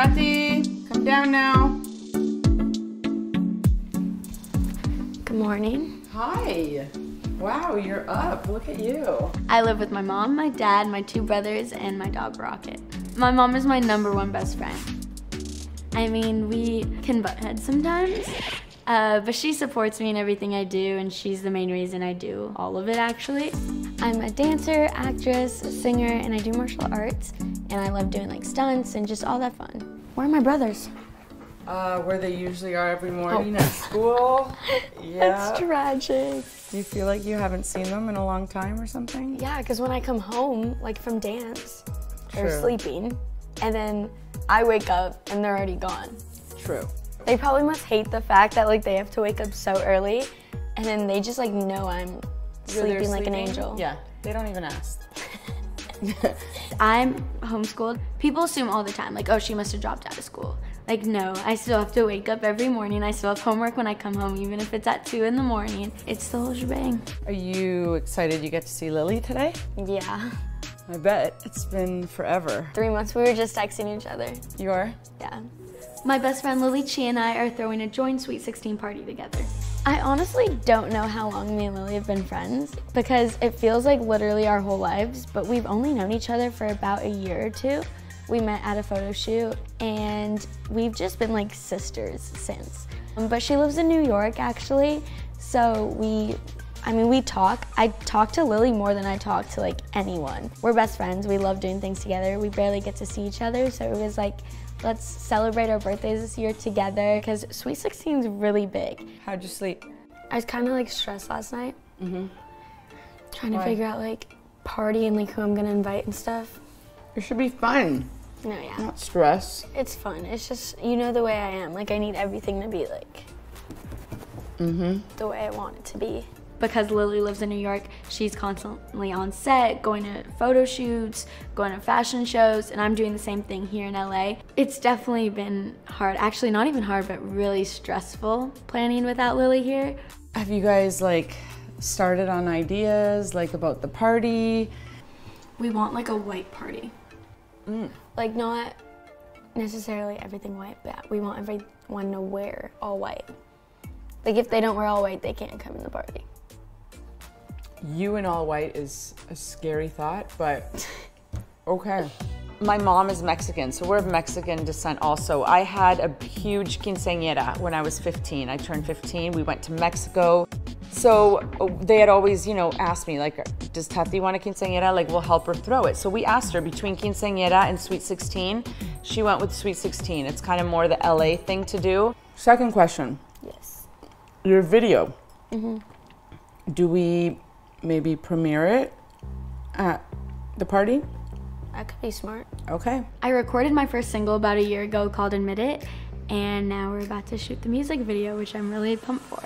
Tati, come down now. Good morning. Hi. Wow, you're up. Look at you. I live with my mom, my dad, my two brothers, and my dog Rocket. My mom is my number one best friend. I mean, we can butt heads sometimes, uh, but she supports me in everything I do, and she's the main reason I do all of it, actually. I'm a dancer, actress, singer, and I do martial arts, and I love doing like stunts and just all that fun. Where are my brothers? Uh, where they usually are every morning at school. Yeah. That's tragic. Do you feel like you haven't seen them in a long time or something? Yeah, because when I come home, like from dance, they're sleeping, and then I wake up and they're already gone. True. They probably must hate the fact that like they have to wake up so early, and then they just like know I'm You're sleeping like an angel. Yeah, they don't even ask. I'm homeschooled. People assume all the time, like, oh, she must have dropped out of school. Like, no, I still have to wake up every morning. I still have homework when I come home, even if it's at two in the morning. It's the whole shebang. Are you excited you get to see Lily today? Yeah. I bet. It's been forever. Three months we were just texting each other. You are? Yeah. My best friend Lily Chee and I are throwing a joint Sweet 16 party together. I honestly don't know how long me and Lily have been friends because it feels like literally our whole lives, but we've only known each other for about a year or two. We met at a photo shoot and we've just been like sisters since. Um, but she lives in New York actually, so we I mean, we talk. I talk to Lily more than I talk to like anyone. We're best friends. We love doing things together. We barely get to see each other, so it was like, let's celebrate our birthdays this year together because Sweet 16 is really big. How'd you sleep? I was kind of like stressed last night. Mm-hmm. Trying to figure out like party and like who I'm gonna invite and stuff. It should be fun, No, yeah, not stress. it's fun. It's just you know the way I am. Like I need everything to be like Mhm. the way I want it to be. Because Lily lives in New York, she's constantly on set, going to photo shoots, going to fashion shows, and I'm doing the same thing here in LA. It's definitely been hard. Actually, not even hard, but really stressful planning without Lily here. Have you guys like started on ideas like about the party? We want like a white party. Mm. Like not necessarily everything white, but we want everyone to wear all white. Like if they don't wear all white, they can't come in the party. You in all white is a scary thought, but okay. My mom is Mexican, so we're of Mexican descent also. I had a huge quinceañera when I was 15. I turned 15. We went to Mexico. So uh, they had always, you know, asked me, like, does Tati want a quinceañera? Like, we'll help her throw it. So we asked her between quinceañera and Sweet 16. She went with Sweet 16. It's kind of more the LA thing to do. Second question Yes. your video. Mhm. Do we maybe premiere it at the party? That could be smart. Okay. I recorded my first single about a year ago called Admit It, and now we're about to shoot the music video, which I'm really pumped for.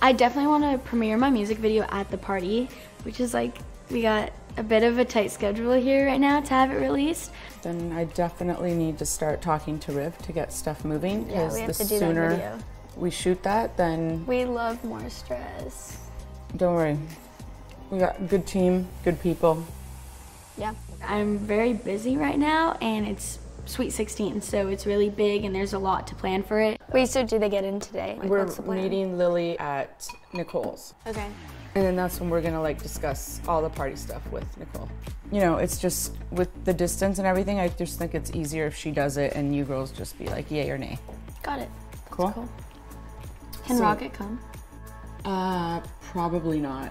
I definitely want to premiere my music video at the party, which is like, we got a bit of a tight schedule here right now to have it released. Then I definitely need to start talking to Riv to get stuff moving. Because we have the to do that sooner video. we shoot that, then We love more stress. don't worry. We got a good team, good people. Yeah. I'm very busy right now, and it's Sweet 16, so it's really big, and there's a lot to plan for it. Wait, so do they get in today? Like, we're what's the plan? meeting Lily at Nicole's. Okay. And then that's when we're gonna like discuss all the party stuff with Nicole. You know, it's just with the distance and everything, I just think it's easier if she does it and you girls just be like yay or nay. Got it. That's Cool. Can So- Rocket come? Uh, probably not.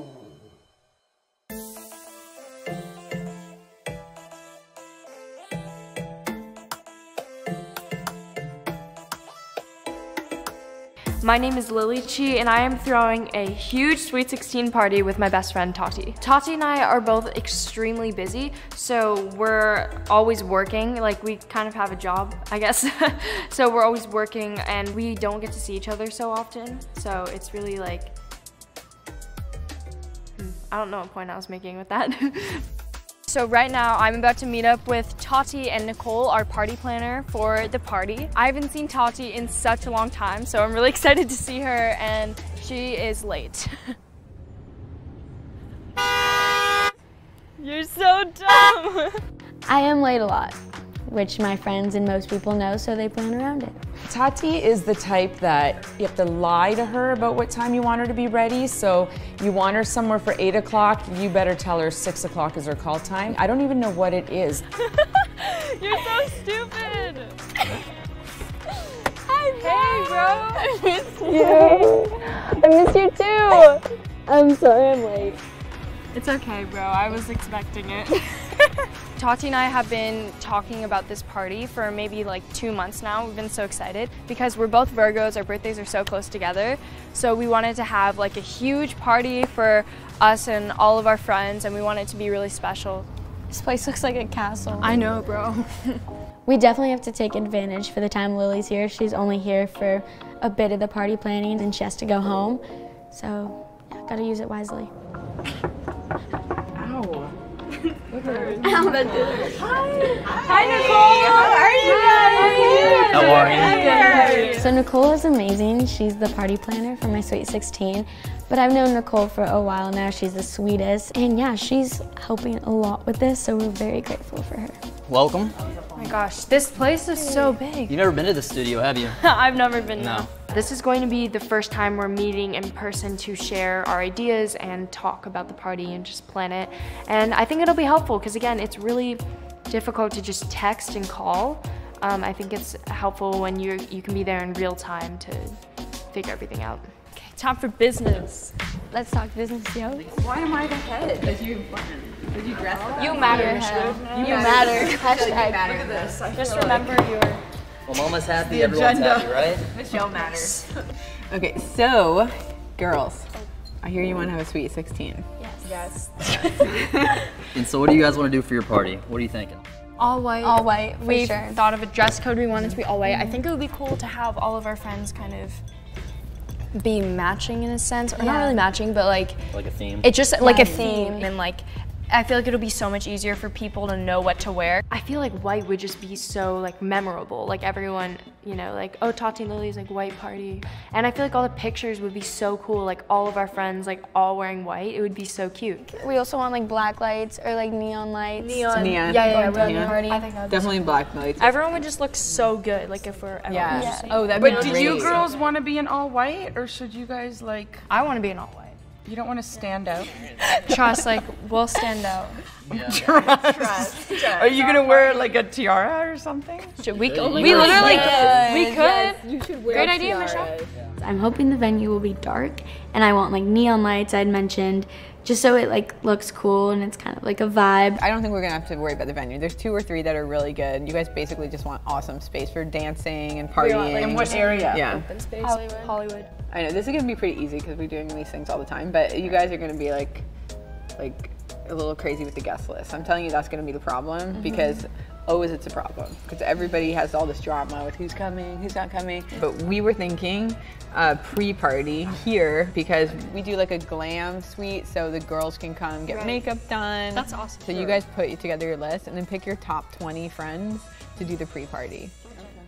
My name is Lily Chee, and I am throwing a huge Sweet 16 party with my best friend Tati. Tati and I are both extremely busy, so we're always working. Like, we kind of have a job, I guess. so we're always working, and we don't get to see each other so often. So it's really like. Hmm, I don't know what point I was making with that. So right now I'm about to meet up with Tati and Nicole, our party planner for the party. I haven't seen Tati in such a long time, so I'm really excited to see her and she is late. You're so dumb. I am late a lot, which my friends and most people know, so they plan around it. Tati is the type that you have to lie to her about what time you want her to be ready. So you want her somewhere for eight o'clock, you better tell her six o'clock is her call time. I don't even know what it is. You're so stupid. Hey, bro. I miss you. I miss you too. I'm sorry I'm late. It's okay, bro. I was expecting it. Tati and I have been talking about this party for maybe like two months now. We've been so excited because we're both Virgos, our birthdays are so close together. So we wanted to have like a huge party for us and all of our friends and we want it to be really special. This place looks like a castle. I know, bro. We definitely have to take advantage for the time Lily's here. She's only here for a bit of the party planning and she has to go home. So, yeah, gotta use it wisely. Ow. How are you? So Nicole is amazing. She's the party planner for my Sweet 16. But I've known Nicole for a while now. She's the sweetest. And yeah, she's helping a lot with this, so we're very grateful for her. Welcome. Oh my gosh, this place is so big. You've never been to the studio, have you? I've never been No. there. This is going to be the first time we're meeting in person to share our ideas and talk about the party and just plan it. And I think it'll be helpful because again, it's really difficult to just text and call. Um, I think it's helpful when you you can be there in real time to figure everything out. Okay, time for business. Let's talk business, yo. Why am I the head? Did you, did you dress up? You matter. You matter. Hashtag. this. I Just feel remember your. Well, Mama's happy, everyone's agenda. happy, right? Michelle matters. Okay, so girls, I hear you want to have a sweet 16. Yes. Yes. and so, what do you guys want to do for your party? What are you thinking? All white. All white, for we sure. thought of a dress code. We wanted to be all white. I think it would be cool to have all of our friends kind of be matching in a sense, or not really matching, but like Like a theme? it just like a Yeah. theme and like. I feel like it'll be so much easier for people to know what to wear. I feel like white would just be so like memorable. Like everyone, you know, like oh Tati and Lily's like white party, and I feel like all the pictures would be so cool. Like all of our friends like all wearing white. It would be so cute. We also want like black lights or like neon lights. Neon. Neon. Yeah, yeah, yeah. Neon. we're at the party. I think that Definitely black lights. Everyone would just look so good. Like if we're everyone Yeah. was Oh, that'd But do you girls want to be in all white, or should you guys like? I want to be in all white. You don't want to stand out. Trust, like we'll stand out. Are you gonna wear like a tiara or something? We, we literally we could. You should wear Great idea, Michelle. I'm hoping the venue will be dark and I want like neon lights I'd mentioned just so it like looks cool and it's kind of like a vibe. I don't think we're gonna have to worry about the venue. There's two or three that are really good. You guys basically just want awesome space for dancing and partying. In what area? yeah, Open space. Hollywood. Hollywood. I know this is gonna be pretty easy because we're doing these things all the time. But you guys are gonna be like, like a little crazy with the guest list. I'm telling you, that's gonna be the problem Mm-hmm. because always it's a problem because everybody has all this drama with who's coming, who's not coming. But we were thinking uh, pre-party here because we do like a glam suite, so the girls can come get makeup done. That's awesome. So you guys put together your list and then pick your top 20 friends to do the pre-party.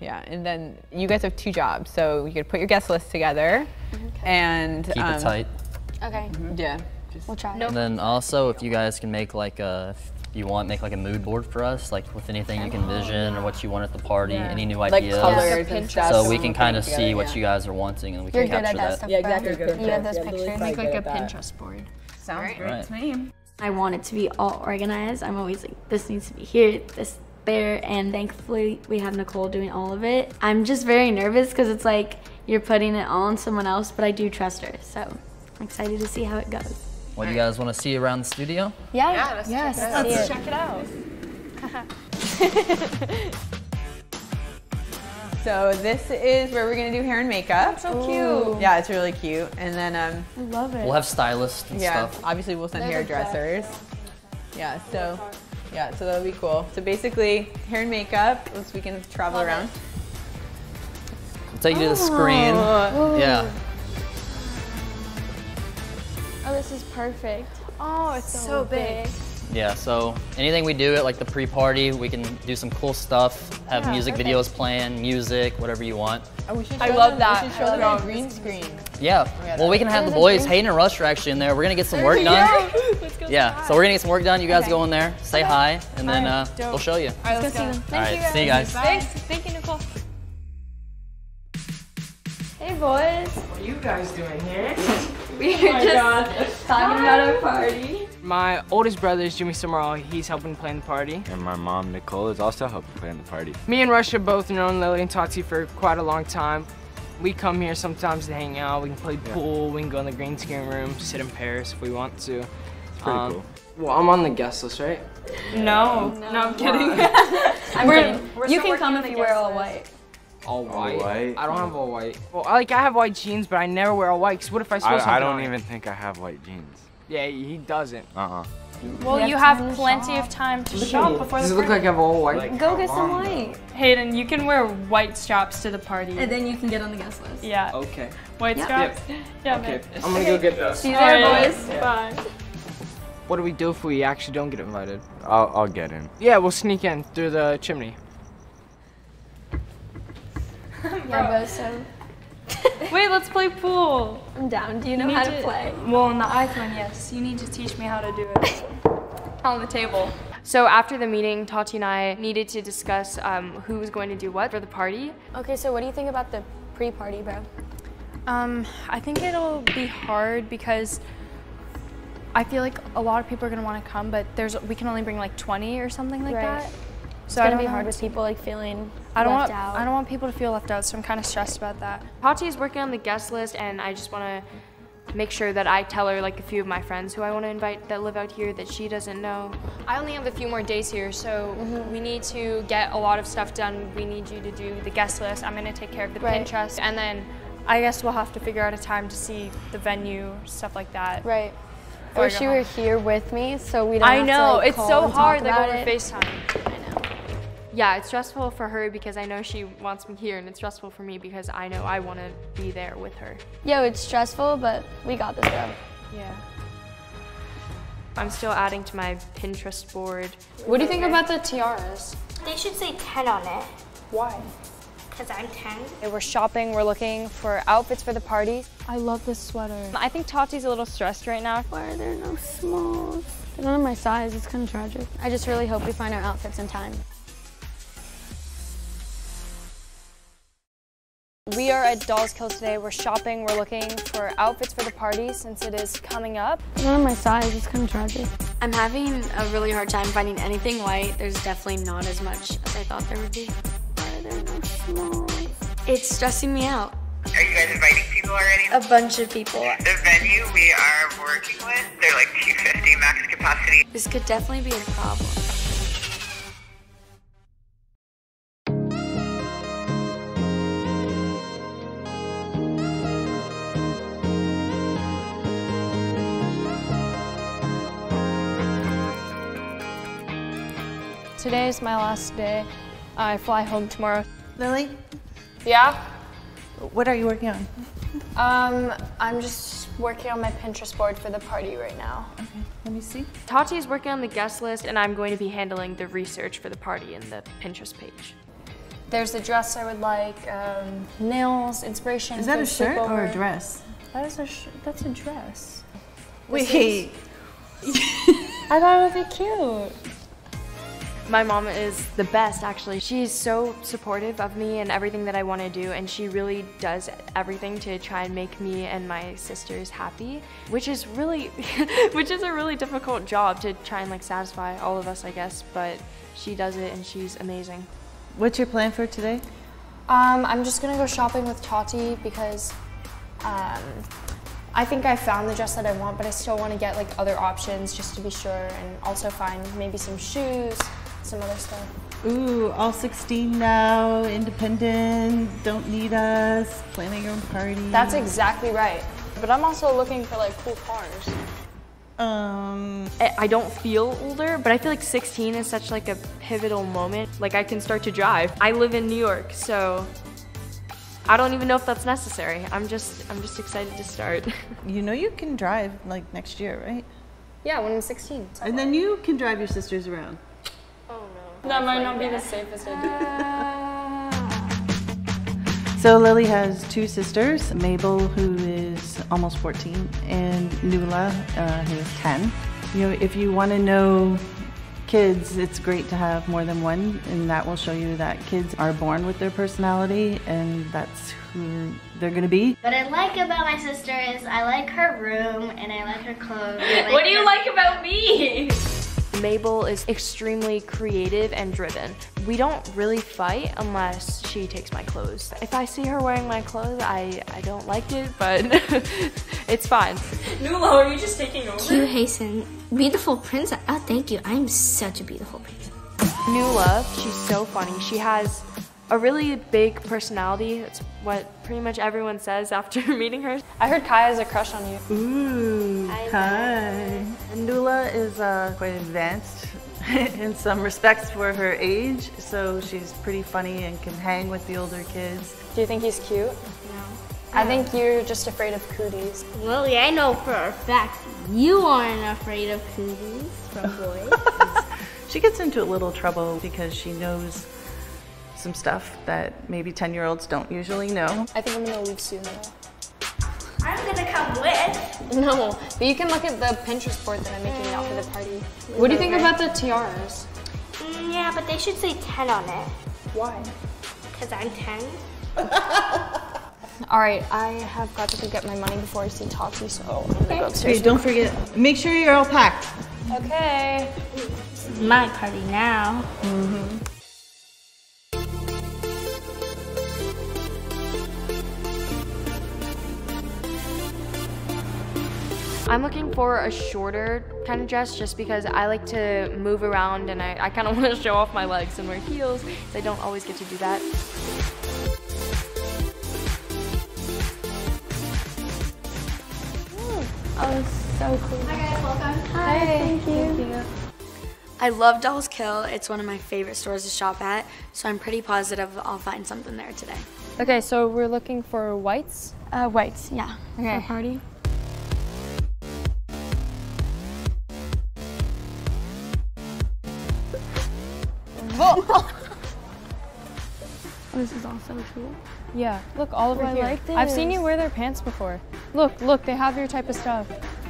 Yeah, and then you guys have two jobs, so you could put your guest list together and Keep um, it tight. Okay, Yeah. Just we'll try. And then also, if you guys can make like a, if you want, make like a mood board for us, like with anything you can envision or what you want at the party, any new like ideas. colors and stuff. So we can kind of see together, what yeah. you guys are wanting and we You're can good at capture that that. stuff. Yeah, Brad. exactly. Good You have those that. Yeah, Lily's pictures. Make like a at that. Pinterest board. Sounds great Right. to me. I want it to be all organized. I'm always like, this needs to be here, this there, and thankfully we have Nicole doing all of it. I'm just very nervous because it's like you're putting it all on someone else, but I do trust her, so I'm excited to see how it goes. What do you guys want to see around the studio? Yeah, yes, Let's check it out. So this is where we're gonna do hair and makeup. so cute. Yeah, it's really cute. And then um, I love it. We'll have stylists and yeah, stuff. obviously we'll send They're hairdressers. Yeah, so yeah, so that'll be cool. So basically, hair and makeup. So we can travel around. I'll take you to the oh. screen. Yeah. Oh, this is perfect. Oh, it's so, big. Yeah, so anything we do at like the pre-party, we can do some cool stuff, have music videos playing, music, whatever you want. Oh, we should I love them, that. We should show I them love a green screen. Yeah. Well, we can have the boys. Hayden and Rush are actually in there. We're gonna get some work done. Yeah, Yeah, so we're gonna get some work done. You guys Okay. go in there, say hi, and then uh, we'll show you. All right, let's go. All right, see you guys. Thanks. Thank you, Nicole. Hey boys. What are you guys doing here? We're oh just talking about our party. My oldest brother is Jimmy Summerall. He's helping plan the party. And my mom, Nicole, is also helping plan the party. Me and Russia both known Lily and Tati for quite a long time. We come here sometimes to hang out. We can play pool. We can go in the green screen room, sit in pairs if we want to. It's pretty um, cool. Well, I'm on the guest list, right? No. No, I'm kidding. I'm kidding. you can come if you wear all white. All white. white? I don't have all white. Well, like I have white jeans, but I never wear all white. Cause what if I spill something I, I don't on it? even think I have white jeans. Yeah, he doesn't. Uh-uh. Well, you have plenty of time to shop before Does the it look like I have all white? Go get some white. Hayden, you can wear white straps to the party. And then you can get on the guest list. yeah. Okay. White straps? Yeah, Okay. man. I'm gonna go get those. See you there, Alright, boys. Bye. What do we do if we actually don't get invited? I'll, I'll get in. Yeah, we'll sneak in through the chimney. Yeah, boys, so Wait, let's play pool. I'm down. Do you know need how to to- play? Well, on the iPhone, yes. You need to teach me how to do it. on the table. So after the meeting, Tati and I needed to discuss um, who was going to do what for the party. Okay, so what do you think about the pre-party, bro? Um, I think it'll be hard because I feel like a lot of people are gonna want to come, but there's we can only bring like 20 or something like Right. that. It's So I gonna be hard with people like feeling I don't left want out. I don't want people to feel left out, so I'm kind of stressed about that. Tati is working on the guest list, and I just want to make sure that I tell her like a few of my friends who I want to invite that live out here that she doesn't know. I only have a few more days here, so mm-hmm. we need to get a lot of stuff done. We need you to do the guest list. I'm going to take care of the Right. Pinterest, and then I guess we'll have to figure out a time to see the venue, stuff like that. Right. I wish go you were here with me, so we don't. I have know To, like, it's call so and talk hard like about over it. FaceTime. I know. Yeah, it's stressful for her because I know she wants me here, and it's stressful for me because I know I want to be there with her. Yo, it's stressful, but we got this, bro. Yeah. I'm still adding to my Pinterest board. What do you think about the tiaras? They should say 10 on it, Why? because I'm 10. We're shopping. We're looking for outfits for the party. I love this sweater. I think Tati's a little stressed right now. Why are there no smalls? They don't have my size. It's kind of tragic. I just really hope we find our outfits in time. We are at Dolls Kill today. We're shopping. We're looking for outfits for the party since it is coming up. They don't have my size. It's kind of tragic. I'm having a really hard time finding anything white. There's definitely not as much as I thought there would be. Why are there no smalls? It's stressing me out. Are you guys inviting people already? A bunch of people. The venue we are working with, they're like 250 max capacity. This could definitely be a problem. Today is my last day. I fly home tomorrow. Lily, Yeah? what are you working on? Um, I'm just working on my Pinterest board for the party right now. Okay, let me see. Tati is working on the guest list, and I'm going to be handling the research for the party and the Pinterest page. There's a dress I would like, um, nails, inspiration. Is that a shirt or a dress? That is a sh- that's a dress. Wait. I thought it would be cute. My mom is the best, actually. She's so supportive of me and everything that I want to do, and she really does everything to try and make me and my sisters happy, which is really, which is a really difficult job to try and like satisfy all of us, I guess. But she does it, and she's amazing. What's your plan for today? Um, I'm just gonna go shopping with Tati because um, I think I found the dress that I want, but I still want to get like other options just to be sure, and also find maybe some shoes, some other stuff. Ooh, all 16 now, independent, don't need us, planning your own party. That's exactly right. But I'm also looking for like cool cars. Um, I I don't feel older, but I feel like 16 is such like a pivotal moment. Like I can start to drive. I live in New York, so I don't even know if that's necessary. I'm just I'm just excited to start. you know you can drive like next year, right? Yeah, when I'm 16. And then you can drive your sisters around. That might not be the safest idea. So Lily has two sisters, Mabel, who is almost 14, and Nula, uh, who is 10. You know, if you want to know kids, it's great to have more than one, and that will show you that kids are born with their personality, and that's who they're going to be. What I like about my sister is I like her room and I like her clothes. I What do you her- like about me? Mabel is extremely creative and driven. We don't really fight unless she takes my clothes. If I see her wearing my clothes, I, I don't like it, but it's fine. Nula, are you just taking over? Q Hasten, beautiful princess. Oh, thank you. I'm such a beautiful princess. Nula, she's so funny. She has a really big personality. That's what pretty much everyone says after meeting her. I heard Kai has a crush on you. Ooh, hi. Ndula is uh, quite advanced in some respects for her age, so she's pretty funny and can hang with the older kids. Do you think he's cute? No. I think you're just afraid of cooties. Lily, I know for a fact you aren't afraid of cooties from boys. She gets into a little trouble because she knows some stuff that maybe 10 year olds don't usually know. I think I'm gonna leave soon though. I'm gonna come with. No, but you can look at the Pinterest board that I'm making out for the party. What do you think about the tiaras? Mm, yeah, but they should say 10 on it. Why? Because I'm 10. All right, I have got to go get my money before I see Tati, so I'm gonna go upstairs. Okay, don't forget, make sure you're all packed. Okay. It's my party now. I'm looking for a shorter kind of dress just because I like to move around and I, I kind of want to show off my legs and wear heels. So I don't always get to do that. Oh, so cool. Hi guys, welcome. Hi, thank you. I love Dolls Kill. It's one of my favorite stores to shop at, so I'm pretty positive I'll find something there today. Okay, so we're looking for whites. Uh, whites, yeah. Okay. For party. Oh, this is all so cool. Yeah, look all over Oh, I here. like I've seen you wear their pants before. Look, look, they have your type of stuff.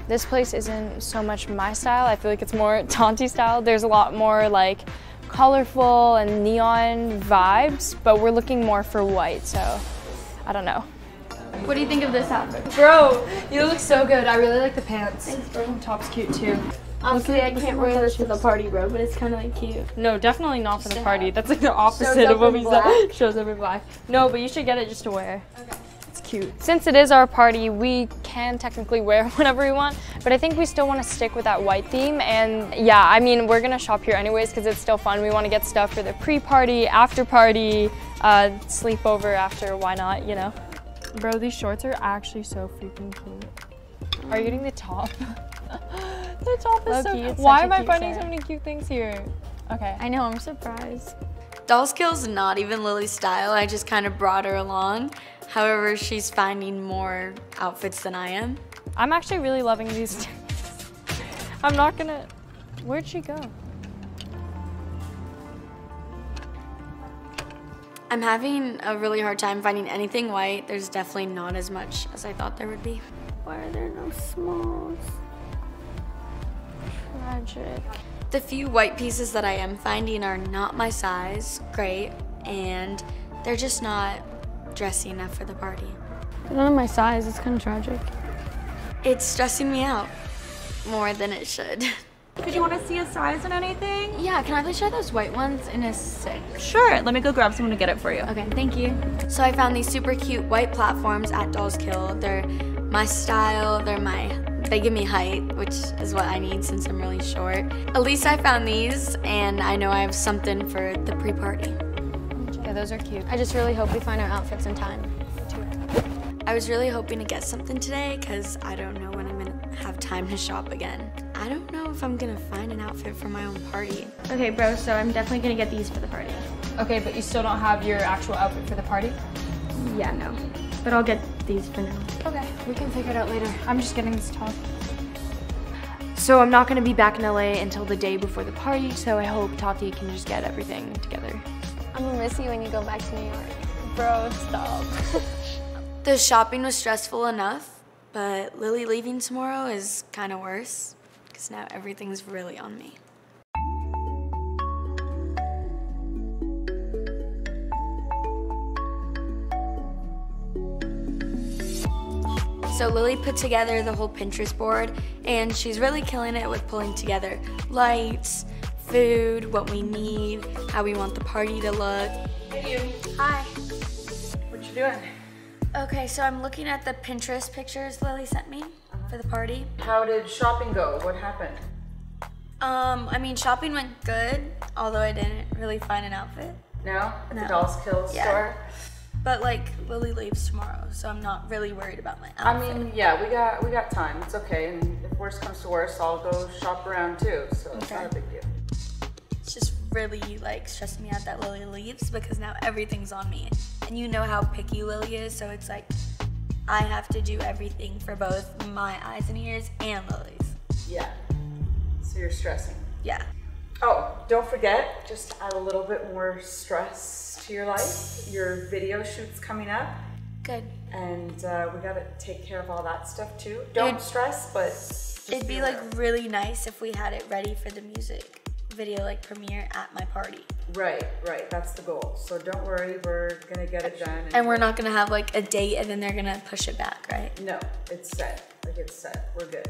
This place isn't so much my style. I feel like it's more Tati style. There's a lot more like colorful and neon vibes, but we're looking more for white, so I don't know. What do you think of this outfit? Bro, you look so good. I really like the pants. Thanks, bro. Top's cute too. Honestly, I can't wear this to the party, bro, but it's kind of like cute. No, definitely not for the party. That's like the opposite of what in we black. said. Shows up in black. No, but you should get it just to wear. Okay. It's cute. Since it is our party, we can technically wear whatever we want, but I think we still want to stick with that white theme. And yeah, I mean, we're gonna shop here anyways because it's still fun. We want to get stuff for the pre-party, after-party, uh, sleepover after. Why not? You know. Bro, these shorts are actually so freaking cute. Are you getting the top? the top is Low-key, so. it's Why am I finding set. so many cute things here? Okay. I know, I'm surprised. Dolls Kill's not even Lily's style. I just kind of brought her along. However, she's finding more outfits than I am. I'm actually really loving these. I'm not gonna. Where'd she go? I'm having a really hard time finding anything white. There's definitely not as much as I thought there would be. Why are there no smalls? Tragic. The few white pieces that I am finding are not my size, great, and they're just not dressy enough for the party. They're not my size, it's kind of tragic. It's stressing me out more than it should. Did you want to see a size and anything? Yeah, can I please try those white ones in a six? Sure, let me go grab someone to get it for you. Okay, thank you. So I found these super cute white platforms at Dolls Kill. They're my style, they're my, they give me height, which is what I need since I'm really short. At least I found these, and I know I have something for the pre-party. Yeah, those are cute. I just really hope we find our outfits in time. I was really hoping to get something today, because I don't know when I'm gonna have time to shop again. I don't know if I'm gonna find an outfit for my own party. Okay, bro, so I'm definitely gonna get these for the party. Okay, but you still don't have your actual outfit for the party? Yeah, no. But I'll get these for now. Okay, we can figure it out later. I'm just getting this top. So I'm not gonna be back in LA until the day before the party, so I hope Tati can just get everything together. I'm gonna miss you when you go back to New York. Bro, stop. The shopping was stressful enough, but Lily leaving tomorrow is kind of worse. because now everything's really on me. So Lily put together the whole Pinterest board and she's really killing it with pulling together lights, food, what we need, how we want the party to look. Hey you. Hi. What you doing? Okay, so I'm looking at the Pinterest pictures Lily sent me for the party. How did shopping go? What happened? Um, I mean, shopping went good, although I didn't really find an outfit. No? At No. the Dolls Kill Yeah. store? But like, Lily leaves tomorrow, so I'm not really worried about my eyes. I mean, yeah, we got we got time. It's okay. And if worst comes to worst, I'll go shop around too. So it's Okay. not a big deal. It's just really like stressing me out that Lily leaves because now everything's on me. And you know how picky Lily is, so it's like I have to do everything for both my eyes and ears and Lily's. Yeah. So you're stressing. Yeah. Oh, don't forget, just to add a little bit more stress to your life. Your video shoot's coming up. Good. And uh, we gotta take care of all that stuff too. Don't It'd- stress, but just It'd be aware. like really nice if we had it ready for the music video like premiere at my party. Right, right. That's the goal. So don't worry, we're gonna get it done. And we're not gonna have like a date and then they're gonna push it back, right? No, it's set. Like it's set. We're good.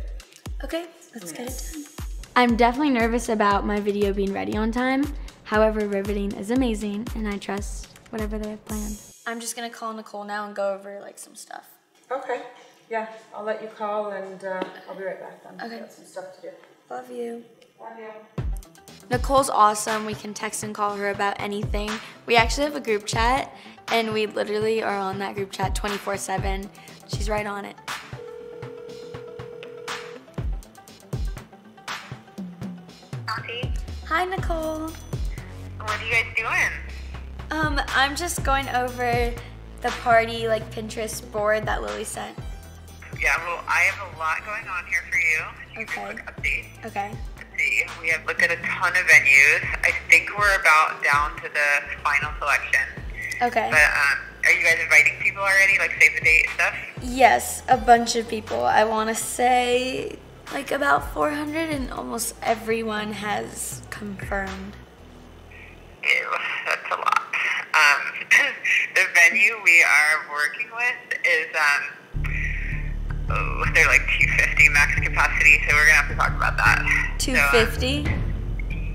Okay, let's get it done. I'm definitely nervous about my video being ready on time. However, riveting is amazing and I trust whatever they have planned. I'm just gonna call Nicole now and go over like some stuff. Okay. Yeah, I'll let you call and uh, I'll be right back then. Okay. Got some stuff to do. Love you. Love you. Nicole's awesome. We can text and call her about anything. We actually have a group chat and we literally are on that group chat 24 7. She's right on it. Hi, Nicole. what are you guys doing? Um, I'm just going over the party like Pinterest board that Lily sent. Yeah, well, I have a lot going on here for you. Just a Okay. quick update. Okay. Let's see. We have looked at a ton of venues. I think we're about down to the final selection. Okay. But um, are you guys inviting people already? Like save the date stuff? Yes, a bunch of people. I want to say like about 400 and almost everyone has confirmed. Ew, that's a lot. Um, the venue we are working with is um, oh, they're like 250 max capacity, so we're gonna have to talk about that. So, uh, 250?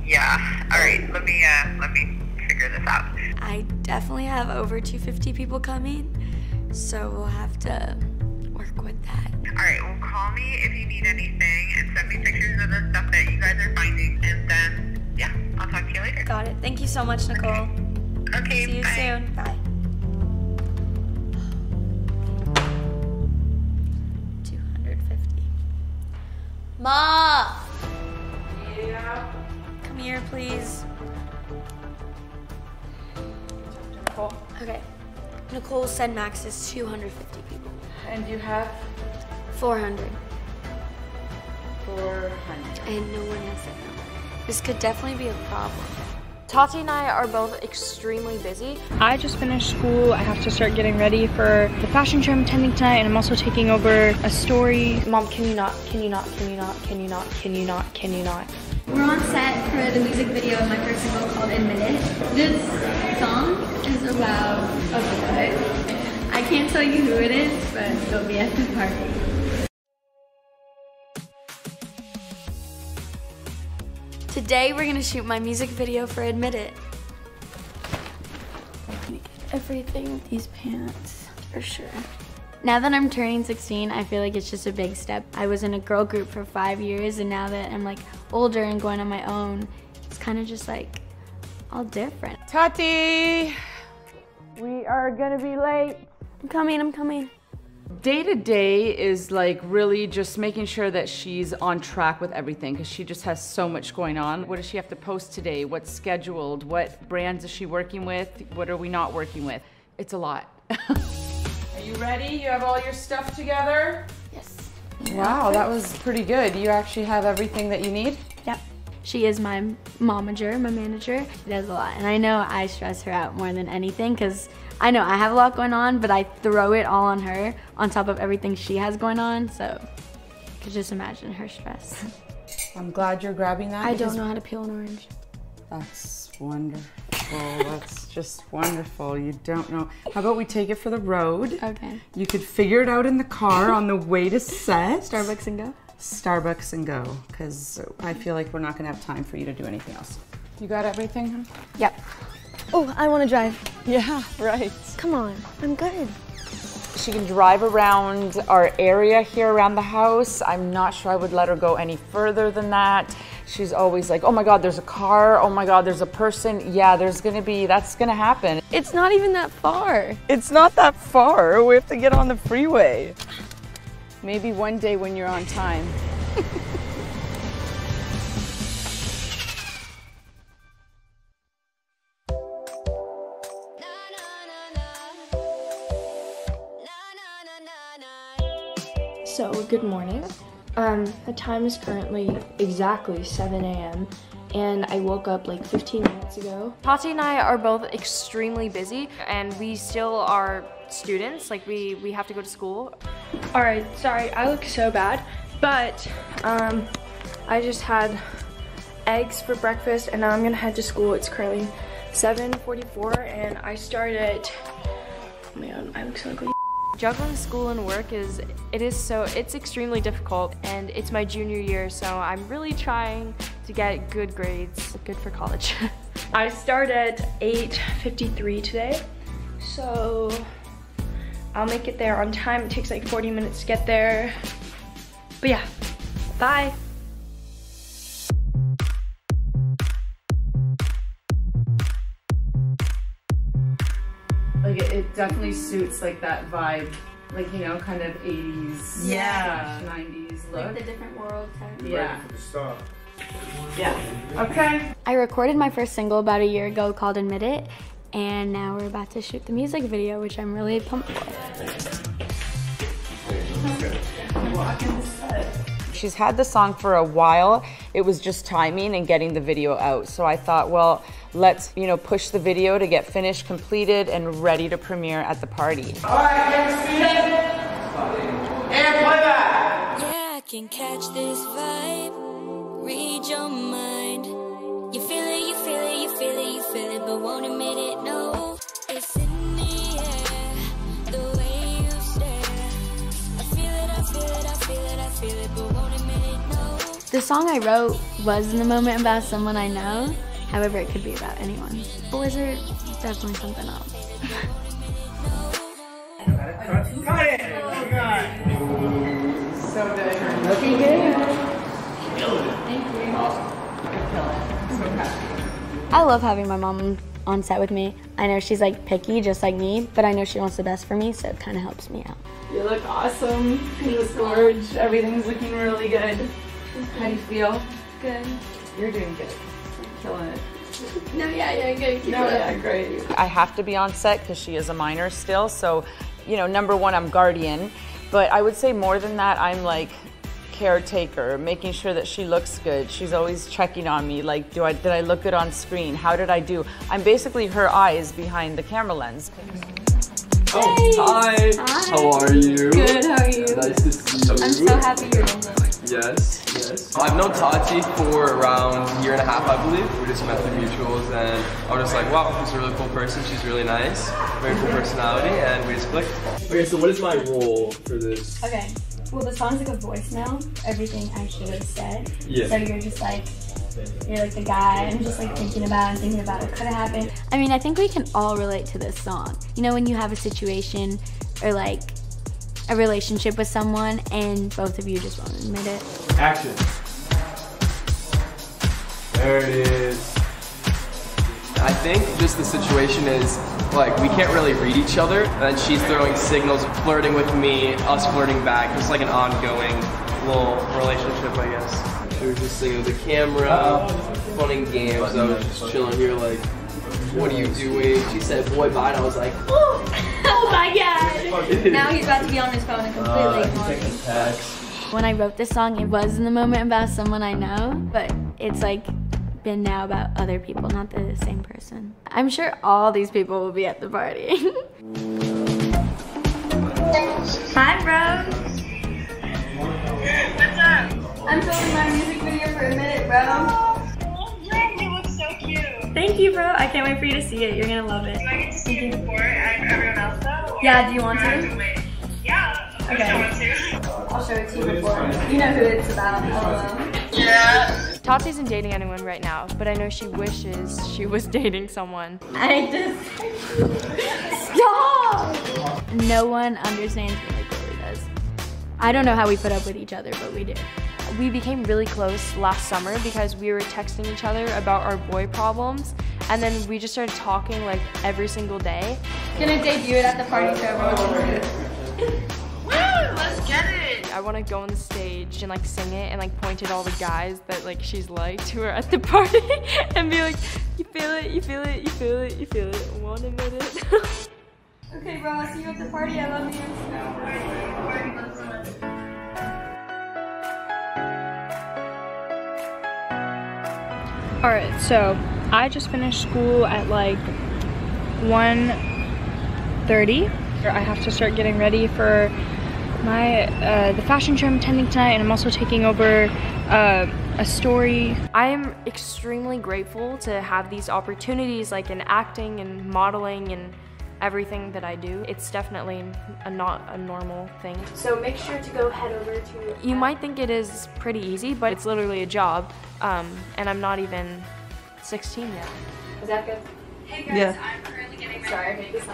yeah. All right. Let me uh, let me figure this out. I definitely have over 250 people coming, so we'll have to work with that. All right. Well, call me if you need anything, and send me pictures of the stuff that you guys are finding, and then I'll talk to you later. Got it. Thank you so much, Nicole. Okay. See you bye. soon. Bye. 250. Ma! Yeah. Come here, please. Nicole. Okay. Nicole said max is 250 people. And you have 400. 400. And no one has said no. This could definitely be a problem. Tati and I are both extremely busy. I just finished school. I have to start getting ready for the fashion show I'm attending tonight, and I'm also taking over a story. Mom, can you not? Can you not? Can you not? Can you not? Can you not? Can you not? We're on set for the music video of my first single called Admit It. This song is about a boy. I can't tell you who it is, but it'll be at the party. Today we're gonna shoot my music video for Admit It. Everything, with these pants, for sure. Now that I'm turning 16, I feel like it's just a big step. I was in a girl group for five years, and now that I'm like older and going on my own, it's kind of just like all different. Tati, we are gonna be late. I'm coming, I'm coming. Day to day is like really just making sure that she's on track with everything because she just has so much going on. What does she have to post today? What's scheduled? What brands is she working with? What are we not working with? It's a lot. are you ready? You have all your stuff together? Yes. Wow, that was pretty good. You actually have everything that you need? Yep. She is my momager, my manager. She does a lot. And I know I stress her out more than anything because I know I have a lot going on, but I throw it all on her on top of everything she has going on. So you could just imagine her stress. I'm glad you're grabbing that. I don't know how to peel an orange. That's wonderful. That's just wonderful. You don't know. How about we take it for the road? Okay. You could figure it out in the car on the way to set. Starbucks and go? Starbucks and go, because I feel like we're not gonna have time for you to do anything else. You got everything? Yep. Oh, I want to drive. Yeah, right. Come on, I'm good. She can drive around our area here around the house. I'm not sure I would let her go any further than that. She's always like, oh my God, there's a car. Oh my God, there's a person. Yeah, there's gonna be, that's gonna happen. It's not even that far. It's not that far. We have to get on the freeway. Maybe one day when you're on time. So, good morning. Um, the time is currently exactly 7 a.m. and I woke up like 15 minutes ago. Tati and I are both extremely busy and we still are students, like we, we have to go to school. All right, sorry, I look so bad, but um, I just had eggs for breakfast and now I'm gonna head to school. It's currently 7.44 and I start at, oh man, I look so ugly. Juggling school and work is, it is so, it's extremely difficult and it's my junior year, so I'm really trying to get good grades, good for college. I start at 8.53 today, so I'll make it there on time. It takes like 40 minutes to get there. But yeah, bye. Like it, it definitely suits like that vibe, like you know, kind of 80s, Yeah. 90s Like look. the different world kind of. yeah. Yeah. Okay. I recorded my first single about a year ago called Admit It, and now we're about to shoot the music video, which I'm really pumped for. She's had the song for a while. It was just timing and getting the video out. So I thought, well, let's, you know, push the video to get finished, completed, and ready to premiere at the party. Yeah, I can catch this vibe, read your mind. You feel it, you feel it, you feel it, you feel it, but won't admit it, no. It's in the air, the way you stare. I feel it, I feel it, I feel it, I feel it, but won't admit it, no. The song I wrote was in the moment about someone I know. However, it could be about anyone. Blizzard, definitely something else. So good. Looking good. Thank you. So happy. I love having my mom on set with me. I know she's like picky, just like me, but I know she wants the best for me, so it kind of helps me out. You look awesome. You look gorge. Everything's looking really good. How do you feel? Good. You're doing good. Killing it. No, yeah, yeah, good. Keep No, it yeah, great. I have to be on set because she is a minor still. So, you know, number one, I'm guardian. But I would say more than that, I'm like caretaker, making sure that she looks good. She's always checking on me. Like, do I did I look good on screen? How did I do? I'm basically her eyes behind the camera lens. Oh, hi. How are you? Good, how are you? Nice to see you. I'm so happy you're in this. Yes, yes. I've known Tati for around a year and a half, I believe. We just met through mutuals, and I was just like, wow, she's a really cool person. She's really nice, very cool personality, and we just clicked. Okay, so what is my role for this? Okay. Well, the song's like a voicemail. Everything I should have said. Yeah. So you're just like, you're like the guy I'm just like thinking about and thinking about what could have happened. I mean, I think we can all relate to this song. You know, when you have a situation or like a relationship with someone and both of you just won't admit it. Action. There it is. I think just the situation is like we can't really read each other, and then she's throwing signals, flirting with me, us flirting back. It's like an ongoing little relationship, I guess. She was just sitting with the camera, fun and games. I was just chilling here, like, what are you doing? She said, boy, bye. And I was like, oh, oh my god! now he's about to be on his phone and completely uh, text. When I wrote this song, it was in the moment about someone I know, but it's like been now about other people, not the same person. I'm sure all these people will be at the party. Hi, bro. What's up? I'm filming my music video for a minute, bro. Thank you, bro. I can't wait for you to see it. You're gonna love it. Do I get to see it before everyone else though? Yeah, do you want Or I have to? wait? Yeah. Okay. I want to. I'll show it to you before. You know who it's about. Hello. Um, yeah. Tati isn't dating anyone right now, but I know she wishes she was dating someone. I just stop. No one understands me like Lily does. I don't know how we put up with each other, but we do. We became really close last summer because we were texting each other about our boy problems, and then we just started talking like every single day. Gonna debut it at the party so everyone can. Woo! Let's get it. I want to go on the stage and like sing it and like point at all the guys that like she's liked who are at the party and be like, you feel it, you feel it, you feel it, you feel it. One minute. Okay, bro, I'll see you at the party. I love you. Alright, so I just finished school at like 1.30. I have to start getting ready for my uh, the fashion show I'm attending tonight and I'm also taking over uh, a story. I am extremely grateful to have these opportunities like in acting and modeling and everything that I do. It's definitely a not a normal thing. So make sure to go head over to You might think it is pretty easy, but it's literally a job. Um, and I'm not even 16 yet. Is that good? Hey guys, Yeah. I'm currently getting my Sorry, I made this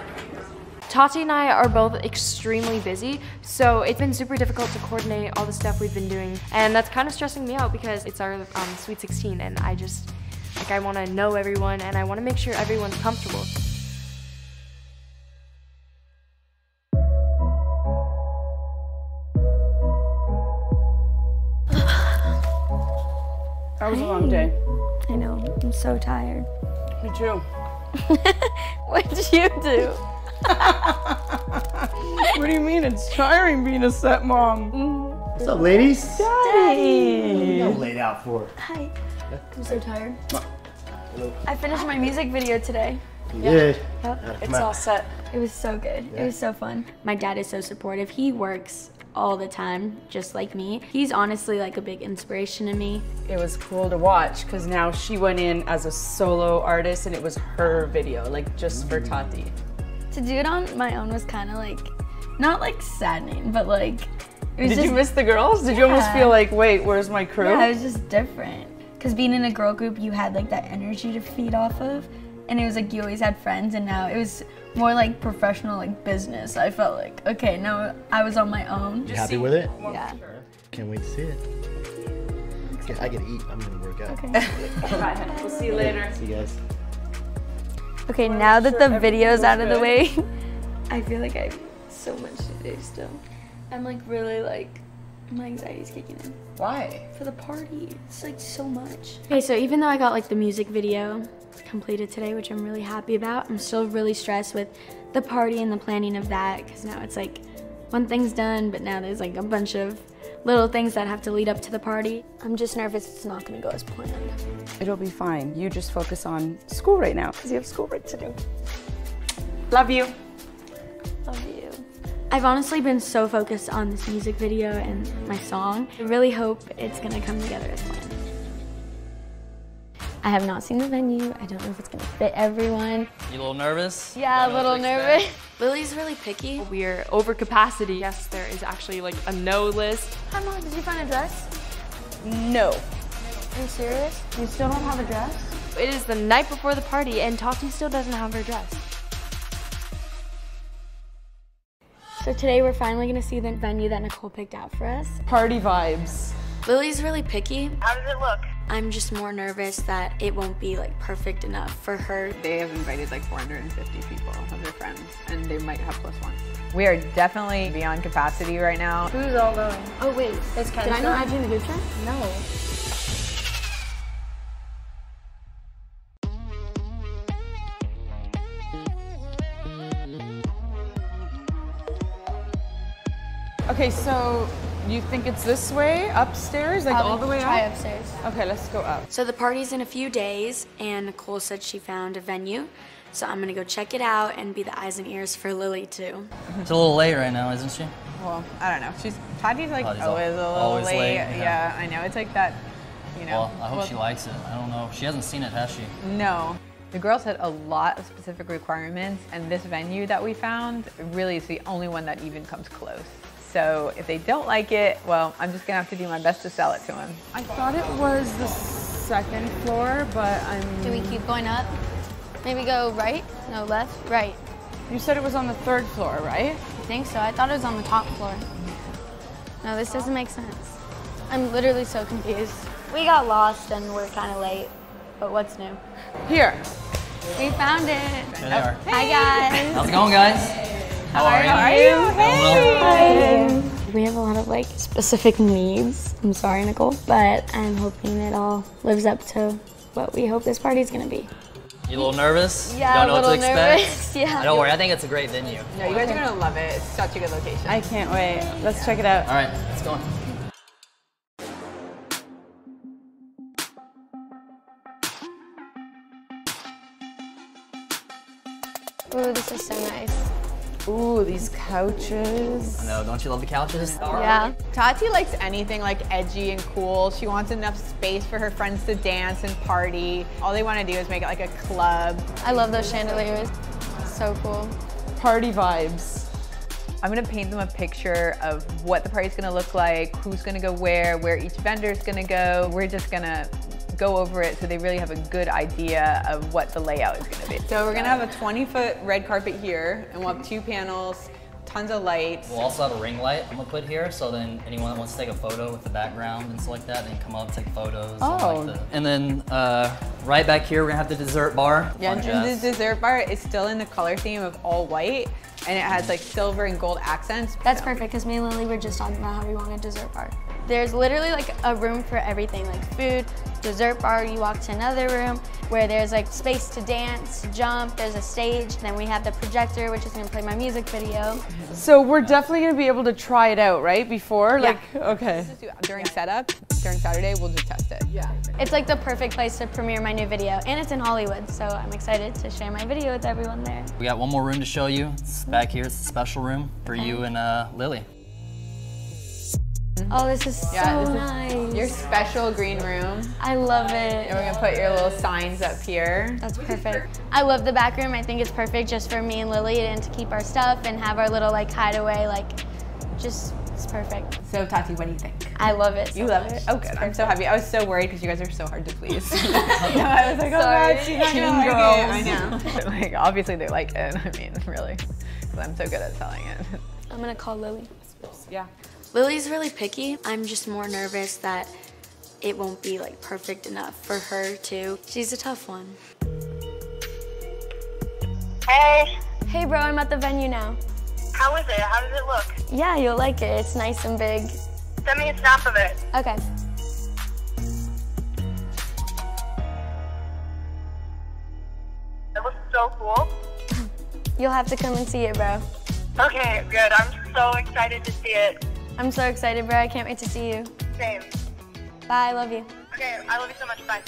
Tati and I are both extremely busy, so it's been super difficult to coordinate all the stuff we've been doing. And that's kind of stressing me out because it's our um, Sweet 16 and I just, like I want to know everyone and I want to make sure everyone's comfortable. That was a long day. I know. I'm so tired. Me too. what did you do? what do you mean? It's tiring being a set stepmom. What's up, ladies? Daddy. I'm laid out for. Hi. I'm so tired. I finished my music video today. You did? Yep. How'd it come out? set. It was so good. Yeah. It was so fun. My dad is so supportive. He works all the time, just like me. He's honestly like a big inspiration to me. It was cool to watch because now she went in as a solo artist and it was her video, like just for mm. Tati. To do it on my own was kind of like, not like saddening, but like, it was Did just, you miss the girls? Did you almost feel like, wait, where's my crew? Yeah, it was just different. Because being in a girl group, you had like that energy to feed off of. And it was like you always had friends, and now it was more like professional, like business. I felt like, okay, now I was on my own. You happy with it? Yeah. Can't wait to see it. Yeah, I gotta eat. I'm gonna work out. Okay. We'll see you later. See you guys. Okay, now that the everything video's goes out of the way, I feel like I have so much to do still. I'm like really like, my anxiety's kicking in. Why? For the party. It's like so much. Okay, so even though I got like the music video completed today, which I'm really happy about, I'm still really stressed with the party and the planning of that because now it's like one thing's done, but now there's like a bunch of little things that have to lead up to the party. I'm just nervous it's not gonna go as planned. It'll be fine. You just focus on school right now because you have schoolwork to do. Love you. Love you. I've honestly been so focused on this music video and my song. I really hope it's gonna come together as planned. I have not seen the venue. I don't know if it's gonna fit everyone. You a little nervous? Yeah, a little nervous. Lily's really picky. We're over capacity. Yes, there is actually like a no list. Hi, Mom. Did you find a dress? No. Are you serious? You still don't have a dress? It is the night before the party and Tati still doesn't have her dress. So today we're finally gonna see the venue that Nicole picked out for us. Party vibes. Lily's really picky. How does it look? I'm just more nervous that it won't be like perfect enough for her. They have invited like 450 people of their friends, and they might have plus one. We are definitely beyond capacity right now. Who's all going? Oh wait, Is did I not add you in the group chat? No. Okay, so you think it's this way, upstairs, like all the way try up? upstairs. Okay, let's go up. So the party's in a few days, and Nicole said she found a venue. So I'm gonna go check it out and be the eyes and ears for Lily too. It's a little late right now, isn't she? Well, I don't know. She's Tati's like Tati's always a little always late. late, Yeah. yeah. I know. It's like that. You know. Well, I hope well, she likes it. I don't know. She hasn't seen it, has she? No. The girls had a lot of specific requirements, and this venue that we found really is the only one that even comes close. So if they don't like it, well, I'm just gonna have to do my best to sell it to them. I thought it was the second floor, but I'm. Do we keep going up? Maybe go right? No, left? Right. You said it was on the third floor, right? I think so. I thought it was on the top floor. No, this doesn't make sense. I'm literally so confused. We got lost and we're kind of late. But what's new? Here. We found it. There they are. Hi, guys. How's it going, guys? How are you? How are you? Hi. We have a lot of like specific needs. I'm sorry, Nicole, but I'm hoping it all lives up to what we hope this party's gonna be. You a little nervous? Yeah, Don't know a what to little expect? nervous, yeah. Don't worry, I think it's a great venue. No, you guys are gonna love it. It's such a good location. I can't wait. Let's check it out. All right, let's go. Ooh, this is so nice. Ooh, these couches. I know, don't you love the couches? Yeah. Tati likes anything like edgy and cool. She wants enough space for her friends to dance and party. All they want to do is make it like a club. I love those chandeliers. So cool. Party vibes. I'm gonna paint them a picture of what the party's gonna look like, who's gonna go where, where each vendor's gonna go. We're just gonna go over it so they really have a good idea of what the layout is gonna be. So we're gonna have a 20 foot red carpet here and we'll have two panels, tons of lights. We'll also have a ring light I'm gonna put here, so then anyone that wants to take a photo with the background and stuff like that, then come up, take photos. Oh. And, like the, and then uh, right back here, we're gonna have the dessert bar. Yeah, Fun and the dessert bar is still in the color theme of all white and it has like silver and gold accents. That's perfect because me and Lily were just talking about how we want a dessert bar. There's literally like a room for everything, like food, dessert bar. You walk to another room where there's like space to dance, jump. There's a stage. Then we have the projector, which is gonna play my music video. So we're definitely gonna be able to try it out, right? Before, Yeah. like, okay. During setup, during Saturday, we'll just test it. Yeah. It's like the perfect place to premiere my new video, and it's in Hollywood, so I'm excited to share my video with everyone there. We got one more room to show you. It's back here. It's a special room for you and uh, Lily. Oh, this is Yeah, so this is nice. Your special green room. I love it. And we're gonna put your little signs up here. That's perfect. I love the back room. I think it's perfect just for me and Lily and to keep our stuff and have our little like hideaway. Like, just it's perfect. So Tati, what do you think? I love it. so You love much. it? Oh, good. I'm so happy. I was so worried because you guys are so hard to please. no, I was like, oh Sorry. God, she's not gonna like it. I know. like, obviously they like it. I mean, really, 'Cause I'm so good at selling it. I'm gonna call Lily. Yeah. Lily's really picky. I'm just more nervous that it won't be like perfect enough for her too. She's a tough one. Hey. Hey, bro. I'm at the venue now. How is it? How does it look? Yeah, you'll like it. It's nice and big. Send me a snap of it. Okay. It looks so cool. You'll have to come and see it, bro. Okay, good. I'm so excited to see it. I'm so excited, bro. I can't wait to see you. Same. Bye. I love you. Okay, I love you so much. Bye.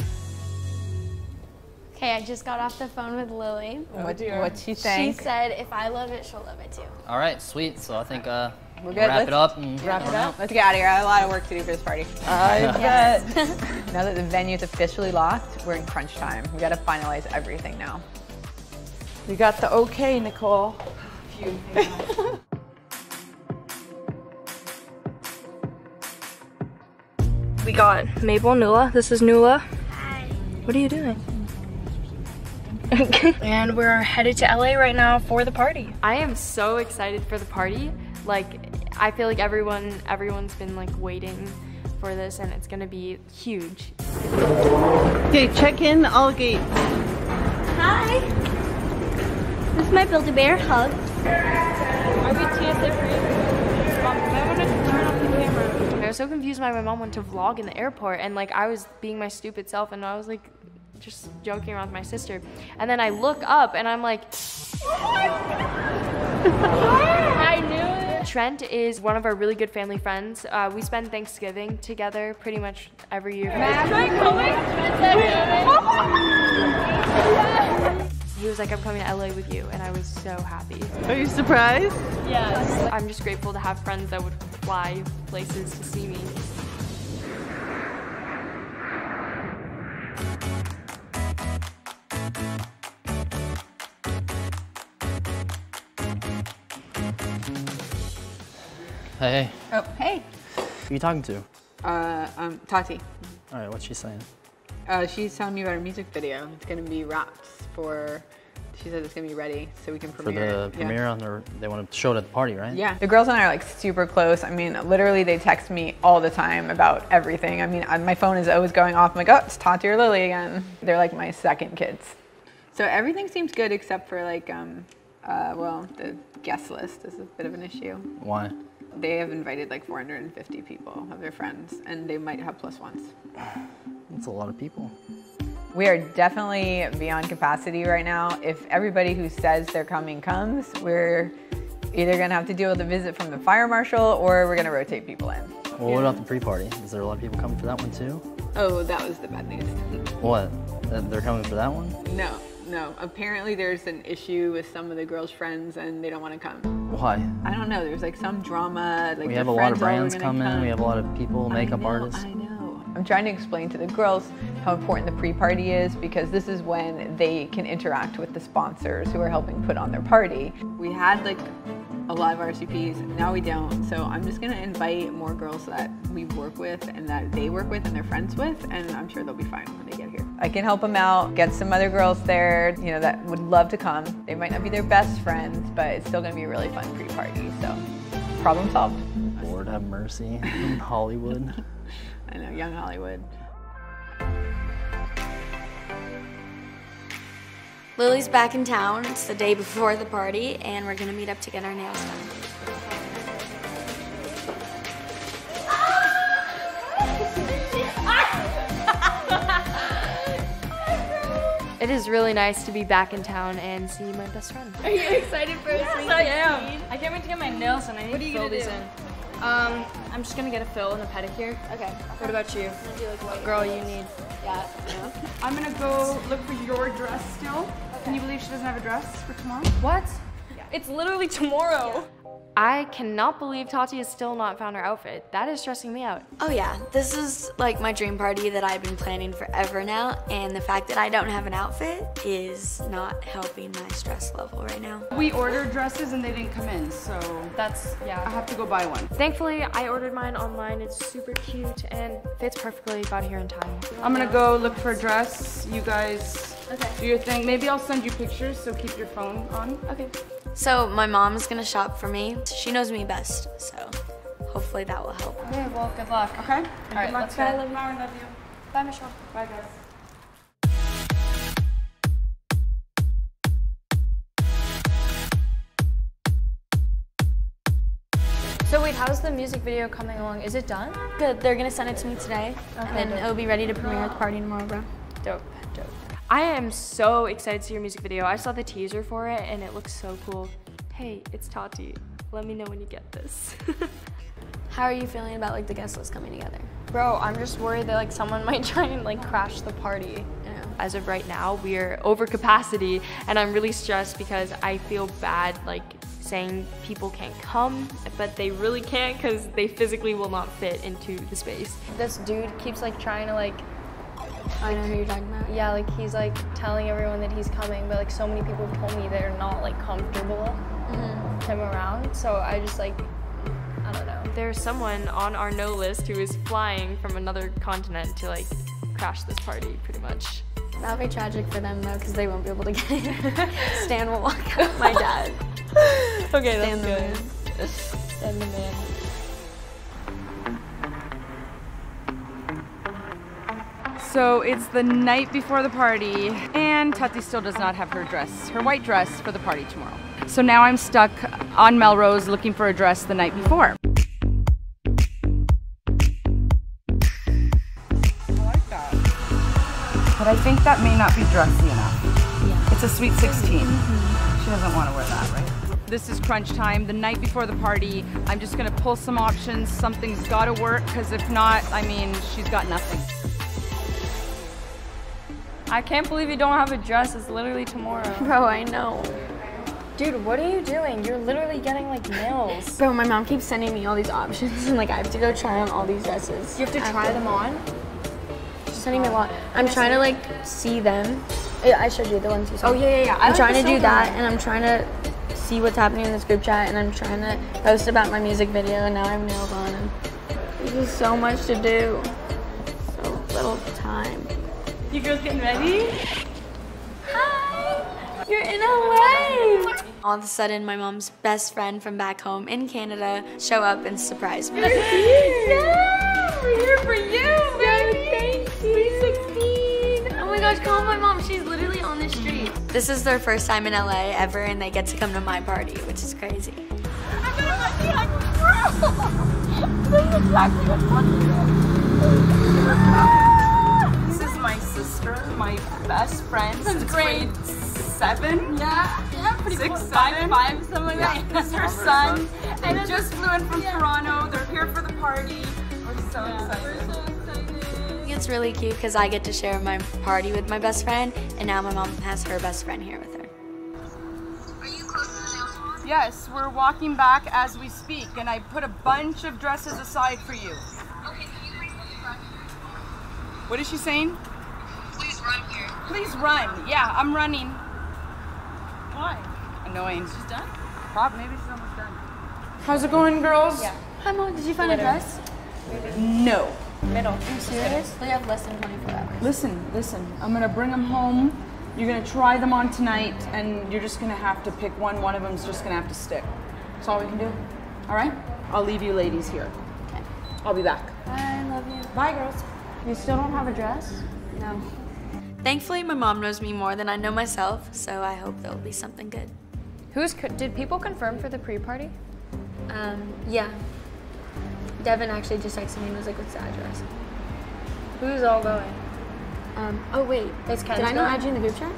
Okay, I just got off the phone with Lily. What, what'd she She said if I love it, she'll love it too. All right, sweet. So I think uh, We're we'll good. wrap Let's it up and Wrap it up. out. Let's get out of here. I have a lot of work to do for this party. I Yes. now that the venue's officially locked, we're in crunch time. We gotta finalize everything now. We got the okay, Nicole. We got Mabel, Nula. This is Nula. Hi. What are you doing? and we're headed to LA right now for the party. I am so excited for the party. Like, I feel like everyone, everyone's been like waiting for this, and it's gonna be huge. Okay, check in all gates. Hi. This is my Build-A-Bear hug. Are we TSA free? I was so confused why my mom went to vlog in the airport, and like I was being my stupid self, and I was like just joking around with my sister. And then I look up, and I'm like, I knew it. Trent is one of our really good family friends. Uh, we spend Thanksgiving together pretty much every year. he was like, I'm coming to LA with you, and I was so happy. Are you surprised? Yes. I'm just grateful to have friends that would fly places to see me. Hey, Oh, hey. who are you talking to? Uh, um, Tati. All right, what's she saying? Uh, she's telling me about her music video. It's gonna be wrapped for. She said it's gonna be ready so we can premiere. For premiere. the it. Yeah. premiere on the, they want to show it at the party, right? Yeah, the girls and I are like super close. I mean, literally, they text me all the time about everything. I mean, I- my phone is always going off. I'm like, oh, it's Tati or Lily again. They're like my second kids. So everything seems good except for like, um, uh, well, the guest list is a bit of an issue. Why? They have invited like 450 people of their friends, and they might have plus ones. That's a lot of people. We are definitely beyond capacity right now. If everybody who says they're coming comes, we're either gonna have to deal with a visit from the fire marshal or we're gonna rotate people in. Well, what about the pre-party? Is there a lot of people coming for that one too? Oh, that was the bad news. What? They're coming for that one? No, no. Apparently there's an issue with some of the girls' friends and they don't want to come. Why? I don't know. There's like some drama. Like we have a lot of friends all were brands coming. come. We have a lot of people, makeup know, artists. I know. I'm trying to explain to the girls how important the pre-party is because this is when they can interact with the sponsors who are helping put on their party. We had like a lot of RSVPs, now we don't. So I'm just gonna invite more girls that we work with and that they work with and they're friends with, and I'm sure they'll be fine when they get here. I can help them out, get some other girls there, you know, that would love to come. They might not be their best friends, but it's still gonna be a really fun pre-party. So problem solved. Lord have mercy. in Hollywood. I know, young Hollywood. Lily's back in town. It's the day before the party, and we're gonna meet up to get our nails done. It is really nice to be back in town and see my best friend. Are you excited for a Yes, sweet I am. I can't wait to get my nails done. I need What are to you fill gonna these do? in. Um, I'm just gonna get a fill and a pedicure. Okay. What about you? Like Girl, you need. Yeah. I'm gonna go look for your dress still. Can you believe she doesn't have a dress for tomorrow? What? It's literally tomorrow. I cannot believe Tati has still not found her outfit. That is stressing me out. Oh yeah, this is like my dream party that I've been planning forever now, and the fact that I don't have an outfit is not helping my stress level right now. We ordered dresses and they didn't come in, so That's, yeah. I have to go buy one. Thankfully, I ordered mine online. It's super cute and fits perfectly. Got here in time. I'm gonna go look for a dress. You guys Okay. do your thing. Maybe I'll send you pictures, so keep your phone on. Okay. So my mom is gonna shop for me. She knows me best, so hopefully that will help. Okay, well, good luck. Okay? All right, luck, let's go. Bye, love you. Bye, Michelle. Bye, guys. So wait, how's the music video coming along? Is it done? Good. They're gonna send it to me today, Okay, and then dope. it'll be ready to premiere at the party tomorrow, bro. Dope. I am so excited to see your music video. I saw the teaser for it and it looks so cool. Hey, it's Tati. Let me know when you get this. How are you feeling about like the guest list coming together? Bro, I'm just worried that like someone might try and like crash the party. As of right now, we are over capacity and I'm really stressed because I feel bad like saying people can't come, but they really can't because they physically will not fit into the space. This dude keeps like trying to like I know who you're talking about. Yeah, like he's like telling everyone that he's coming, but like so many people have told me they're not like comfortable Mm-hmm. with him around. So I just like I don't know. There's someone on our no list who is flying from another continent to like crash this party pretty much. That'll be tragic for them though, because they won't be able to get in. Stan will walk out. My dad. Okay, Stan that's the good. Stan the man. So it's the night before the party, and Tati still does not have her dress, her white dress for the party tomorrow. So now I'm stuck on Melrose looking for a dress the night before. I like that. But I think that may not be dressy enough. It's a sweet 16. She doesn't want to wear that, right? This is crunch time, the night before the party. I'm just gonna pull some options. Something's gotta work, because if not, I mean, she's got nothing. I can't believe you don't have a dress. It's literally tomorrow. Bro, I know. Dude, what are you doing? You're literally getting like nails. Bro, my mom keeps sending me all these options and like I have to go try on all these dresses. You have to I try them on? She's sending me a lot. I'm trying to like see them. Yeah, I showed you the ones you saw. Oh, yeah, yeah, yeah. I'm like trying to do that and I'm trying to see what's happening in this group chat and I'm trying to post about my music video and now I have nails on and there's just so much to do. So little time. You girls getting ready? Hi! You're in LA! All of a sudden, my mom's best friend from back home in Canada show up and surprise me. You're here! Yeah, we're here for you, baby. thank you. 16. Oh my gosh, call my mom. She's literally on the street. This is their first time in LA ever, and they get to come to my party, which is crazy. This is my sister, my best friend since grade seven. Yeah, yeah, pretty Six, close. seven. Five, five, something like yeah. that. This is her son. They just flew in from Toronto. They're here for the party. We're so excited. It's really cute because I get to share my party with my best friend, and now my mom has her best friend here with her. Yes, we're walking back as we speak, and I put a bunch of dresses aside for you. Okay, can you bring them back? What is she saying? Please run here. Please run. Yeah, I'm running. Why? Annoying. She's done? Probably. Maybe she's almost done. How's it going, girls? Yeah. Hi, mom. Did you find a dress? No. Middle. Are you serious? We have less than 24 hours. Listen, listen. I'm gonna bring them home. You're gonna try them on tonight, and you're just gonna have to pick one. One of them's just gonna have to stick. That's all we can do. All right? I'll leave you ladies here. Okay. I'll be back. I love you. Bye, girls. You still don't have a dress? No. Thankfully, my mom knows me more than I know myself, so I hope there'll be something good. Who's did people confirm for the pre-party? Um, yeah. Devin actually just texted me and was like, what's the address? Who's all going? Um, oh wait, did Ken's I not add you in the group chat?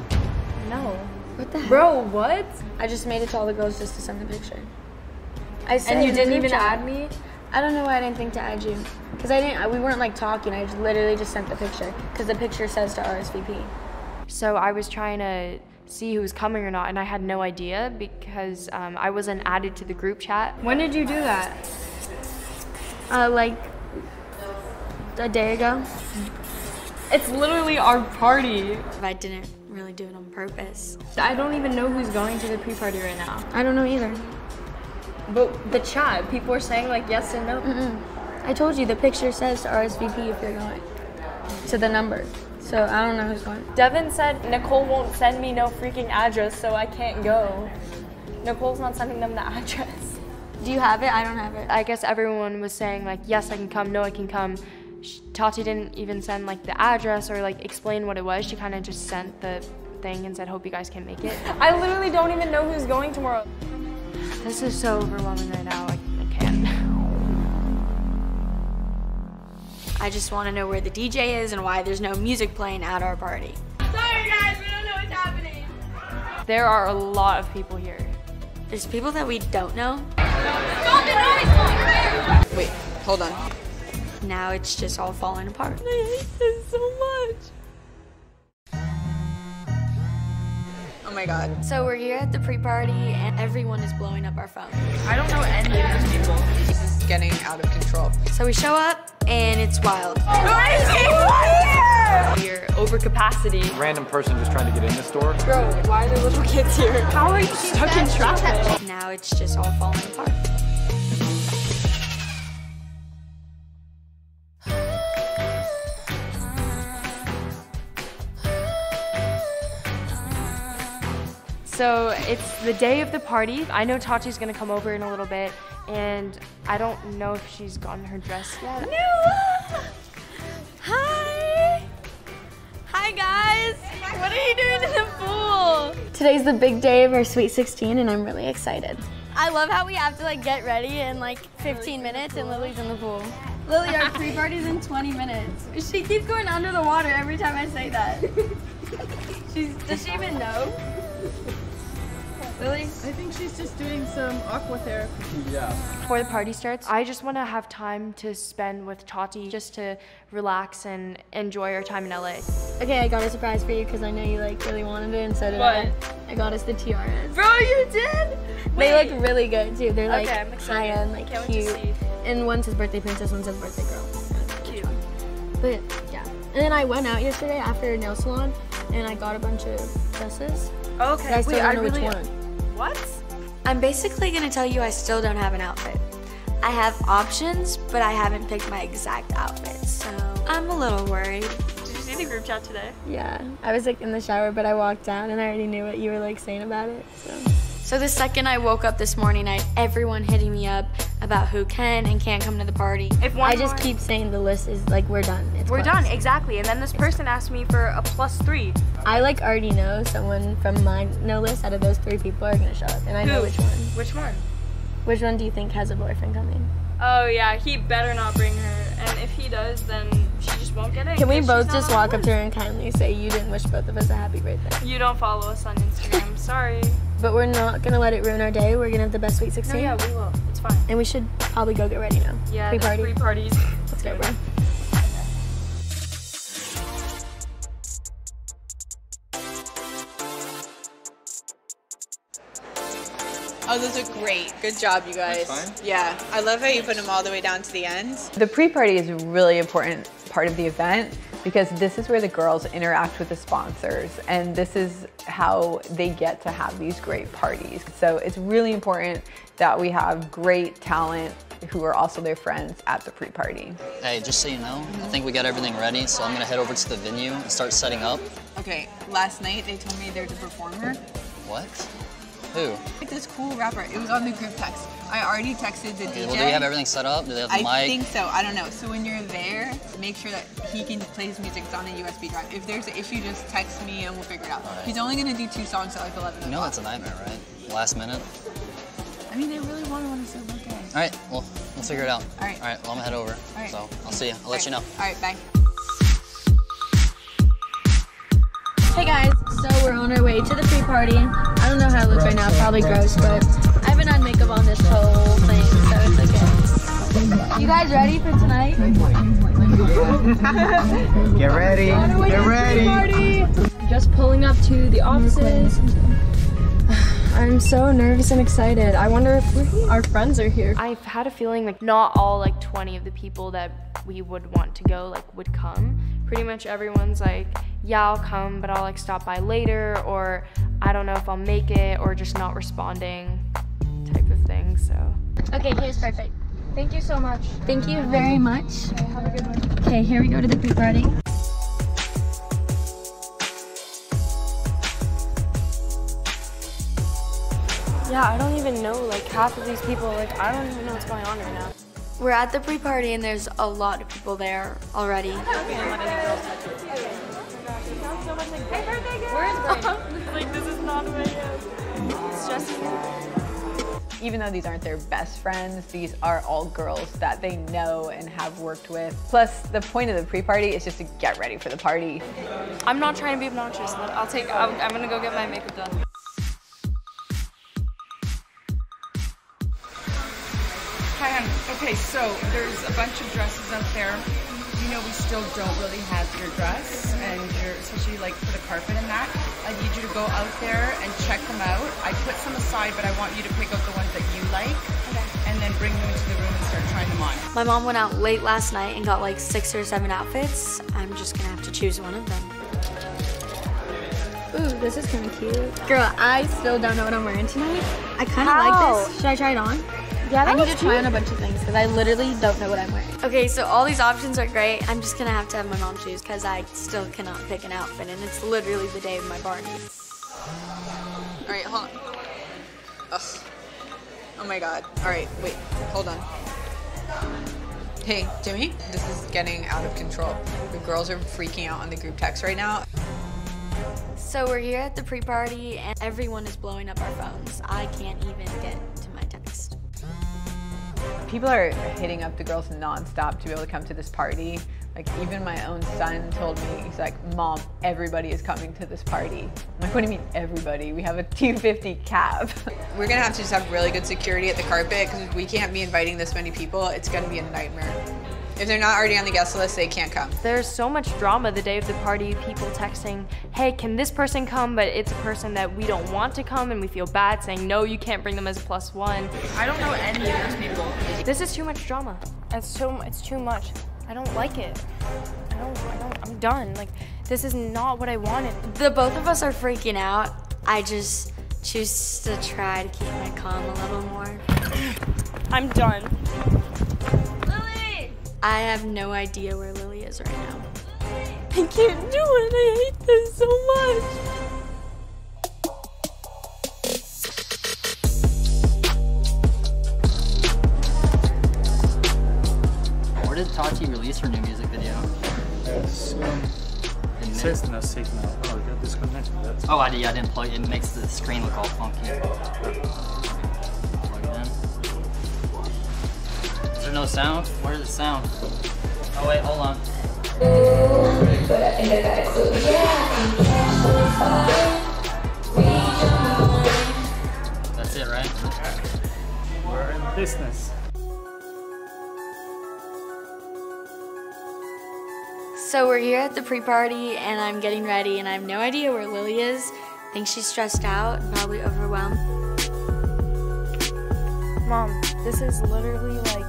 No. What the heck? Bro, what? I just made it to all the girls just to send the picture. I said And you didn't even chat- add me? I don't know why I didn't think to add you. Cause I didn't, I- we weren't like talking, I just literally just sent the picture. Cause the picture says to RSVP. So I was trying to see who was coming or not, and I had no idea because um, I wasn't added to the group chat. When did you do that? Uh, like a day ago. It's literally our party. I didn't really do it on purpose. I don't even know who's going to the pre-party right now. I don't know either. But the chat, people are saying like yes and no. Mm-mm. I told you the picture says to RSVP if you're going. To the number. So I don't know who's going. Devin said Nicole won't send me no freaking address, so I can't go. Nicole's not sending them the address. Do you have it? I don't have it. I guess everyone was saying like, yes, I can come, no, I can come. Tati didn't even send like the address or like explain what it was. She kind of just sent the thing and said, hope you guys can make it. I literally don't even know who's going tomorrow. This is so overwhelming right now. I, I can't. I just want to know where the DJ is and why there's no music playing at our party. Sorry guys, we don't know what's happening. There are a lot of people here. There's people that we don't know. Wait, hold on. Now it's just all falling apart. I hate this so much. Oh my god. So we're here at the pre-party and everyone is blowing up our phone. I don't know any of these people. This is getting out of control. So we show up and it's wild. We're over capacity. Random person just trying to get in the store. Bro, why are there little kids here? How are you stuck in traffic? Now it's just all falling apart. So it's the day of the party. I know Tati's gonna come over in a little bit, and I don't know if she's gotten her dress yet. Hi! Hi guys! What are you doing in the pool? Today's the big day of our Sweet 16 and I'm really excited. I love how we have to like get ready in like 15 minutes and Lily's in the pool. Lily, our pre-party's in 20 minutes. She keeps going under the water every time I say that. She's, does she even know? Lily? I think she's just doing some aqua therapy. Yeah. Before the party starts, I just want to have time to spend with Tati just to relax and enjoy our time in LA. Okay, I got a surprise for you because I know you like really wanted it and so did What? I. I got us the tiaras. Bro, you did? They look really good too. They're like Okay, high end, like Can't cute. And one says birthday princess, one says birthday girl. Cute. But yeah. And then I went out yesterday after a nail salon and I got a bunch of dresses. Okay. I still Wait, don't I know really- which one. What? I'm basically gonna tell you I still don't have an outfit. I have options, but I haven't picked my exact outfit, so I'm a little worried. Did you see the group chat today? Yeah. I was like in the shower, but I walked down and I already knew what you were like saying about it. So So the second I woke up this morning, I had everyone hitting me up about who can and can't come to the party. If one I just more- keep saying the list is like we're done. It's We're closed. done, exactly. And then this person asked me for a plus three. I like already know someone from my no list out of those three people are gonna show up, and I know which one. Which one? Which one do you think has a boyfriend coming? Oh yeah, he better not bring her. And if he does, then she just won't get it. Can we both just walk up to her and kindly say you didn't wish both of us a happy birthday? You don't follow us on Instagram. Sorry. But we're not gonna let it ruin our day. We're gonna have the best sweet No, 16. yeah, we will. It's fine. And we should probably go get ready now. Yeah, Pre there's party. Pre parties. Let's go, bro. Oh, those are great. Good job, you guys. Fine. Yeah, I love how you put them all the way down to the end. The pre-party is a really important part of the event because this is where the girls interact with the sponsors and this is how they get to have these great parties. So it's really important that we have great talent who are also their friends at the pre-party. Hey, just so you know, I think we got everything ready, so I'm gonna head over to the venue and start setting up. Okay, last night they told me there's a performer. What? Who? Like this cool rapper. It was on the group text. I already texted the DJ. Well, do we have everything set up? Do they have the I mic? think so. I don't know. So when you're there, make sure that he can play his music. It's on a USB drive. If there's an issue, just text me and we'll figure it out. He's only gonna do two songs at like 11 You know that's a nightmare, right? Last minute. I mean, they really want to one to say okay. All right, well, we'll figure it out. All right. All right, well, I'm gonna head over. All right. So I'll see you. I'll let you know. All right, bye. Hey guys, so we're on our way to the pre-party. I don't know how it looks right now, probably gross, but I haven't had makeup on this whole thing, so it's okay. You guys ready for tonight? Get ready. Get ready. Just pulling up to the offices. I'm so nervous and excited. I wonder if our friends are here. I've had a feeling like not all like 20 of the people that we would want to go like would come. Pretty much everyone's like, yeah, I'll come, but I'll like stop by later, or I don't know if I'll make it, or just not responding type of thing. So. Okay, here's perfect. Thank you so much. Thank you very much. Okay, have a good one. Okay, here we go to the pre-party. Yeah, I don't even know like half of these people. Like I don't even know what's going on right now. We're at the pre-party and there's a lot of people there already. like this is not stressing. Even though these aren't their best friends, these are all girls that they know and have worked with. Plus, the point of the pre-party is just to get ready for the party. I'm not trying to be obnoxious. I'll take. I'm, I'm gonna go get my makeup done. Hi, hon. Okay, so there's a bunch of dresses up there. You know, we still don't really have your dress, and your, especially like for the carpet and that. I need you to go out there and check them out. I put some aside, but I want you to pick out the ones that you like, and then bring them into the room and start trying them on. My mom went out late last night and got like six or seven outfits. I'm just gonna have to choose one of them. Ooh, this is kind of cute. Girl, I still don't know what I'm wearing tonight. I kind of How? like this. Should I try it on? Yeah, I need to looks try cute. on a bunch of things because I literally don't know what I'm wearing. Okay, so all these options are great. I'm just gonna have to have my mom choose because I still cannot pick an outfit, and it's literally the day of my party. All right, hold on. Ugh. Oh my god. All right, wait, hold on. Hey, Jimmy, this is getting out of control. The girls are freaking out on the group text right now. So we're here at the pre-party, and everyone is blowing up our phones. I can't even get to my text. People are hitting up the girls nonstop to be able to come to this party. Like even my own son told me, he's like, Mom, everybody is coming to this party. I'm like, what do you mean everybody? We have a 250 cab. We're gonna have to just have really good security at the carpet because we can't be inviting this many people. It's gonna be a nightmare. If they're not already on the guest list, they can't come. There's so much drama the day of the party, people texting, hey, can this person come? But it's a person that we don't want to come and we feel bad saying, no, you can't bring them as a plus one. I don't know any of those people. This is too much drama. It's so it's too much. I don't like it. I don't, I don't I'm done. Like this is not what I wanted. The both of us are freaking out. I just choose to try to keep my calm a little more. I'm done. Lily! I have no idea where Lily is right now. I can't do it. I hate this so much. Where did Tati release her new music video? Yes. Um, it says no signal. Oh, it got disconnected. That's Oh, I, did, I didn't plug it. It makes the screen look all funky. Plug it in. Is there no sound? Where is the sound? Oh, wait, hold on. That's it, right? We're in business. So we're here at the pre-party and I'm getting ready and I have no idea where Lily is. I think she's stressed out and probably overwhelmed. Mom, this is literally like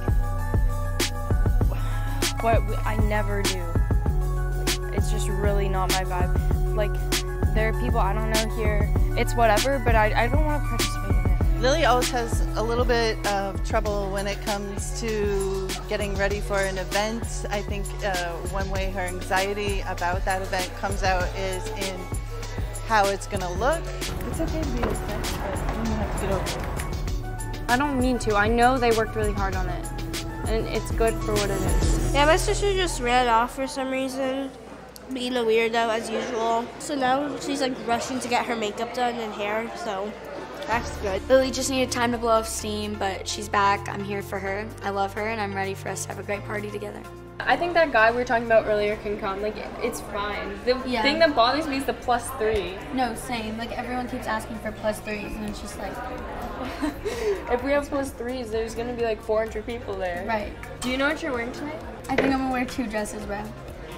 what we- I never do. Like, it's just really not my vibe. Like, there are people I don't know here. It's whatever, but I, I don't want to participate in it. Lily always has a little bit of trouble when it comes to getting ready for an event. I think uh, one way her anxiety about that event comes out is in how it's going to look. It's okay to be upset, but you have to get over it. I don't mean to. I know they worked really hard on it, and it's good for what it is. Yeah, my sister just ran off for some reason, being a weirdo as usual. So now she's like rushing to get her makeup done and hair, so that's good. Lily just needed time to blow off steam, but she's back. I'm here for her. I love her and I'm ready for us to have a great party together. I think that guy we were talking about earlier can come. Like, it's fine. The Yeah. thing that bothers me is the plus three. No, same. Like everyone keeps asking for plus threes, and it's just like, If we have plus threes, there's gonna be like 400 people there. right. Do you know what you're wearing tonight? I think I'm gonna wear two dresses, bro.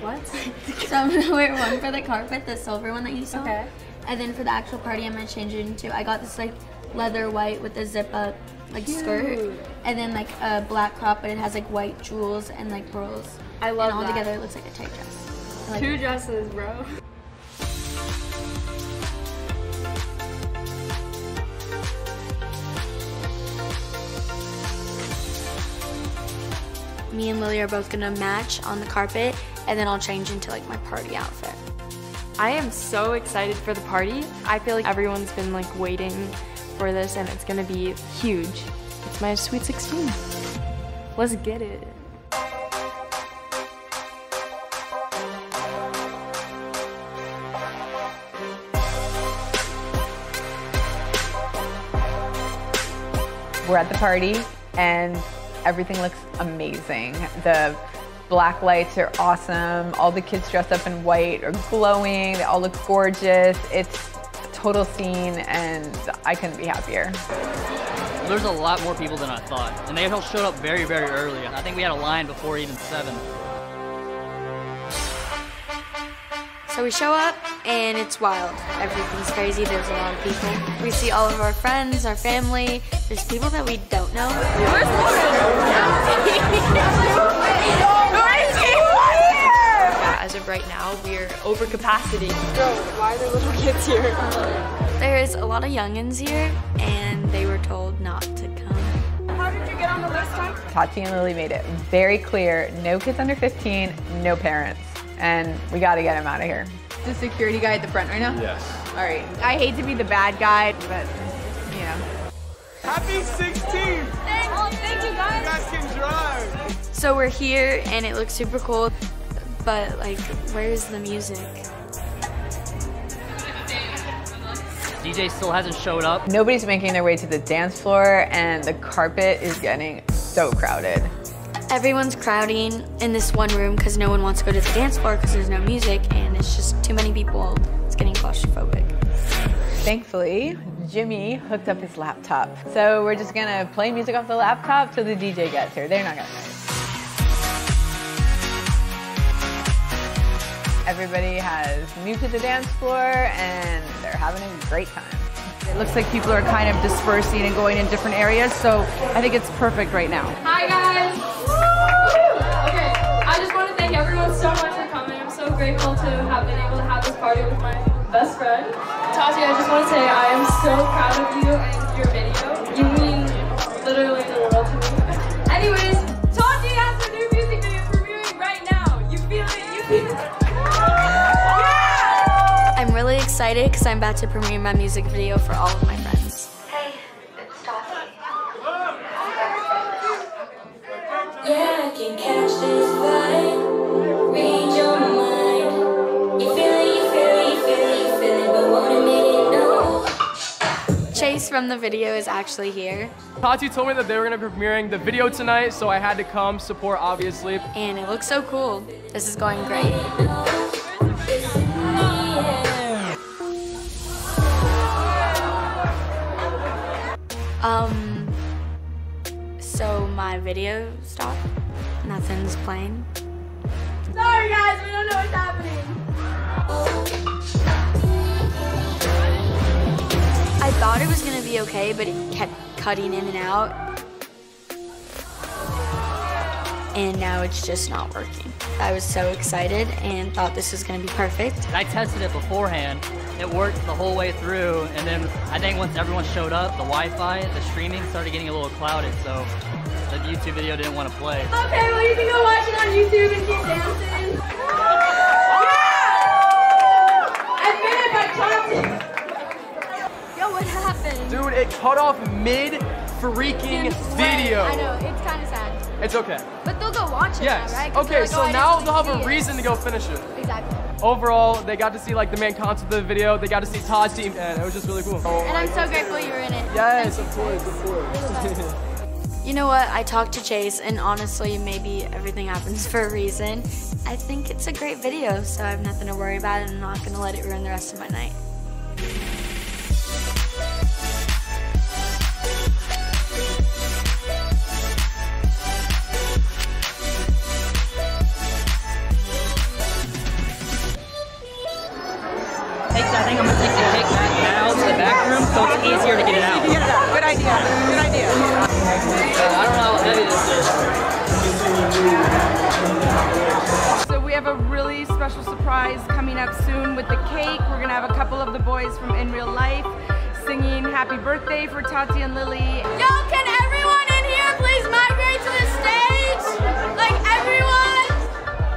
What? so I'm gonna wear one for the carpet, the silver one that you saw. Okay. And then for the actual party, I'm gonna change it into. I got this like leather white with a zip up like skirt, and then like a black crop, but it has like white jewels and like pearls. I love And all that. together, it looks like a tight dress. Like Two it. dresses, bro. Me and Lily are both gonna match on the carpet, and then I'll change into like my party outfit. I am so excited for the party. I feel like everyone's been like waiting for this and it's gonna be huge. It's my sweet 16. Let's get it. We're at the party and everything looks amazing. The black lights are awesome. All the kids dressed up in white are glowing. They all look gorgeous. It's total scene and I couldn't be happier. There's a lot more people than I thought, and they all showed up very, very early. I think we had a line before even seven. So we show up and it's wild. Everything's crazy. There's a lot of people. We see all of our friends, our family. There's people that we don't know. Yeah, as of right now, we're over capacity. Bro, why are there little kids here? There's a lot of youngins here, and they were told not to come. How did you get on the list, Tom? Tati and Lily made it very clear, no kids under 15, no parents. And we gotta get them out of here. The security guy at the front right now? Yes. All right. I hate to be the bad guy, but, you know. Happy 16! thank you guys. You guys can drive. So we're here, and it looks super cool. But like, where's the music? DJ still hasn't showed up. Nobody's making their way to the dance floor and the carpet is getting so crowded. Everyone's crowding in this one room because no one wants to go to the dance floor because there's no music and it's just too many people. It's getting claustrophobic. Thankfully, Jimmy hooked up his laptop. So we're just gonna play music off the laptop till the DJ gets here. They're not gonna Everybody has moved to the dance floor and they're having a great time. It looks like people are kind of dispersing and going in different areas, so I think it's perfect right now. Hi guys! Okay, I just want to thank everyone so much for coming. I'm so grateful to have been able to have this party with my best friend. Tati, I just want to say I am so proud of you and your video. You mean literally the world to me. Anyways, excited because I'm about to premiere my music video for all of my friends. Hey, it's Tati. Yeah, I can catch this vibe. Read your mind. You feel it, you feel it, you feel it, you feel it, but won't admit it, no. Chase from the video is actually here. Tati told me that they were gonna be premiering the video tonight, so I had to come support, obviously. And it looks so cool. This is going great. Um, so my video stopped. Nothing's playing. Sorry guys, we don't know what's happening. I thought it was gonna be okay, but it kept cutting in and out. And now it's just not working. I was so excited and thought this was gonna be perfect. I tested it beforehand. It worked the whole way through, and then I think once everyone showed up, the Wi-Fi, the streaming started getting a little clouded, so the YouTube video didn't want to play. Okay, well you can go watch it on YouTube and keep dancing. I made it by Tati. Yo, what happened? Dude, it cut off mid freaking video. I know, it's kind of sad. It's okay. But they'll go watch it Yes. now, right? Okay, like, so "Oh, now they'll have a it." reason to go finish it. Exactly. Overall, they got to see like the main concept of the video. They got to see Todd's team, and it was just really cool. And I'm so grateful you were in it. Yes, of course, of course. You know what? I talked to Chase, and honestly, maybe everything happens for a reason. I think it's a great video, so I have nothing to worry about, and I'm not gonna let it ruin the rest of my night. Birthday for Tati and Lily. Yo, can everyone in here please migrate to the stage? Like everyone?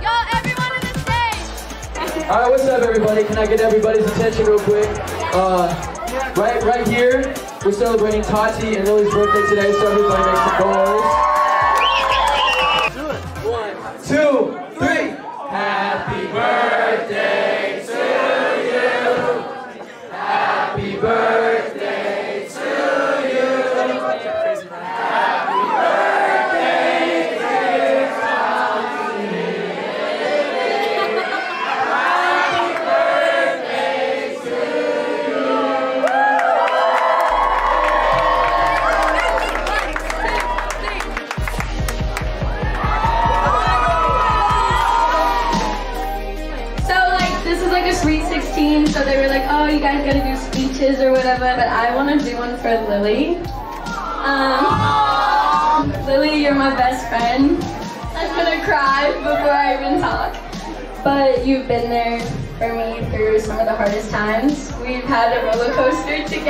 Yo, everyone in the stage. All right, what's up, everybody? Can I get everybody's attention real quick? Uh, right, right here, we're celebrating Tati and Lily's birthday today, so everybody make some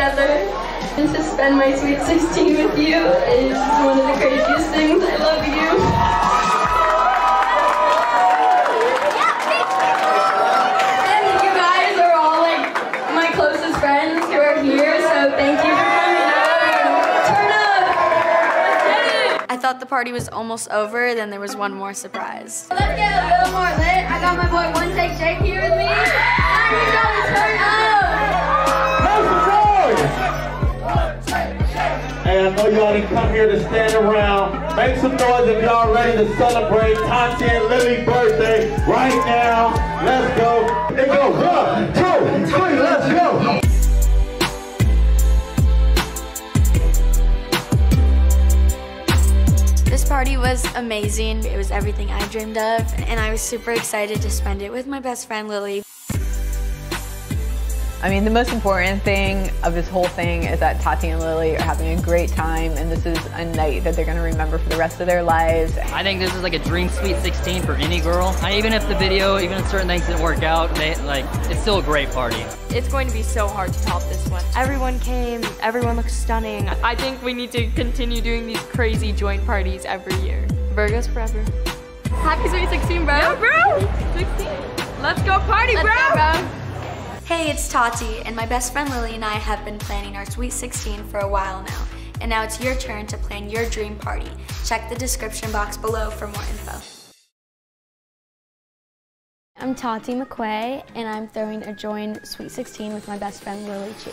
together. And to spend my sweet 16 with you is one of the craziest things. I love you. And you guys are all like my closest friends who are here, so thank you for coming out. Turn up! I thought the party was almost over, then there was one more surprise. Let's get a little more lit. I got my boy One Take Jake here with me. Time to go turn up! I know y'all didn't come here to stand around. Make some noise if y'all ready to celebrate Tati and Lily's birthday right now. Let's go. It go one, two, three, let's go. This party was amazing. It was everything I dreamed of, and I was super excited to spend it with my best friend Lily. I mean, the most important thing of this whole thing is that Tati and Lily are having a great time, and this is a night that they're going to remember for the rest of their lives. I think this is like a dream Sweet 16 for any girl. And even if the video, even if certain things didn't work out, they, like it's still a great party. It's going to be so hard to top this one. Everyone came, everyone looks stunning. I think we need to continue doing these crazy joint parties every year. Virgos forever. Happy Sweet 16, bro. Yeah, bro. 16. Let's go party, Let's bro. go, bro. Hey, it's Tati, and my best friend Lily and I have been planning our Sweet 16 for a while now. And now it's your turn to plan your dream party. Check the description box below for more info. I'm Tati McQuay, and I'm throwing a joint Sweet 16 with my best friend Lily Chee.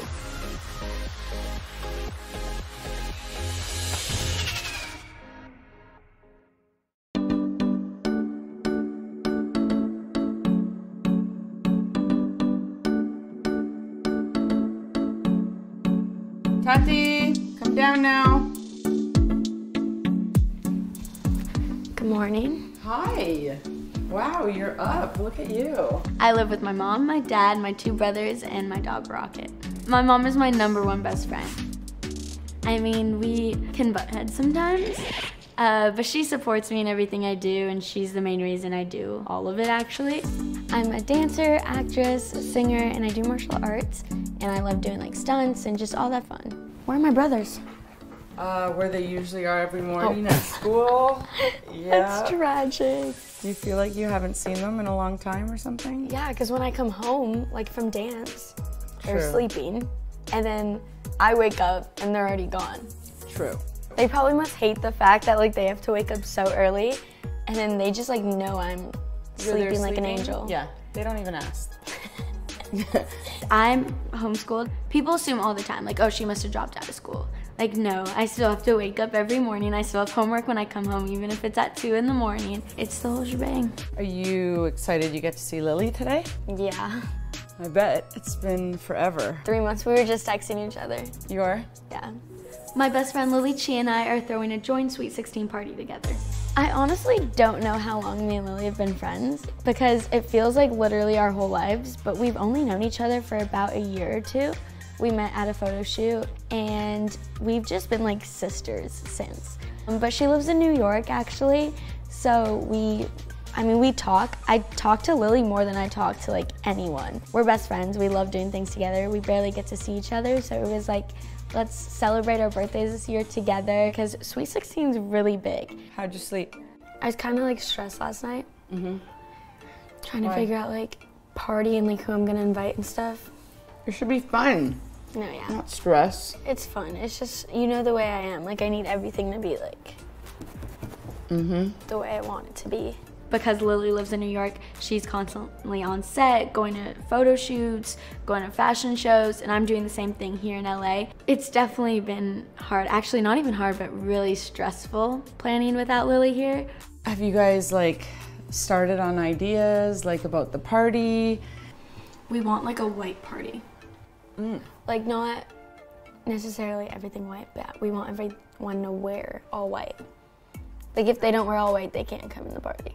Down now. Good morning. Hi. Wow, you're up. Look at you. I live with my mom, my dad, my two brothers, and my dog Rocket. My mom is my number one best friend. I mean, we can butt heads sometimes, uh, but she supports me in everything I do, and she's the main reason I do all of it actually. I'm a dancer, actress, singer, and I do martial arts, and I love doing like stunts and just all that fun. Where are my brothers? Uh, where they usually are every morning Oh. at school. Yeah. That's tragic. Do you feel like you haven't seen them in a long time or something? Yeah, because when I come home, like from dance, they're sleeping, and then I wake up and they're already gone. True. They probably must hate the fact that like they have to wake up so early, and then they just like know I'm You're sleeping like an angel. Yeah, they don't even ask. I'm homeschooled. People assume all the time, like, oh, she must have dropped out of school. Like, no, I still have to wake up every morning. I still have homework when I come home, even if it's at two in the morning. It's the whole shebang. Are you excited you get to see Lily today? Yeah. I bet. It's been forever. Three months, we were just texting each other. You are? Yeah. My best friend Lily Chee and I are throwing a joint Sweet 16 party together. I honestly don't know how long me and Lily have been friends because it feels like literally our whole lives, but we've only known each other for about a year or two. We met at a photo shoot and we've just been like sisters since. Um, But she lives in New York actually, so we I mean, we talk. I talk to Lily more than I talk to like anyone. We're best friends. We love doing things together. We barely get to see each other, so it was like, let's celebrate our birthdays this year together because Sweet 16 is really big. How'd you sleep? I was kind of like stressed last night, Mm-hmm. trying to figure out like party and like who I'm gonna invite and stuff. It should be fun. No, yeah. Not stress. It's fun. It's just you know the way I am. Like I need everything to be like Mm-hmm. the way I want it to be. Because Lily lives in New York, she's constantly on set, going to photo shoots, going to fashion shows, and I'm doing the same thing here in LA. It's definitely been hard. Actually, not even hard, but really stressful planning without Lily here. Have you guys like started on ideas like about the party? We want like a white party. Mm. Like not necessarily everything white, but we want everyone to wear all white. Like if they don't wear all white, they can't come in the party.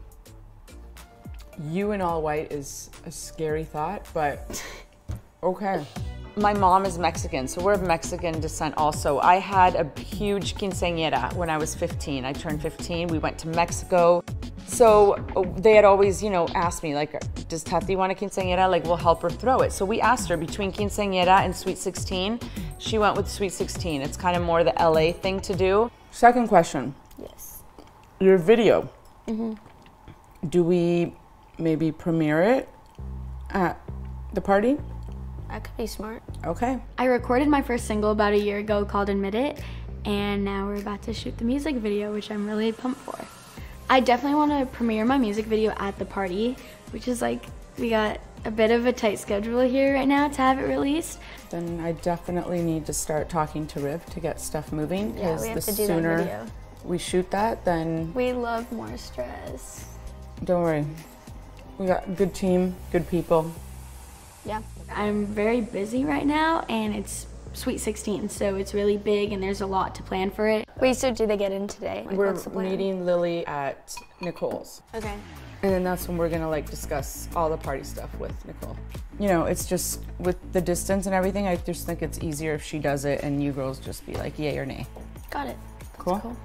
You in all white is a scary thought, but okay. My mom is Mexican, so we're of Mexican descent also. I had a huge quinceañera when I was 15. I turned 15. We went to Mexico. So uh, they had always, you know, asked me, like, does Tati want a quinceañera? Like, we'll help her throw it. So we asked her between quinceañera and Sweet 16. She went with Sweet 16. It's kind of more the LA thing to do. Second question. Yes. Your video. hmm Do we maybe premiere it at the party? That could be smart. Okay. I recorded my first single about a year ago called Admit It, and now we're about to shoot the music video, which I'm really pumped for. I definitely want to premiere my music video at the party, which is like, we got a bit of a tight schedule here right now to have it released. Then I definitely need to start talking to Riv to get stuff moving Yeah, because we have the to do that sooner video. we shoot that, then We love more stress. don't worry. We got a good team, good people. Yeah. I'm very busy right now and it's Sweet 16, so it's really big and there's a lot to plan for it. Wait, so do they get in today? Like, we're what's the plan? meeting Lily at Nicole's. Okay. And then that's when we're gonna like discuss all the party stuff with Nicole. You know, it's just with the distance and everything, I just think it's easier if she does it and you girls just be like yay or nay. Got it. Cool?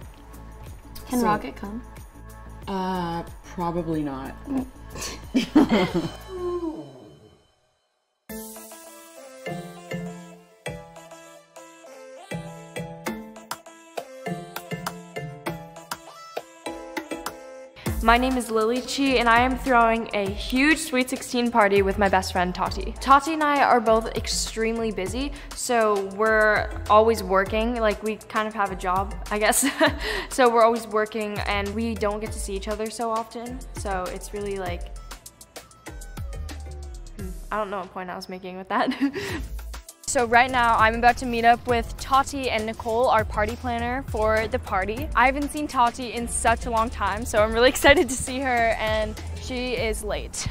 Can So- Rocket come? Uh, probably not. Ooh. My name is Lily Chee and I am throwing a huge Sweet 16 party with my best friend Tati. Tati and I are both extremely busy, so we're always working. Like we kind of have a job, I guess. so we're always working and we don't get to see each other so often. So it's really like, Hmm, I don't know what point I was making with that. So right now I'm about to meet up with Tati and Nicole, our party planner for the party. I haven't seen Tati in such a long time, so I'm really excited to see her and she is late.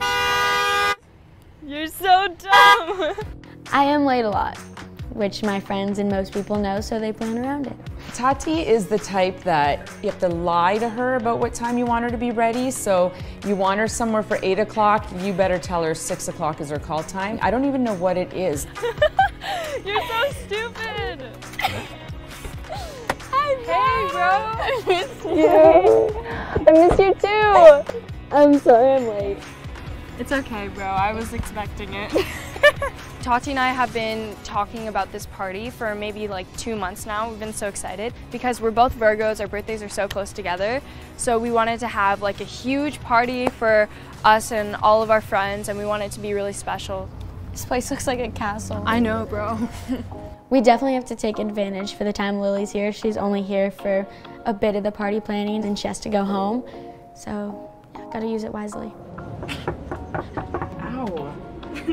You're so dumb. I am late a lot, which my friends and most people know, so they plan around it. Tati is the type that you have to lie to her about what time you want her to be ready. So you want her somewhere for eight o'clock, you better tell her six o'clock is her call time. I don't even know what it is. You're so stupid. Hey, bro. I miss you. I miss you too. I'm sorry I'm late. It's okay, bro. I was expecting it. Tati and I have been talking about this party for maybe like two months now. We've been so excited because we're both Virgos, our birthdays are so close together. So we wanted to have like a huge party for us and all of our friends and we want it to be really special. This place looks like a castle. I know, bro. We definitely have to take advantage for the time Lily's here. She's only here for a bit of the party planning and she has to go home. So, yeah, gotta use it wisely. Ow.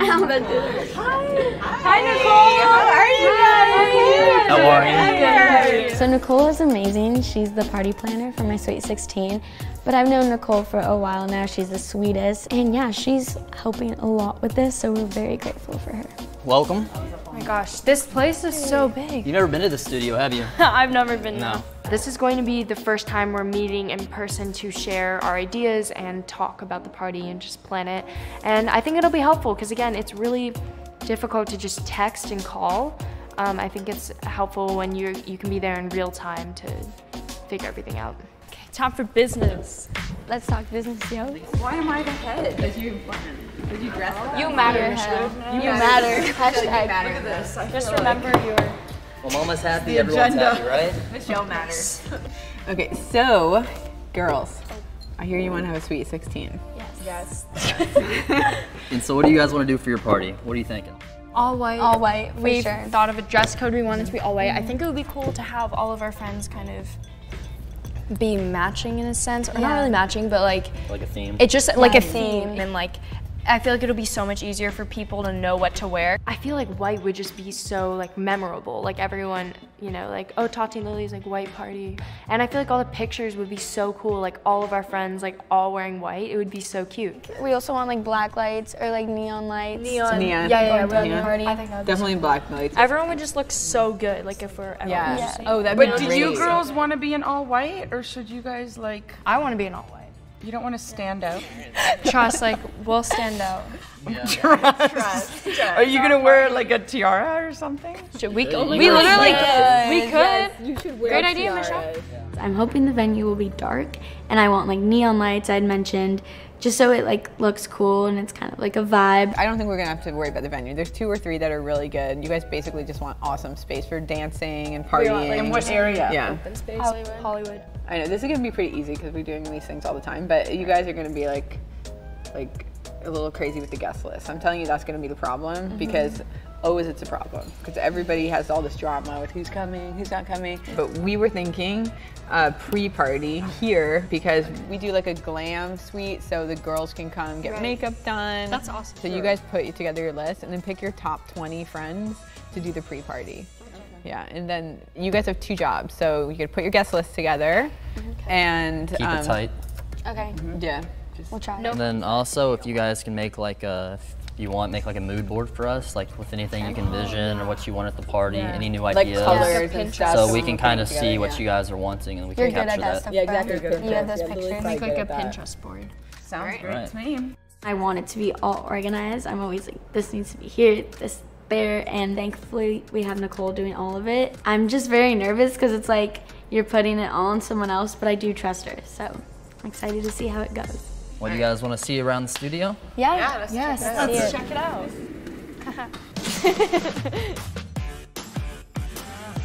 Ow, that did hurt. Hi, Nicole. How are you guys? How are you? So Nicole is amazing. She's the party planner for my Sweet 16. But I've known Nicole for a while now. She's the sweetest. And yeah, she's helping a lot with this, so we're very grateful for her. Welcome. Oh my gosh, this place is so big. You've never been to the studio, have you? I've never been No. there. This is going to be the first time we're meeting in person to share our ideas and talk about the party and just plan it. And I think it'll be helpful because again, it's really difficult to just text and call. Um, I think it's helpful when you you can be there in real time to figure everything out. Okay, time for business. Let's talk business, yo. Why am I the head? Did you, did you dress for that? You matter, head. You You matter. matter. Hashtag. Look at this. I Just feel remember your. Well, Mama's happy, The everyone's agenda. happy, right? Michelle matters. okay, so, girls, I hear you want to have a sweet 16. Yes. Yes. and so what do you guys want to do for your party? What are you thinking? All white. All white, for we sure. thought of a dress code. We wanted to be all white. I think it would be cool to have all of our friends kind of be matching in a sense, or not really matching, but like Like a theme? it's just like a Yeah. theme and like. I feel like it'll be so much easier for people to know what to wear. I feel like white would just be so like memorable. Like everyone, you know, like oh Tati and Lily's like white party, and I feel like all the pictures would be so cool. Like all of our friends like all wearing white. It would be so cute. We also want like black lights or like neon lights. Neon. Neon. Yeah, yeah, yeah. Neon. we're at the party. I think that would Definitely black lights. Everyone would just look so good, like if we're everyone Yeah. was Oh, that'd be really cool. But do you girls want to be in all white or should you guys like, I want to be in all white. You don't want to stand out? Trust, like we'll stand out. Trust. Are you going to wear like a tiara or something? Should we? Oh we literally Yes. we could. You should wear Great idea, Michelle. I'm hoping the venue will be dark and I want like neon lights I'd mentioned just so it like looks cool and it's kind of like a vibe. I don't think we're gonna have to worry about the venue. There's two or three that are really good. You guys basically just want awesome space for dancing and partying. In what area? Yeah. Open space. Hollywood. Hollywood. I know this is gonna be pretty easy because we're doing these things all the time. But you guys are gonna be like, like, a little crazy with the guest list. I'm telling you that's going to be the problem Mhm. because always it's a problem because everybody has all this drama with who's coming, who's not coming. But we were thinking uh, pre-party here because we do like a glam suite so the girls can come get Right. makeup done. That's awesome. So you guys put together your list and then pick your top 20 friends to do the pre-party. Yeah, and then you guys have two jobs. So you could put your guest list together and Keep um, it tight. Okay. Yeah. We'll try. And then also, if you guys can make like a, if you want, make like a mood board for us, like with anything you can envision or what you want at the party, Yeah. any new Like ideas. colors and stuff, So so we we can kind of see together, what yeah. you guys are wanting and we You're can good at capture that that. stuff. Yeah, exactly. You're good at You have those Yeah, pictures. Make like a. Pinterest board. Sounds Right. great Right. to me. I want it to be all organized. I'm always like, this needs to be here, this there, and thankfully we have Nicole doing all of it. I'm just very nervous because it's like you're putting it all on someone else, but I do trust her, so I'm excited to see how it goes. What do you guys want to see around the studio? Yeah. Yeah, let's yes. check it out. Let's check it out.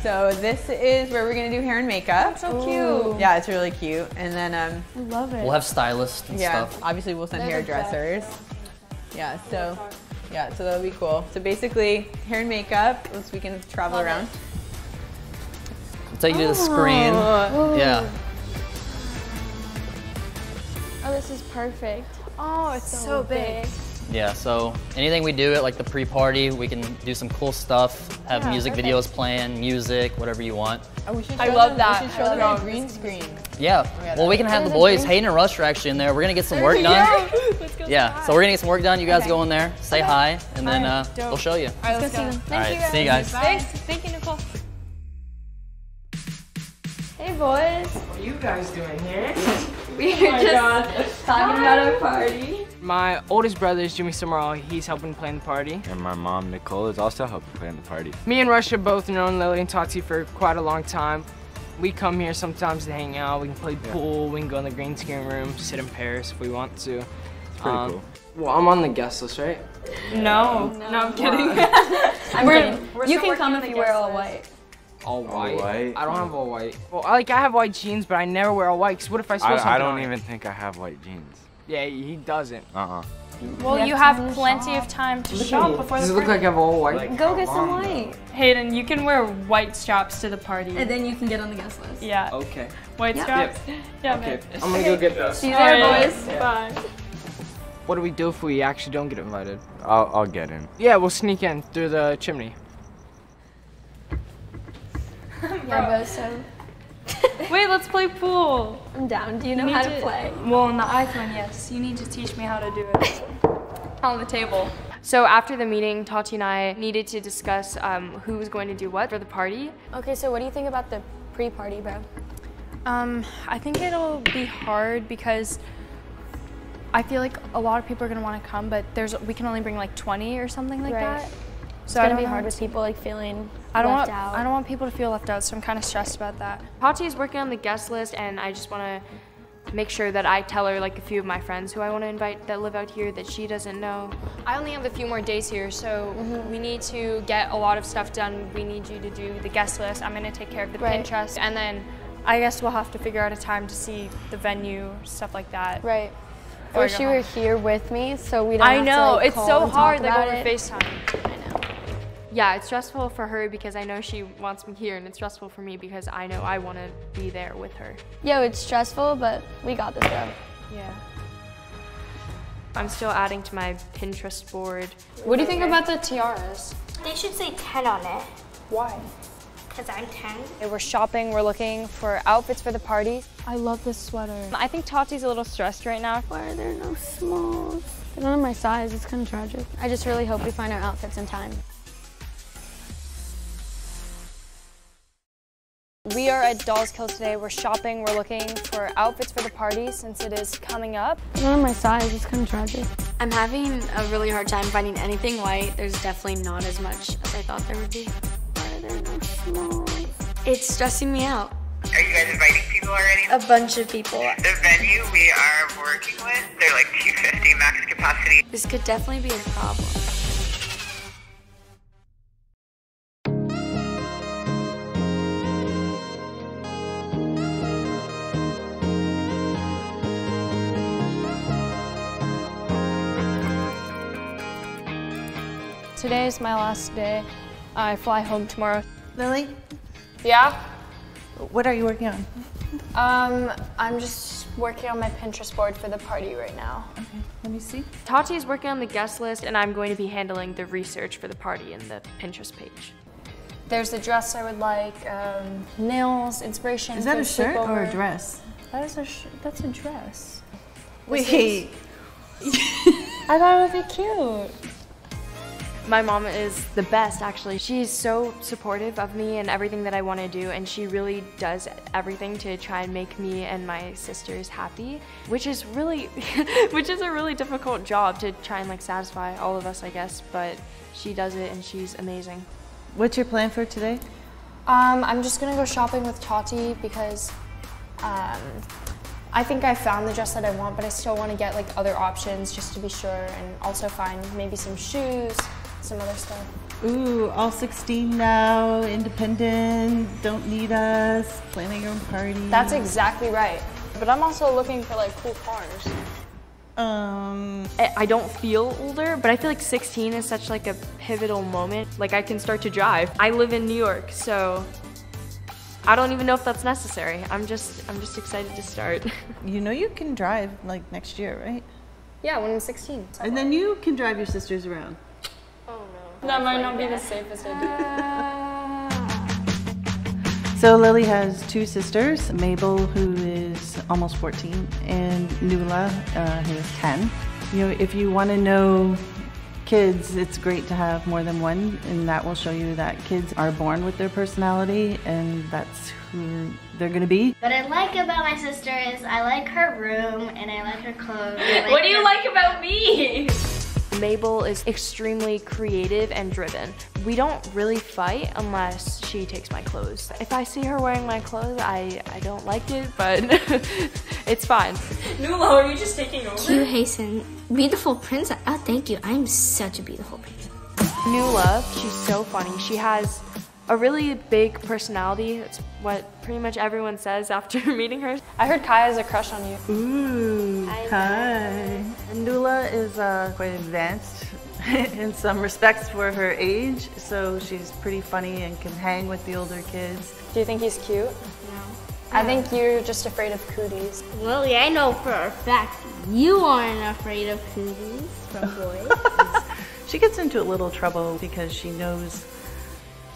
So this is where we're gonna do hair and makeup. so cute. Yeah, it's really cute. And then um, I love it. We'll have stylists and yeah, stuff. obviously we'll send hairdressers. Yeah, so yeah, so that'll be cool. So basically, hair and makeup, so we can travel Love around. We'll take you to the oh. screen. Oh. Yeah. Oh, this is perfect. Oh, it's so, big. Yeah, so anything we do at like the pre-party, we can do some cool stuff, have Yeah, music perfect. videos playing, music, whatever you want. Oh, we should I love them, that. We should show I them love a green screen. Yeah. yeah, well, we can have the boys, Hayden and Rush are actually in there. We're gonna get some work done. Yeah, so we're gonna get some work done. You guys Okay. go in there, say hi, and then uh, we'll show you. All right, let's go. see them. All right, see you guys. Thanks. Thank you, Nicole. Hey, boys. What are you guys doing here? Oh we're Oh just God. talking about our party. My oldest brother is Jimmy Summerall. He's helping plan the party. And my mom, Nicole, is also helping plan the party. Me and Rush have both known Lily and Tati for quite a long time. We come here sometimes to hang out. We can play pool. We can go in the green screen room, sit in Paris if we want to. It's pretty um, cool. Well, I'm on the guest list, right? No, no, I'm kidding. I'm We're- kidding. we're you can come if you wear all white. All white. white? I don't have all white. Well, I, like I have white jeans, but I never wear all white. Cause what if I spill something I, I don't on it? even think I have white jeans. Yeah, he doesn't. Uh-uh. Well, you have plenty of time to shop before Does the it look party. like I have all white? Go get some white. Hayden, you can wear white straps to the party. And then you can get on the guest list. yeah. Okay. White Yeah. straps? Yeah, Okay. man. I'm gonna go get those. See you there, Alright, boys. Bye. What do we do if we actually don't get invited? I'll, I'll get in. Yeah, we'll sneak in through the chimney. Yeah, but so Wait, let's play pool. I'm down. Do you know need how to play? Well, on the iPhone, yes. You need to teach me how to do it. on the table. So after the meeting, Tati and I needed to discuss um, who was going to do what for the party. Okay, so what do you think about the pre-party, bro? Um, I think it'll be hard because I feel like a lot of people are gonna want to come, but there's we can only bring like 20 or something like Right. that. It's So it's gonna be hard with people like feeling I don't left want out. I don't want people to feel left out, so I'm kind of stressed about that. Tati is working on the guest list, and I just want to make sure that I tell her like a few of my friends who I want to invite that live out here that she doesn't know. I only have a few more days here, so Mm-hmm. we need to get a lot of stuff done. We need you to do the guest list. I'm gonna take care of the Right. Pinterest, and then I guess we'll have to figure out a time to see the venue, stuff like that. Right. I wish you were here with me, so we don't. I have know to, like, it's call so and talk hard like about over it. FaceTime. I know. Yeah, it's stressful for her because I know she wants me here, and it's stressful for me because I know I want to be there with her. Yo, it's stressful, but we got this, bro. Yeah. I'm still adding to my Pinterest board. What do you think about the tiaras? They should say 10 on it. Why? Because I'm 10. We're shopping, we're looking for outfits for the party. I love this sweater. I think Tati's a little stressed right now. Why are there no smalls? They don't have my size. It's kind of tragic. I just really hope we find our outfits in time. We are at Dolls Kill today. We're shopping, we're looking for outfits for the party since it is coming up. They don't have my size. It's kind of tragic. I'm having a really hard time finding anything white. There's definitely not as much as I thought there would be. Why are there no smalls? It's stressing me out. Are you guys inviting people already? A bunch of people. The venue we are working with, they're like 250 max capacity. This could definitely be a problem. Today is my last day. I fly home tomorrow. Lily, Yeah? what are you working on? Um, I'm just working on my Pinterest board for the party right now. Okay, let me see. Tati is working on the guest list, and I'm going to be handling the research for the party and the Pinterest page. There's a dress I would like, um, nails, inspiration. Is that a shirt or a dress? That is a sh- that's a dress. Wait. I thought it would be cute. My mom is the best, actually. She's so supportive of me and everything that I want to do, and she really does everything to try and make me and my sisters happy, which is really, which is a really difficult job to try and like satisfy all of us, I guess. But she does it, and she's amazing. What's your plan for today? Um, I'm just gonna go shopping with Tati because um, I think I found the dress that I want, but I still want to get like other options just to be sure, and also find maybe some shoes, some other stuff. Ooh, all 16 now, independent, don't need us, planning your own party. That's exactly right. But I'm also looking for like cool cars. Um, I I don't feel older, but I feel like 16 is such like a pivotal moment. Like I can start to drive. I live in New York, so I don't even know if that's necessary. I'm just I'm just excited to start. You know you can drive like next year, right? Yeah, when I'm 16. And then you can drive your sisters around. That might not be the safest idea. So Lily has two sisters, Mabel, who is almost 14, and Nula, uh, who is 10. You know, if you want to know kids, it's great to have more than one, and that will show you that kids are born with their personality, and that's who they're going to be. What I like about my sister is I like her room and I like her clothes. I What do you her- like about me? Mabel is extremely creative and driven. We don't really fight unless she takes my clothes. If I see her wearing my clothes, I, I don't like it, but it's fine. Nula, are you just taking over? Q Hasten, beautiful princess. Oh, thank you. I'm such a beautiful princess. New love, she's so funny. She has a really big personality. That's what pretty much everyone says after meeting her. I heard Kai has a crush on you. Ooh, hi. Nula is uh, quite advanced in some respects for her age, so she's pretty funny and can hang with the older kids. Do you think he's cute? No. I think you're just afraid of cooties. Lily, I know for a fact you aren't afraid of cooties from boys. She gets into a little trouble because she knows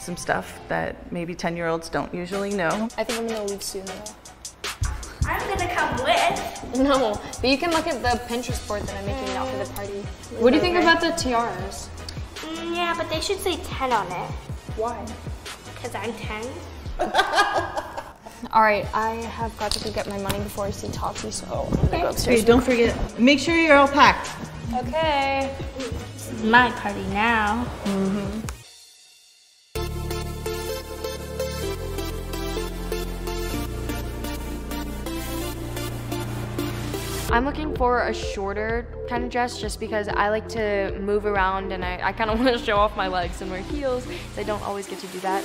some stuff that maybe 10 year olds don't usually know. I think I'm gonna leave soon though. I'm gonna come with. No, but you can look at the Pinterest board that I'm making out for the party. What do you think about the tiaras? Mm, yeah, but they should say 10 on it. Why? Because I'm 10. All right, I have got to go get my money before I see Tati, so I'm gonna go upstairs. Hey, don't forget, make sure you're all packed. Okay. It's my party now. Mm-hmm. I'm looking for a shorter kind of dress just because I like to move around and I, I kind of want to show off my legs and wear heels. So I don't always get to do that.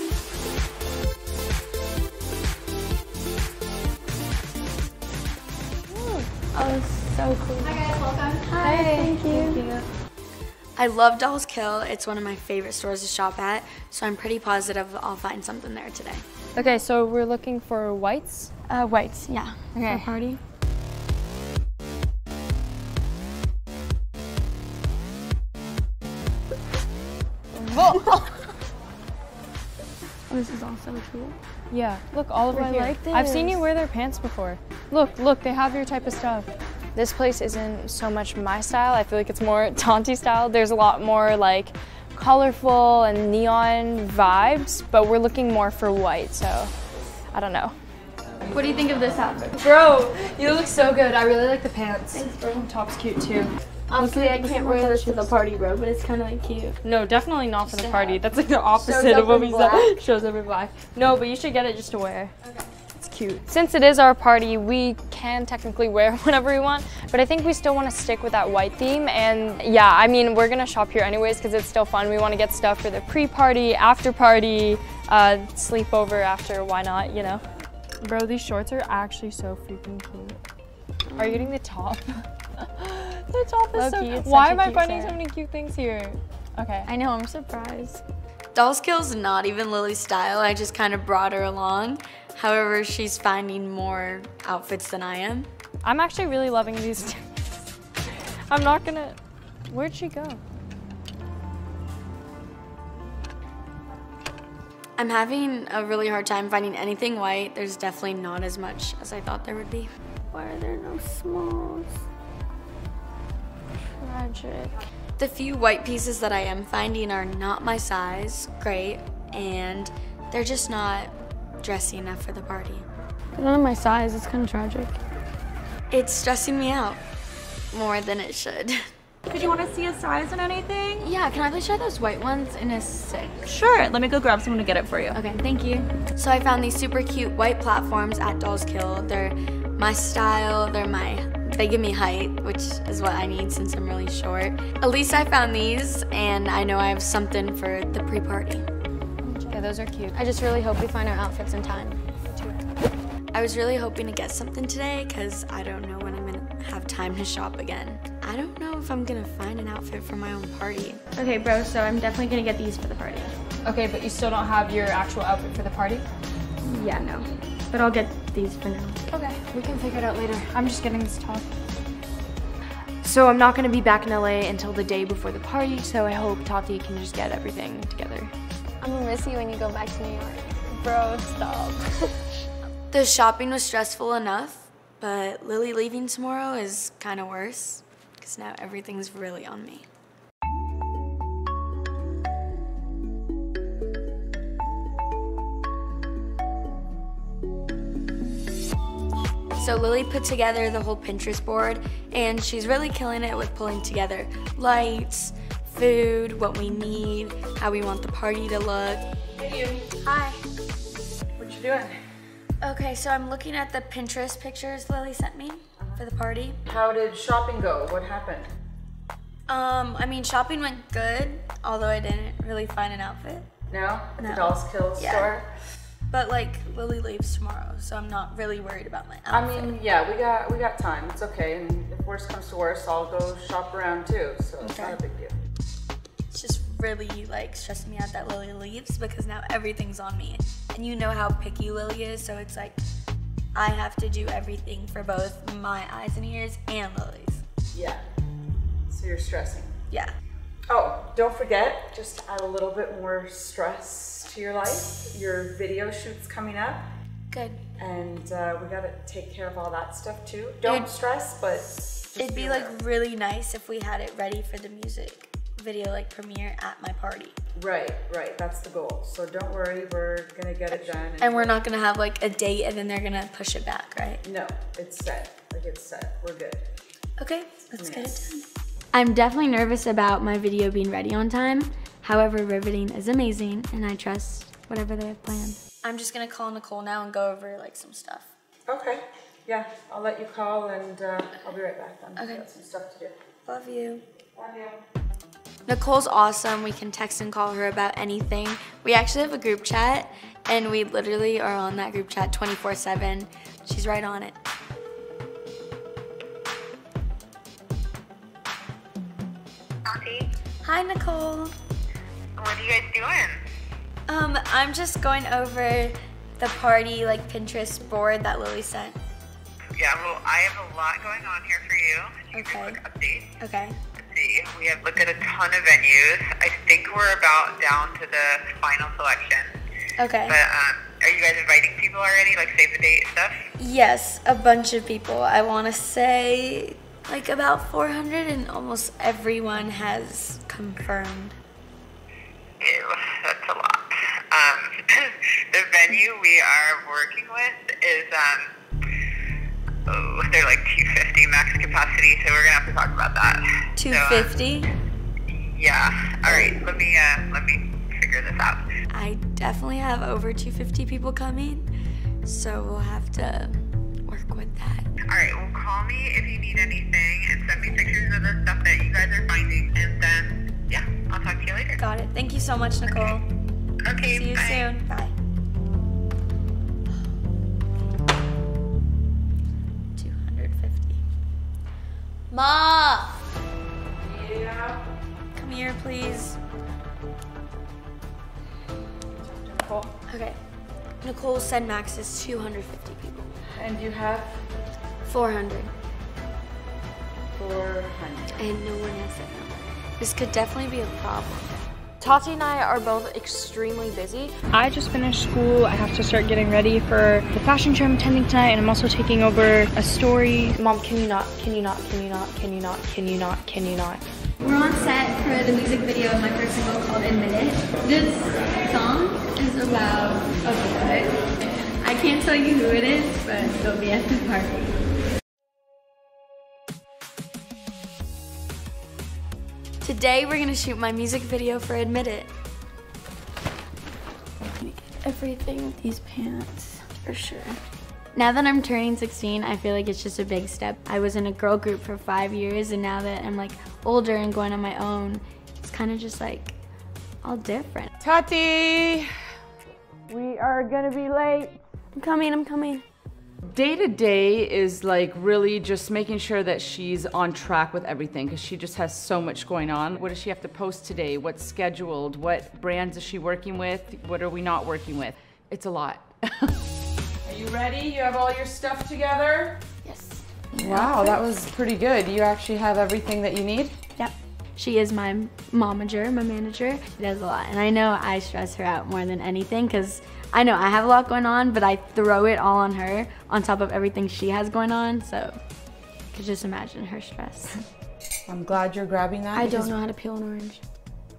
Oh, so cool. Hi guys, welcome. Hi, thank you. I love Dolls Kill. It's one of my favorite stores to shop at, so I'm pretty positive I'll find something there today. Okay, so we're looking for whites. Uh, whites, yeah. Okay. For party. this is also cool. Yeah, look all over Oh, I here. like I've seen you wear their pants before. Look, look, they have your type of stuff. This place isn't so much my style. I feel like it's more Tanti style. There's a lot more like colorful and neon vibes, but we're looking more for white, so I don't know. What do you think of this outfit? Bro, you look so good. I really like the pants. Thanks, bro. Top's cute too. Honestly, I can't wear this to the party, bro, but it's kind of like cute. No, definitely not for the party. That's like the opposite of what in we black? said. Shows up in black. No, but you should get it just to wear. Okay. It's cute. Since it is our party, we can technically wear whatever we want, but I think we still want to stick with that white theme. And yeah, I mean, we're gonna shop here anyways because it's still fun. We want to get stuff for the pre-party, after-party, uh, sleepover after. Why not? You know. Bro, these shorts are actually so freaking cute. Are you getting the top? the top is Low-key, so. it's Why am I finding set. so many cute things here? Okay. I know, I'm surprised. Dolls Kill's not even Lily's style. I just kind of brought her along. However, she's finding more outfits than I am. I'm actually really loving these. I'm not gonna. Where'd she go? I'm having a really hard time finding anything white. There's definitely not as much as I thought there would be. Why are there no smalls? Tragic. The few white pieces that I am finding are not my size, great, and they're just not dressy enough for the party. They're not my size, it's kind of tragic. It's stressing me out more than it should. Did you want to see a size and anything? Yeah, can I please try those white ones in a six? Sure, let me go grab someone to get it for you. Okay, thank you. So I found these super cute white platforms at Dolls Kill. They're my style, they're my, they give me height, which is what I need since I'm really short. At least I found these, and I know I have something for the pre-party. Yeah, those are cute. I just really hope we find our outfits in time. I was really hoping to get something today because I don't know when I'm have time to shop again. I don't know if I'm gonna find an outfit for my own party. Okay, bro, so I'm definitely gonna get these for the party. Okay, but you still don't have your actual outfit for the party? Yeah, no. But I'll get these for now. Okay, we can figure it out later. I'm just getting this top. So I'm not gonna be back in LA until the day before the party, so I hope Tati can just get everything together. I'm gonna miss you when you go back to New York. Bro, stop. The shopping was stressful enough, but Lily leaving tomorrow is kind of worse because now everything's really on me. So Lily put together the whole Pinterest board and she's really killing it with pulling together lights, food, what we need, how we want the party to look. Hey you. Hi. What you doing? Okay, so I'm looking at the Pinterest pictures Lily sent me for the party. How did shopping go? What happened? Um, I mean, shopping went good, although I didn't really find an outfit. No? At No. the Dolls Kill Yeah. store? But like, Lily leaves tomorrow, so I'm not really worried about my outfit. I mean, yeah, we got we got time. It's okay. And if worst comes to worst, I'll go shop around too. So it's not a big deal. it's just really like stressing me out that Lily leaves because now everything's on me. And you know how picky Lily is, so it's like I have to do everything for both my eyes and ears and Lily's. Yeah. So you're stressing. Yeah. Oh, don't forget, just to add a little bit more stress to your life. Your video shoot's coming up. Good. And uh, we gotta take care of all that stuff too. Don't It'd- stress, but just It'd be aware. like really nice if we had it ready for the music video like premiere at my party. Right, right. That's the goal. So don't worry, we're gonna get it done. And we're not gonna have like a date and then they're gonna push it back, right? No, it's set. Like it's set. We're good. Okay, let's get it done. I'm definitely nervous about my video being ready on time. However, riveting is amazing and I trust whatever they have planned. I'm just gonna call Nicole now and go over like some stuff. Okay. Yeah, I'll let you call and uh, I'll be right back then. Okay. Got some stuff to do. Love you. Love you. Nicole's awesome. We can text and call her about anything. We actually have a group chat and we literally are on that group chat 24 7. She's right on it. Auntie, Hi, Nicole. what are you guys doing? Um, I'm just going over the party like Pinterest board that Lily sent. Yeah, well, I have a lot going on here for you. Okay. Update. Okay. See. We have looked at a ton of venues. I think we're about down to the final selection. Okay. But um, are you guys inviting people already? Like save the date stuff? Yes, a bunch of people. I want to say like about 400 and almost everyone has confirmed. Ew, that's a lot. Um, the venue we are working with is um, oh, they're like 250 max capacity, so we're gonna have to talk about that. So, um, 250? yeah. All right. Let me uh, let me figure this out. I definitely have over 250 people coming, so we'll have to work with that. All right. Well, call me if you need anything, and send me pictures of the stuff that you guys are finding, and then yeah, I'll talk to you later. Got it. Thank you so much, Nicole. Okay. See you bye. soon. Bye. Ma! Yeah. Come here. please. Okay. Nicole said max is 250 people. And you have? 400. 400. And no one has said no. This could definitely be a problem. Tati and I are both extremely busy. I just finished school. I have to start getting ready for the fashion show I'm attending tonight, and I'm also taking over a story. Mom, can you not? Can you not? Can you not? Can you not? Can you not? Can you not? We're on set for the music video of my first single called Admit It. This song is about a boy. I can't tell you who it is, but it'll be at the party. Today we're gonna shoot my music video for Admit It. Everything with these pants, for sure. Now that I'm turning 16, I feel like it's just a big step. I was in a girl group for five years, and now that I'm like older and going on my own, it's kind of just like all different. Tati, we are gonna be late. I'm coming, I'm coming. Day to day is like really just making sure that she's on track with everything because she just has so much going on. What does she have to post today? What's scheduled? What brands is she working with? What are we not working with? It's a lot. are you ready? You have all your stuff together? Yes. Wow, that was pretty good. You actually have everything that you need? Yep. She is my momager, my manager. She does a lot. And I know I stress her out more than anything because I know I have a lot going on, but I throw it all on her on top of everything she has going on. So you could just imagine her stress. I'm glad you're grabbing that. I don't know how to peel an orange.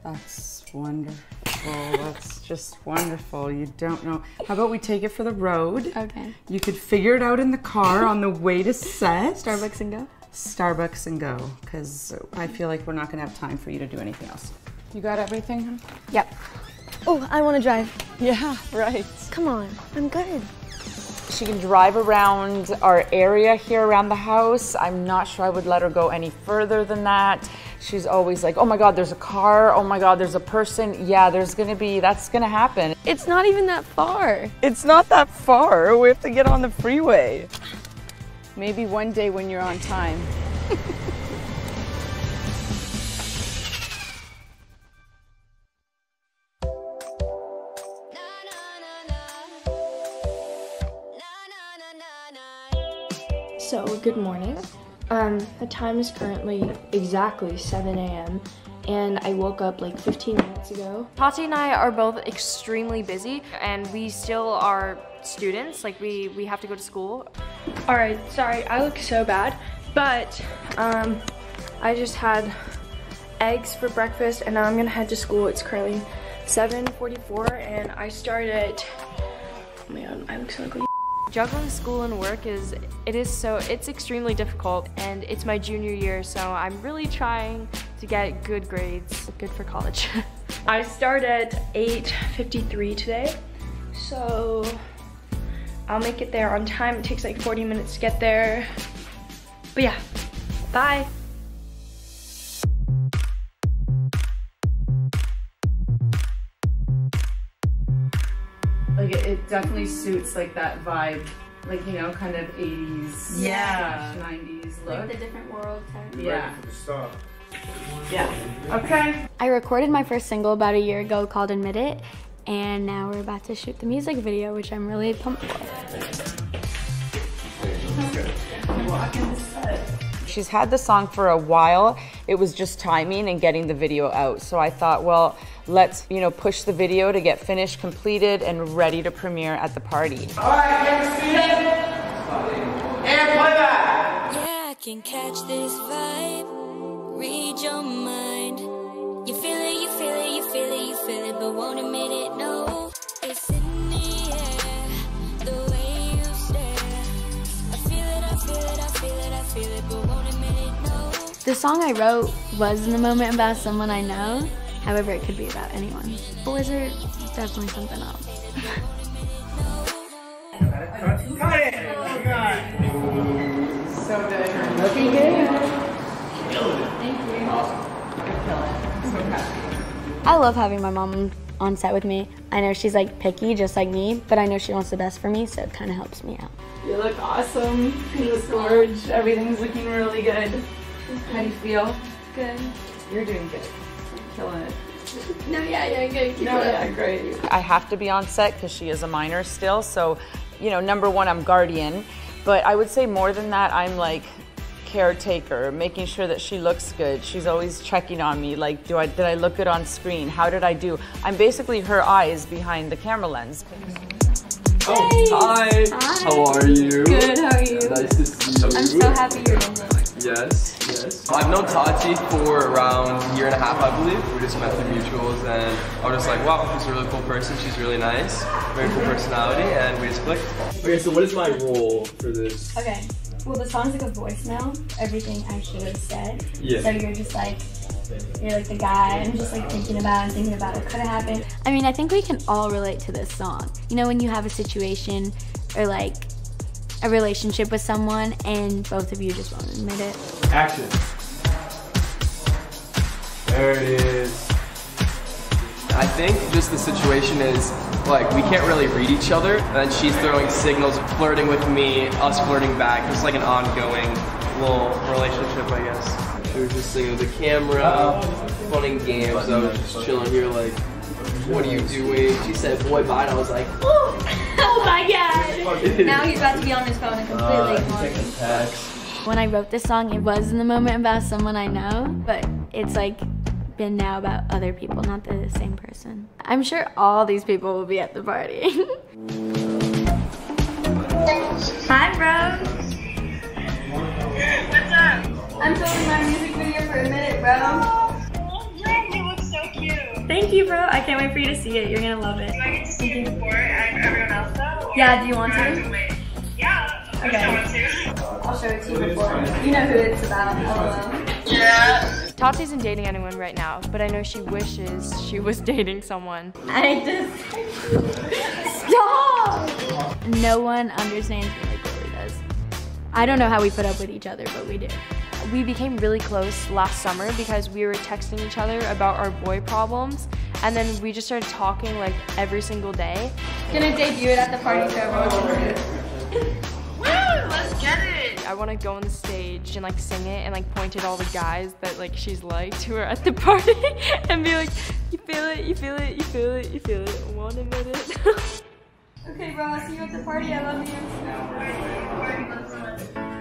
That's wonderful. That's just wonderful. You don't know. How about we take it for the road? Okay. You could figure it out in the car on the way to set. Starbucks and go? Starbucks and go, because I feel like we're not going to have time for you to do anything else. You got everything? Yep. Oh, I want to drive. Yeah, right. Come on, I'm good. She can drive around our area here around the house. I'm not sure I would let her go any further than that. She's always like, oh my God, there's a car. Oh my God, there's a person. Yeah, there's gonna be, that's gonna happen. It's not even that far. It's not that far. We have to get on the freeway. Maybe one day when you're on time. So, good morning. Um, the time is currently exactly 7 a.m. and I woke up like 15 minutes ago. Tati and I are both extremely busy and we still are students, like we, we have to go to school. All right, sorry, I look so bad, but um, I just had eggs for breakfast and now I'm gonna head to school. It's currently 7.44 and I start at, oh man, I look so ugly. Juggling school and work is, it is so, it's extremely difficult and it's my junior year, so I'm really trying to get good grades, good for college. I start at 8.53 today, so I'll make it there on time. It takes like 40 minutes to get there. But yeah, bye. Definitely suits like that vibe, like you know, kind of 80s, Yeah. 90s Like look. the different world type. Yeah. Yeah. Okay. I recorded my first single about a year ago called Admit It, and now we're about to shoot the music video, which I'm really pumped for. She's had the song for a while. It was just timing and getting the video out. So I thought, well, let's, you know, push the video to get finished, completed, and ready to premiere at the party. Yeah, I can catch this vibe, read your mind. You feel it, you feel it, you feel it, you feel it, but won't admit it, no. The song I wrote was in the moment about someone I know. However, it could be about anyone. A wizard, definitely something else. So good. Looking good. Thank you. I love having my mom on set with me. I know she's like picky, just like me, but I know she wants the best for me, so it kind of helps me out. You look awesome. You look gorge. Everything's looking really good. How do you feel? Good. You're doing good. killing it. No, yeah, yeah, good. Keep No, it up. yeah, great. I have to be on set because she is a minor still. So, you know, number one, I'm guardian. But I would say more than that, I'm like caretaker, making sure that she looks good. She's always checking on me. Like, do I did I look good on screen? How did I do? I'm basically her eyes behind the camera lens. Mm-hmm. Oh, hi. How are you? Good, how are you? Nice to see you. I'm so happy you're in this. Yes, yes. I've known Tati for around a year and a half, I believe. We just met through mutuals, and I was just like, wow, she's a really cool person. She's really nice, very cool personality, and we just clicked. Okay, so what is my role for this? Okay. Well, the song's like a voicemail. Everything I should have said. Yeah. So you're just like, you're like the guy. I'm just like thinking about and thinking about what could have happened. I mean, I think we can all relate to this song. You know, when you have a situation or like a relationship with someone and both of you just won't admit it. Action. There it is. I think just the situation is like we can't really read each other, and then she's throwing signals, flirting with me, us flirting back. It's like an ongoing little relationship, I guess. She was with the camera, fun and games. I was just chilling here, like, what are you doing? She said, boy, bye. And I was like, oh my god! now he's about to be on his phone and completely uh, ignore me. When I wrote this song, it was in the moment about someone I know, but it's like been now about other people, not the same person. I'm sure all these people will be at the party. Hi, bro. What's up? I'm filming my music video for a minute, bro. Oh, you look so cute. Thank you, bro. I can't wait for you to see it. You're gonna love it. Do I get to see it before everyone else though? Yeah, do you want do I have to? wait? Yeah. Okay. I'll show it to you before. You know who it's about, LOL. Yeah. Tati isn't dating anyone right now, but I know she wishes she was dating someone. I just stop. No one understands me like Lily does. I don't know how we put up with each other, but we do. We became really close last summer because we were texting each other about our boy problems, and then we just started talking like every single day. Gonna debut it at the party so everyone can see it. Woo! Let's get it. I want to go on the stage and like sing it and like point at all the guys that like she's liked who are at the party and be like, you feel it, you feel it, you feel it, you feel it. One minute. Okay, bro, I'll see you at the party. I love you.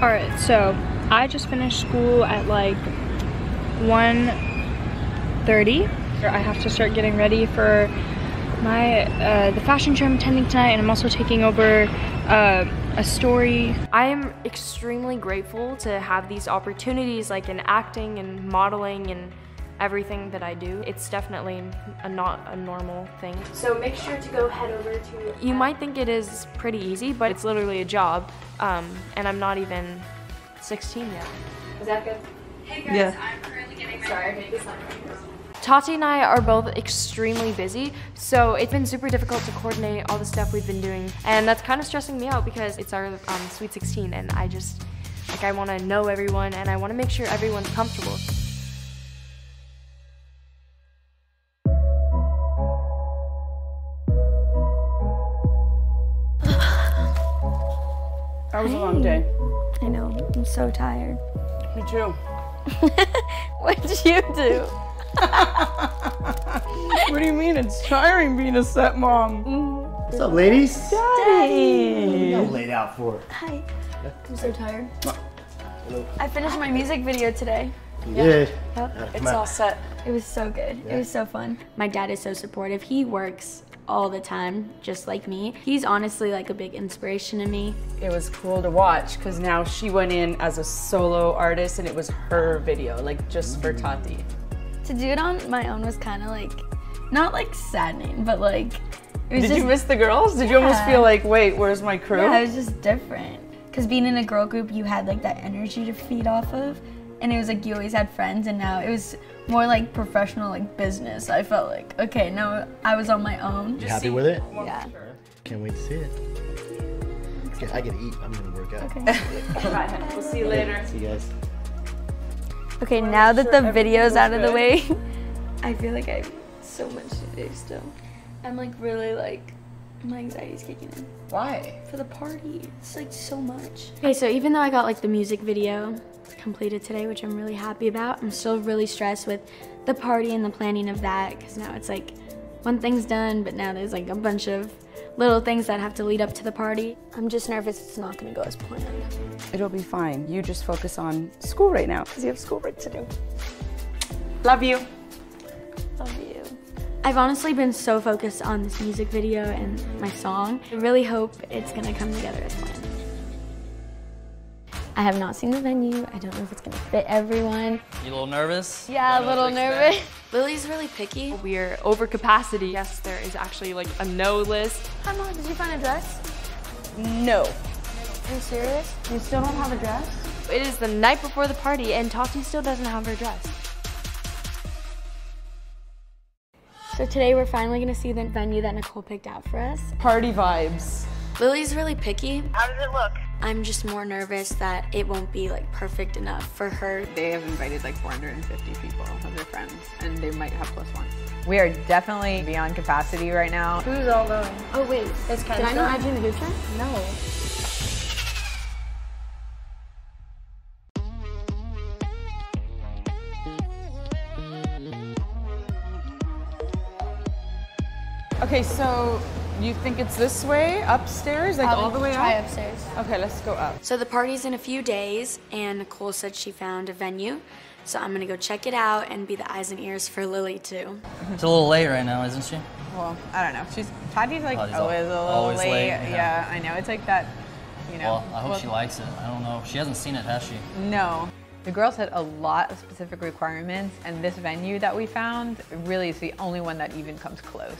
Alright, so I just finished school at like 1.30. I have to start getting ready for my uh, the fashion show I'm attending tonight and I'm also taking over uh, a story. I am extremely grateful to have these opportunities like in acting and modeling and everything that I do. It's definitely a not a normal thing. So make sure to go head over to You might think it is pretty easy, but it's literally a job, um, and I'm not even 16 yet. Is that good? Hey guys, Yeah. I'm currently getting Sorry, I made this Tati and I are both extremely busy, so it's been super difficult to coordinate all the stuff we've been doing, and that's kind of stressing me out because it's our um, Sweet 16, and I just, like, I want to know everyone, and I want to make sure everyone's comfortable. That was a long day. I know. I'm so tired. Me too. what did you do? what do you mean? It's tiring being a stepmom. What's up, ladies? Daddy. I'm laid out for it. Hi. I'm so tired. I finished my music video today. You did? Yep. Yeah, It's all set. It was so good. Yeah. It was so fun. My dad is so supportive. He works all the time, just like me. He's honestly like a big inspiration to me. It was cool to watch because now she went in as a solo artist and it was her video, like just for Tati. To do it on my own was kind of like, not like saddening, but like, it was Did just, you miss the girls? Did you almost feel like, wait, where's my crew? Yeah, it was just different. Because being in a girl group, you had like that energy to feed off of. And it was like you always had friends, and now it was more like professional, like business. I felt like, okay, now I was on my own. You happy with it? Yeah. Can't wait to see it. Okay, I gotta eat. I'm gonna work out. Okay. We'll see you later. See you guys. Okay, now that the video's out of the way, I feel like I have so much to do still. I'm like really like My anxiety's kicking in. Why? For the party. It's like so much. Okay, so even though I got like the music video completed today, which I'm really happy about, I'm still really stressed with the party and the planning of that because now it's like one thing's done, but now there's like a bunch of little things that have to lead up to the party. I'm just nervous it's not gonna go as planned. It'll be fine. You just focus on school right now because you have schoolwork to do. Love you. Love you. I've honestly been so focused on this music video and my song. I really hope it's gonna come together as planned. I have not seen the venue. I don't know if it's gonna fit everyone. You a little nervous? Yeah, a little nervous. Lily's really picky. We're over capacity. Yes, there is actually like a no list. Hi mom, did you find a dress? No. Are you serious? You still don't have a dress? It is the night before the party and Tati still doesn't have her dress. So today we're finally gonna see the venue that Nicole picked out for us. Party vibes. Lily's really picky. How does it look? I'm just more nervous that it won't be like perfect enough for her. They have invited like 450 people of their friends, and they might have plus one. We are definitely beyond capacity right now. Who's all going? Oh wait, Is Ken did I not going? add you in the group chat? No. Okay, so you think it's this way, upstairs, like I'll all the way try up? upstairs. Okay, let's go up. So the party's in a few days, and Nicole said she found a venue. So I'm gonna go check it out and be the eyes and ears for Lily too. It's a little late right now, isn't she? Well, I don't know. She's Tati's like Tati's always a little always late. late, Yeah. yeah. I know. It's like that. You know. Well, I hope well, she likes it. I don't know. She hasn't seen it, has she? No. The girls had a lot of specific requirements, and this venue that we found really is the only one that even comes close.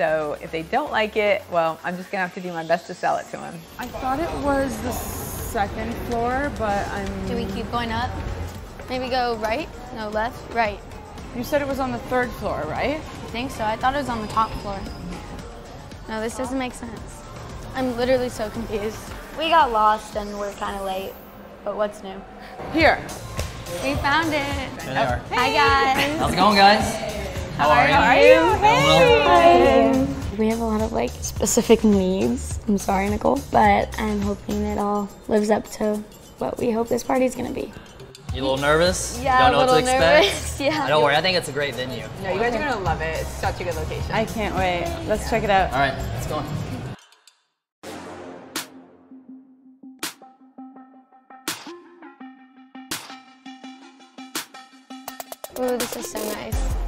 So if they don't like it, well, I'm just gonna have to do my best to sell it to them. I thought it was the second floor, but I'm. Do we keep going up? Maybe go right? No, left? Right. You said it was on the third floor, right? I think so. I thought it was on the top floor. No, this doesn't make sense. I'm literally so confused. We got lost and we're kind of late, but what's new? Here. We found it. There they are. Hi guys. How's it going, guys? How are you? How are you? Hey. We have a lot of like specific needs. I'm sorry, Nicole, but I'm hoping it all lives up to what we hope this party's gonna be. You a little nervous? Yeah, Don't know a what to little expect? nervous, yeah. Don't worry, I think it's a great venue. No, you guys are gonna love it. It's such a good location. I can't wait. Let's check it out. All right, let's go. Ooh, this is so nice.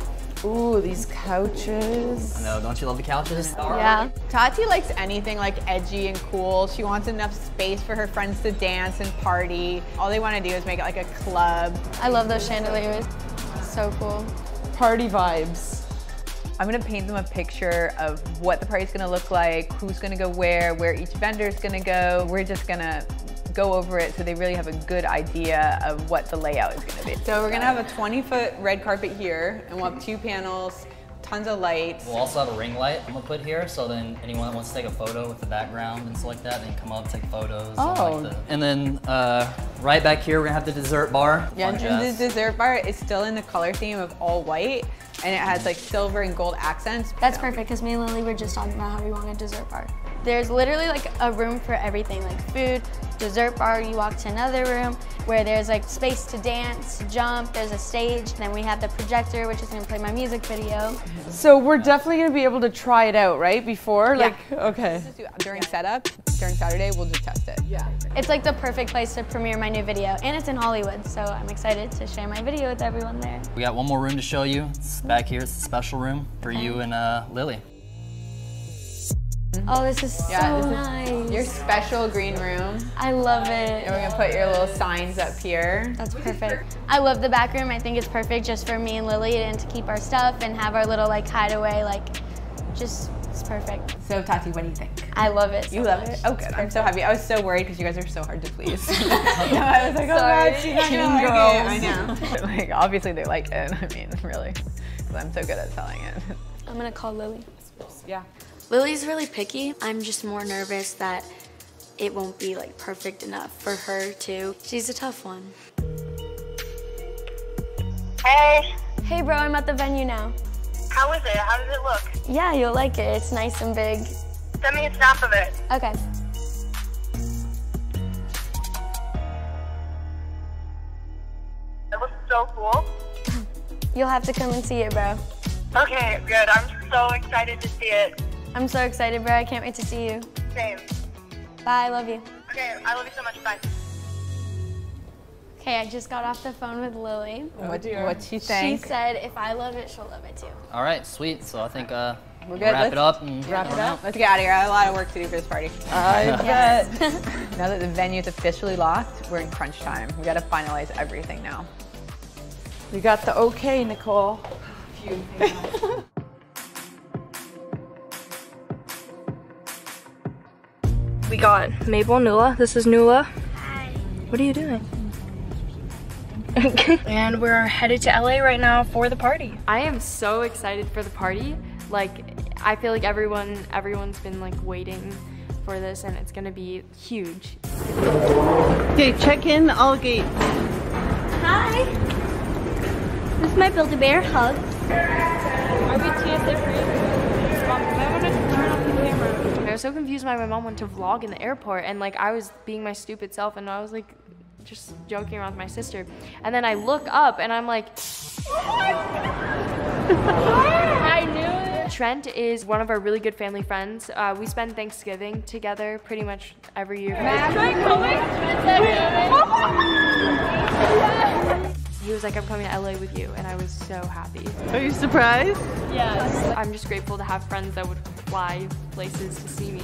Ooh, these couches. I know, don't you love the couches? Yeah. Tati likes anything like edgy and cool. She wants enough space for her friends to dance and party. All they want to do is make it like a club. I love those chandeliers. So cool. Party vibes. I'm gonna paint them a picture of what the party's gonna look like, who's gonna go where, where each vendor's gonna go. We're just gonna go over it so they really have a good idea of what the layout is gonna be. So we're gonna have a 20 foot red carpet here and we'll have two panels, tons of lights. We'll also have a ring light I'm gonna put here, so then anyone that wants to take a photo with the background and stuff like that, they can come up, take photos. and, Oh. like the- and then uh, right back here, we're gonna have the dessert bar. Yeah, and the dessert bar is still in the color theme of all white and it has like silver and gold accents. That's perfect because me and Lily were just talking about how we want a dessert bar. There's literally like a room for everything, like food, dessert bar. You walk to another room where there's like space to dance, jump. There's a stage. Then we have the projector, which is gonna play my music video. So we're definitely gonna be able to try it out, right? Before, Yeah. like, okay. During setup, during Saturday, we'll just test it. Yeah. It's like the perfect place to premiere my new video, and it's in Hollywood, so I'm excited to share my video with everyone there. We got one more room to show you. It's back here. It's a special room for you and uh, Lily. Oh, this is Yeah, so this is nice. Your special green room. I love it. And we're gonna put your little signs up here. That's perfect. I love the back room. I think it's perfect just for me and Lily and to keep our stuff and have our little like hideaway. Like, just it's perfect. So Tati, what do you think? I love it. so You love much. it? Oh, good. I'm so happy. I was so worried because you guys are so hard to please. yeah, I was like, oh Sorry. god, she's not gonna like it. I know. like, obviously they like it. I mean, really, 'Cause I'm so good at selling it. I'm gonna call Lily. Yeah. Lily's really picky. I'm just more nervous that it won't be like perfect enough for her too. She's a tough one. Hey, Hey, bro, I'm at the venue now. how is it? How does it look? Yeah, you'll like it. It's nice and big. Send me a snap of it. Okay. It looks so cool. You'll have to come and see it, bro. Okay, good. I'm so excited to see it. I'm so excited, bro. I can't wait to see you. Same. Bye, love you. Okay, I love you so much. Bye. Okay, I just got off the phone with Lily. What- what'd she think? She said if I love it, she'll love it too. All right, sweet. So I think uh, We're we'll good. wrap Let's it up and wrap it up. out. Let's get out of here. I have a lot of work to do for this party. I bet. now that the venue is officially locked, we're in crunch time. We got to finalize everything now. We got the okay, Nicole. We got Mabel, Nula. This is Nula. Hi. What are you doing? and we're headed to LA right now for the party. I am so excited for the party. Like, I feel like everyone, everyone's been like waiting for this, and it's gonna be huge. Okay, check in all gates. Hi. This is my Build-A-Bear hug. Are we TSA free? So confused why my mom went to vlog in the airport and like I was being my stupid self and I was like just joking around with my sister. And then I look up and I'm like I knew it. Trent is one of our really good family friends. Uh, we spend Thanksgiving together pretty much every year. He was like, I'm coming to LA with you, and I was so happy. Are you surprised? Yes. I'm just grateful to have friends that would fly places to see me.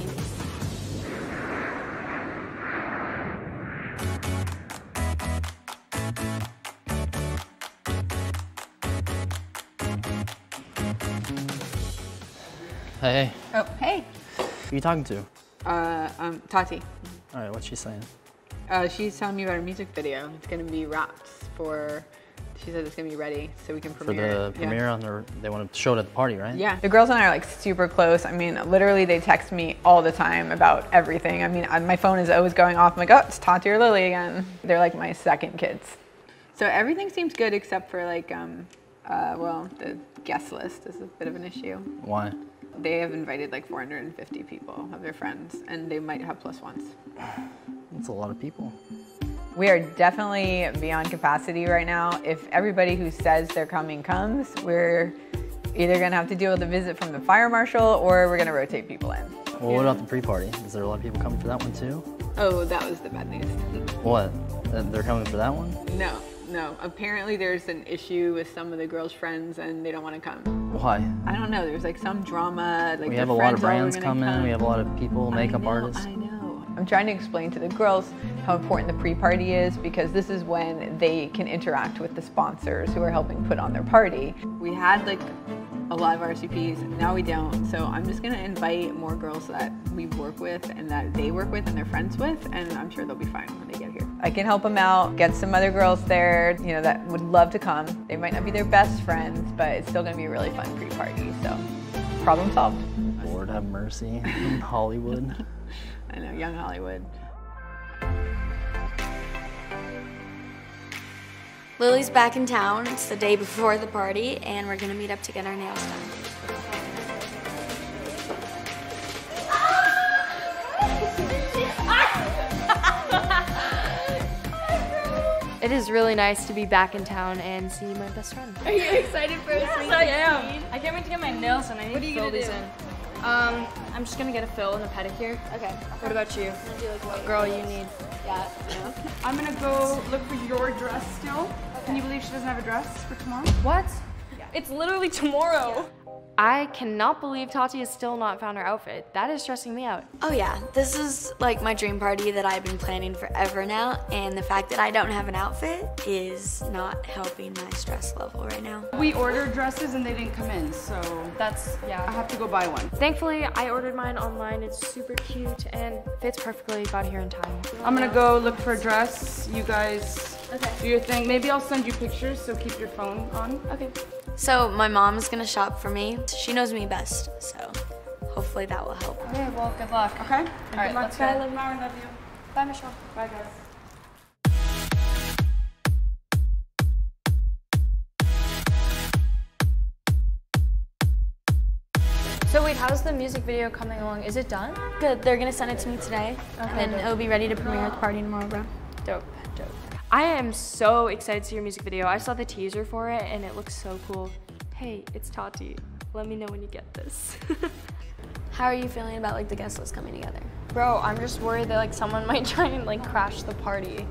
Hey, Oh, hey. who you talking to? Uh, um, Tati. All right, what's she saying? Uh, she's telling me about her music video. It's gonna be wrapped for. She said it's gonna be ready so we can For premiere. the it. Yeah. premiere on their, they want to show it at the party, right? Yeah, the girls and I are like super close. I mean, literally, they text me all the time about everything. I mean, I- my phone is always going off. I'm like, oh, it's Tati or Lily again. They're like my second kids. So everything seems good except for like, um, uh, well, the guest list is a bit of an issue. Why? They have invited like 450 people of their friends, and they might have plus ones. That's a lot of people. We are definitely beyond capacity right now. If everybody who says they're coming comes, we're either gonna have to deal with a visit from the fire marshal or we're gonna rotate people in. Well, what about the pre-party? Is there a lot of people coming for that one too? Oh, that was the bad news. What? They're coming for that one? No, no. Apparently there's an issue with some of the girls' friends and they don't want to come. Why? I don't know. There's like some drama. Like we have a lot of friends all were brands coming. come. We have a lot of people, makeup artists. I know. I'm trying to explain to the girls how important the pre-party is because this is when they can interact with the sponsors who are helping put on their party. We had like a lot of RSVPs, now we don't. So I'm just gonna invite more girls that we work with and that they work with and they're friends with, and I'm sure they'll be fine when they get here. I can help them out, get some other girls there, you know, that would love to come. They might not be their best friends, but it's still gonna be a really fun pre-party. So problem solved. Lord have mercy. Hollywood. I know, young Hollywood. Lily's back in town. It's the day before the party, and we're gonna meet up to get our nails done. It is really nice to be back in town and see my best friend. Are you excited for a sweet I am. I can't wait to get my nails done. I need What are to you fill gonna these do? in. Um, I'm just gonna get a fill and a pedicure. Okay. What about you? do like What girl you need? Yeah. I'm gonna go look for your dress still. Can you believe she doesn't have a dress for tomorrow? What? It's literally tomorrow. I cannot believe Tati has still not found her outfit. That is stressing me out. Oh yeah, this is like my dream party that I've been planning forever now, and the fact that I don't have an outfit is not helping my stress level right now. We ordered dresses and they didn't come in, so That's, yeah. I have to go buy one. Thankfully, I ordered mine online. It's super cute and fits perfectly. Got here in time. I'm gonna go look for a dress. You guys Okay. do your thing. Maybe I'll send you pictures, so keep your phone on. Okay. So my mom's gonna shop for me. She knows me best, so hopefully that will help. Okay, well, good luck. Okay? All right, Good luck, let's Sky. go. Love Mara, love you. Bye, Michelle. Bye, guys. So wait, how's the music video coming along? Is it done? Good. They're gonna send it to me today, Okay, and dope. it'll be ready to premiere at the party tomorrow, bro. Dope, dope. I am so excited to see your music video. I saw the teaser for it and it looks so cool. Hey, it's Tati. Let me know when you get this. How are you feeling about like the guest list coming together? Bro, I'm just worried that like someone might try and like crash the party.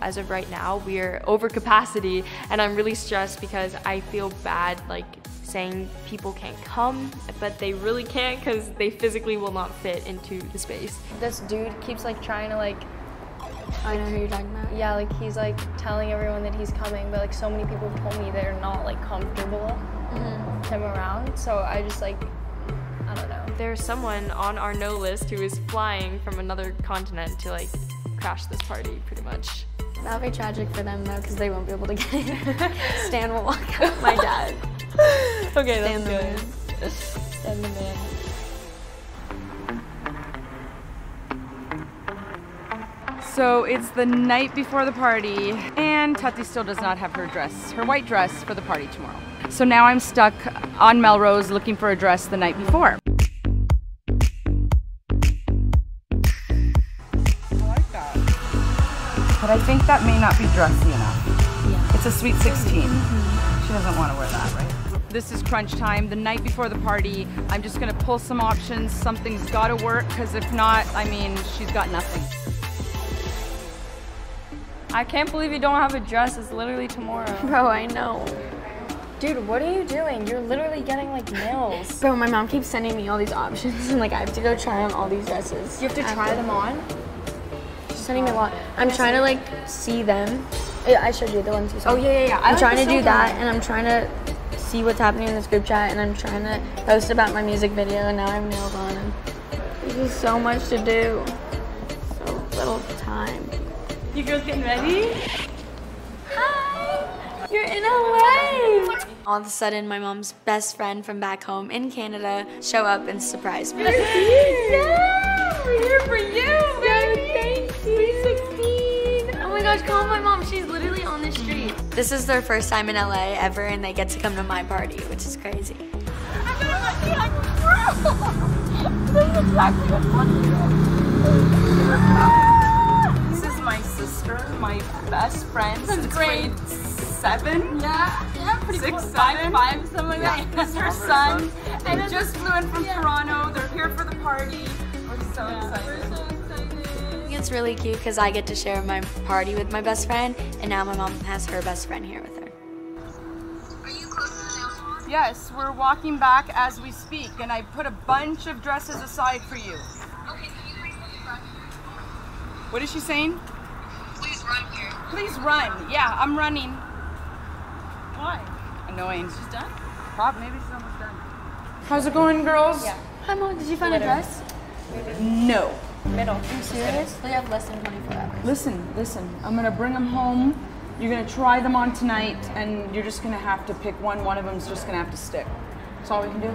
As of right now, we are over capacity and I'm really stressed because I feel bad like saying people can't come, but they really can't because they physically will not fit into the space. This dude keeps like trying to like I know who you're talking about. yeah, like he's like telling everyone that he's coming, but like so many people told me they're not like comfortable Mm-hmm. him around. So I just like I don't know. There's someone on our no list who is flying from another continent to like crash this party pretty much. That'll be tragic for them though, because they won't be able to get in. Stan will walk out. My dad. Okay, Stan that's the good. Stan the man. So it's the night before the party, and Tati still does not have her dress, her white dress for the party tomorrow. So now I'm stuck on Melrose looking for a dress the night before. But I think that may not be dressy enough. It's a sweet 16. She doesn't want to wear that, right? This is crunch time, the night before the party. I'm just gonna pull some options. Something's gotta work, because if not, I mean, she's got nothing. I can't believe you don't have a dress. It's literally tomorrow. Bro, I know. Dude, what are you doing? You're literally getting like nails. Bro, my mom keeps sending me all these options, and like I have to go try on all these dresses. You have to try them on? She's sending me a lot. I'm trying to like see them. Yeah, I showed you the ones you saw. Oh, yeah, yeah, yeah. I'm like trying to do that, and I'm trying to see what's happening in this group chat, and I'm trying to post about my music video, and now I have nails on, and there's just so much to do. So little. You girls getting ready? Hi! You're in LA! All of a sudden, my mom's best friend from back home in Canada show up and surprise me. Yeah, we're here for you, baby. thank you. 16. Oh my gosh, call my mom. She's literally on the street. This is their first time in LA ever, and they get to come to my party, which is crazy. I'm gonna look behind you. this is my sister, my best friend since grade seven. Yeah, yeah, pretty Six, close. seven, Five, five, something like Yeah. that. This is her son. They just flew in from Toronto. They're here for the party. We're so excited. It's really cute because I get to share my party with my best friend, and now my mom has her best friend here with her. Yes, we're walking back as we speak, and I put a bunch of dresses aside for you. Okay, you. What is she saying? Please run here. Please run. Yeah, I'm running. Why? Annoying. She's done? Pop, Maybe she's almost done. How's it going, girls? Yeah. Hi, mom. Did you find a dress? No. Middle. Are you serious? They have less than 24 hours. Listen, listen. I'm gonna bring them home. You're gonna try them on tonight, and you're just gonna have to pick one. One of them's just gonna have to stick. That's all we can do.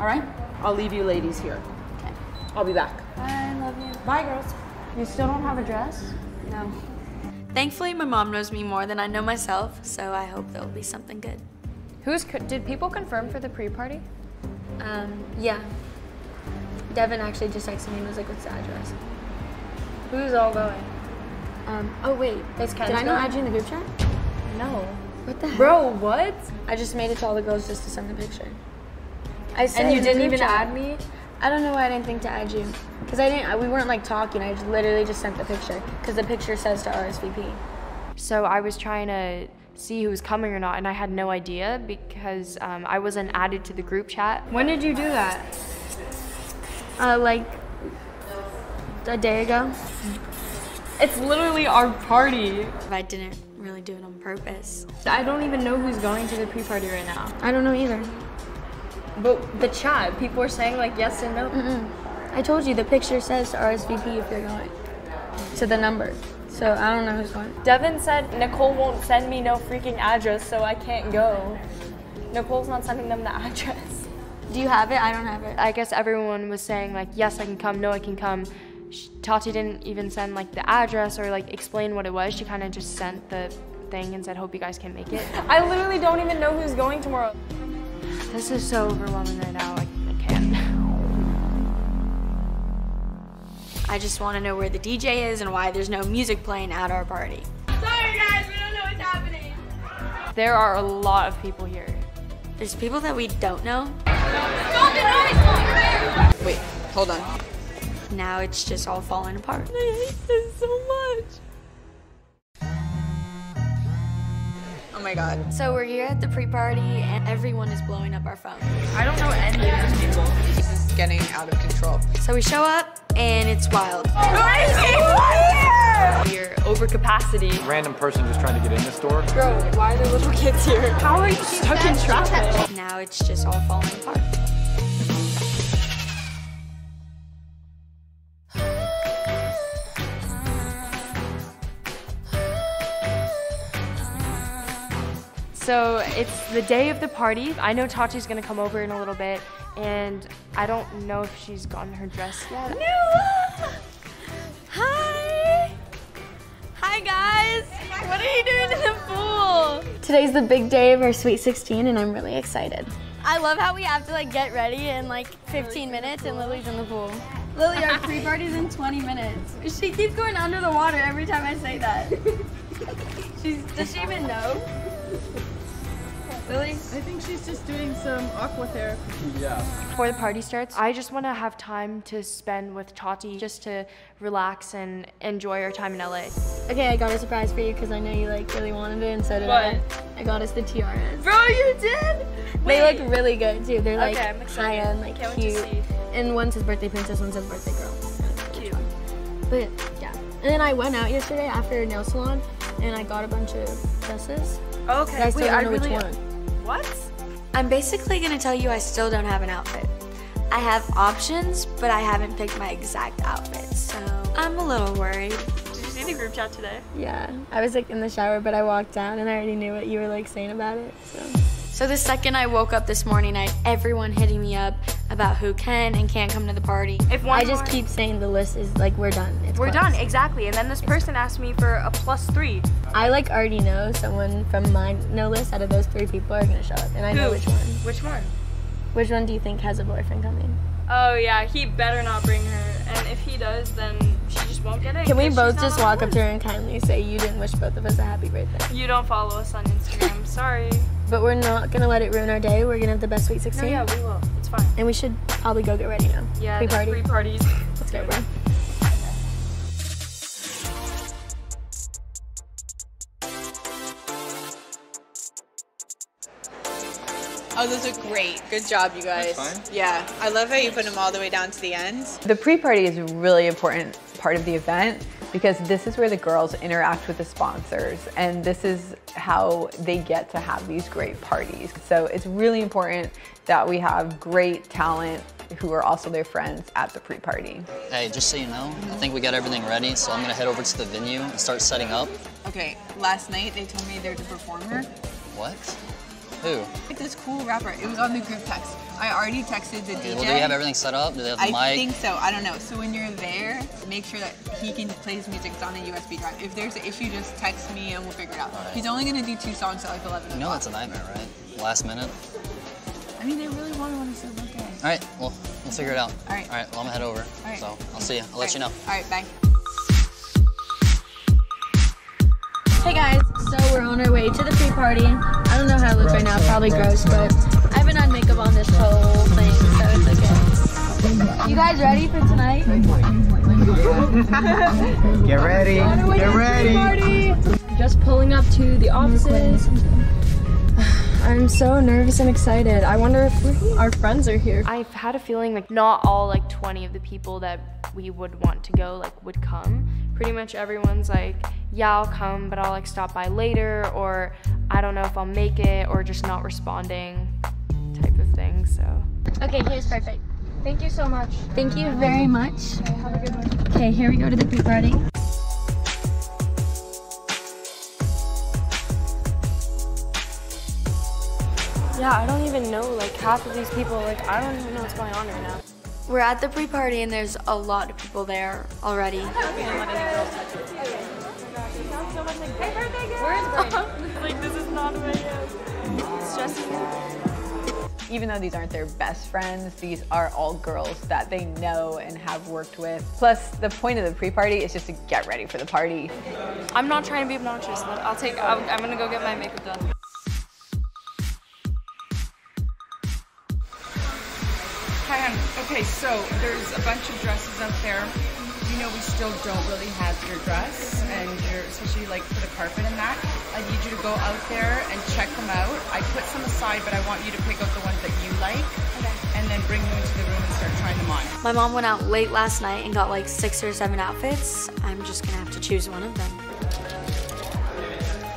All right? I'll leave you ladies here. Okay. I'll be back. I love you. Bye, girls. You still don't have a dress? No. Thankfully, my mom knows me more than I know myself, so I hope there'll be something good. Who's co- did people confirm for the pre-party? Um, yeah. Devin actually just texted me and was like, what's the address? Who's all going? Um, oh wait, Is did Ken's I not add you in the group chat? No. What the heck? Bro, what? I just made it to all the girls just to send the picture. I said And you didn't even chat. add me? I don't know why I didn't think to add you. Because I didn't, we weren't like talking, I just literally just sent the picture. Because the picture says to RSVP. So I was trying to see who was coming or not, and I had no idea because um, I wasn't added to the group chat. When did you do that? Uh, like a day ago. It's literally our party. I didn't really do it on purpose. I don't even know who's going to the pre-party right now. I don't know either. But the chat, people are saying like yes and no. Mm-mm. I told you the picture says to RSVP if you're going. To the number. So I don't know who's going. Devin said Nicole won't send me no freaking address, so I can't go. Nicole's not sending them the address. Do you have it? I don't have it. I guess everyone was saying like, yes, I can come, no, I can come. Tati didn't even send like the address or like explain what it was. She kind of just sent the thing and said, hope you guys can make it. I literally don't even know who's going tomorrow. This is so overwhelming right now. I, I hand. I just want to know where the DJ is and why there's no music playing at our party. Sorry guys, we don't know what's happening. There are a lot of people here. There's people that we don't know. Wait, hold on. Now it's just all falling apart. I hate this so much. Oh my god. So we're here at the pre-party and everyone is blowing up our phones. I don't know any of these people. This is getting out of control. So we show up and it's wild. We're over capacity. Random person just trying to get in the store. Bro, why are there little kids here? How are you stuck in traffic? Now it's just all falling apart. So it's the day of the party. I know Tati's gonna come over in a little bit, and I don't know if she's gotten her dress yet. Hi! Hi guys! What are you doing in the pool? Today's the big day of our Sweet 16 and I'm really excited. I love how we have to like get ready in like 15 minutes and Lily's in the pool. Lily, our pre-party's in 20 minutes. She keeps going under the water every time I say that. She's, does she even know? Lily? I think she's just doing some aqua therapy. Yeah. Before the party starts, I just want to have time to spend with Tati just to relax and enjoy our time in LA. Okay, I got a surprise for you because I know you like really wanted it and so did What? I. I got us the tiaras. Bro, you did? They look really good too. They're like Okay, I'm excited. high end, like Can't wait to cute. see. And one says birthday princess, one says birthday girl. Cute. But yeah. And then I went out yesterday after a nail salon and I got a bunch of dresses. Okay, I still wait, don't I know really. which one. What? I'm basically gonna tell you I still don't have an outfit. I have options, but I haven't picked my exact outfit, so I'm a little worried. Did you see the group chat today? Yeah. I was like in the shower, but I walked down and I already knew what you were like saying about it. So So the second I woke up this morning, I had everyone hitting me up about who can and can't come to the party. If one I just more- keep saying the list is like we're done. It's We're closed. done, exactly. And then this person asked me for a plus three. I like already know someone from my no list out of those three people are gonna show up, and I know which one. Which one? Which one do you think has a boyfriend coming? Oh yeah, he better not bring her. And if he does, then she just won't get it. Can we both just walk up to her and kindly say you didn't wish both of us a happy birthday? You don't follow us on Instagram. Sorry. But we're not gonna let it ruin our day. We're gonna have the best sweet No, 16. yeah, we will. It's fine. And we should probably go get ready now. Yeah, Pre-party. Pre parties. Let's go, bro. Oh, those are great. Good job, you guys. That's fine. Yeah, I love how you put them all the way down to the end. The pre-party is a really important part of the event because this is where the girls interact with the sponsors and this is how they get to have these great parties. So it's really important that we have great talent who are also their friends at the pre-party. Hey, just so you know, I think we got everything ready, so I'm gonna head over to the venue and start setting up. Okay, last night they told me they're the performer. What? Who? Like this cool rapper. It was on the group text. I already texted the DJ. Well, do we have everything set up? Do they have the I mic? think so. I don't know. So when you're there, make sure that he can play his music. It's on a USB drive. If there's an issue, just text me and we'll figure it out. Alright. He's only gonna do two songs at like 11 You know that's a nightmare, right? Last minute. I mean, they really want to on his birthday. All right, well, we'll figure it out. All right. All right, well, I'm gonna head over. All right. So I'll see you. I'll let you know. All right, bye. Hey guys, so we're on our way to the pre-party. I don't know how I look right now, probably gross, but I haven't had makeup on this whole thing, so it's okay. You guys ready for tonight? Get ready. Get ready. Just pulling up to the offices. I'm so nervous and excited. I wonder if our friends are here. I've had a feeling like not all like 20 of the people that we would want to go like would come. Pretty much everyone's like, yeah, I'll come, but I'll like stop by later, or I don't know if I'll make it, or just not responding type of thing. So. Okay, here's perfect. Thank you so much. Thank you very much. Okay, Have a good one. Okay, here we go to the pre-party. Yeah, I don't even know like half of these people. Like I don't even know what's going on right now. We're at the pre-party and there's a lot of people there already. Where is Brian? like this is not Megan. It's Jessica. Even though these aren't their best friends, these are all girls that they know and have worked with. Plus, the point of the pre-party is just to get ready for the party. I'm not trying to be obnoxious. I'll take, I'm, I'm gonna go get my makeup done. Hi, hon. Okay, so there's a bunch of dresses up there. You know we still don't really have your dress, and your especially like for the carpet and that. I need you to go out there and check them out. I put some aside, but I want you to pick out the ones that you like, and then bring them into the room and start trying them on. My mom went out late last night and got like six or seven outfits. I'm just gonna have to choose one of them.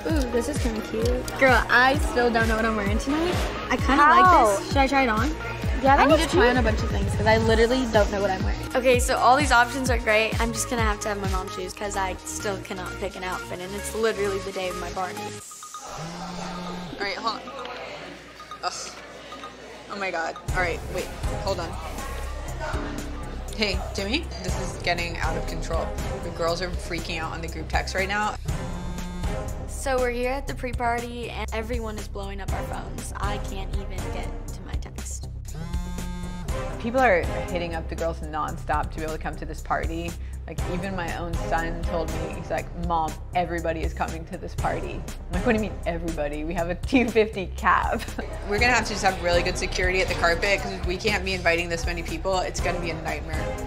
Ooh, this is kind of cute. Girl, I still don't know what I'm wearing tonight. I kind of How? like this. Should I try it on? Yeah, I need to try cute. on a bunch of things because I literally don't know what I'm wearing. Okay, so all these options are great. I'm just gonna have to have my mom choose because I still cannot pick an outfit, and it's literally the day of my party. All right, hold on. Ugh. Oh my god. All right, wait, hold on. Hey, Jimmy, this is getting out of control. The girls are freaking out on the group text right now. So we're here at the pre-party, and everyone is blowing up our phones. I can't even get to my text. People are hitting up the girls nonstop to be able to come to this party. Like even my own son told me, he's like, Mom, everybody is coming to this party. I'm like, what do you mean everybody? We have a 250 cab. We're gonna have to just have really good security at the carpet because we can't be inviting this many people. It's gonna be a nightmare.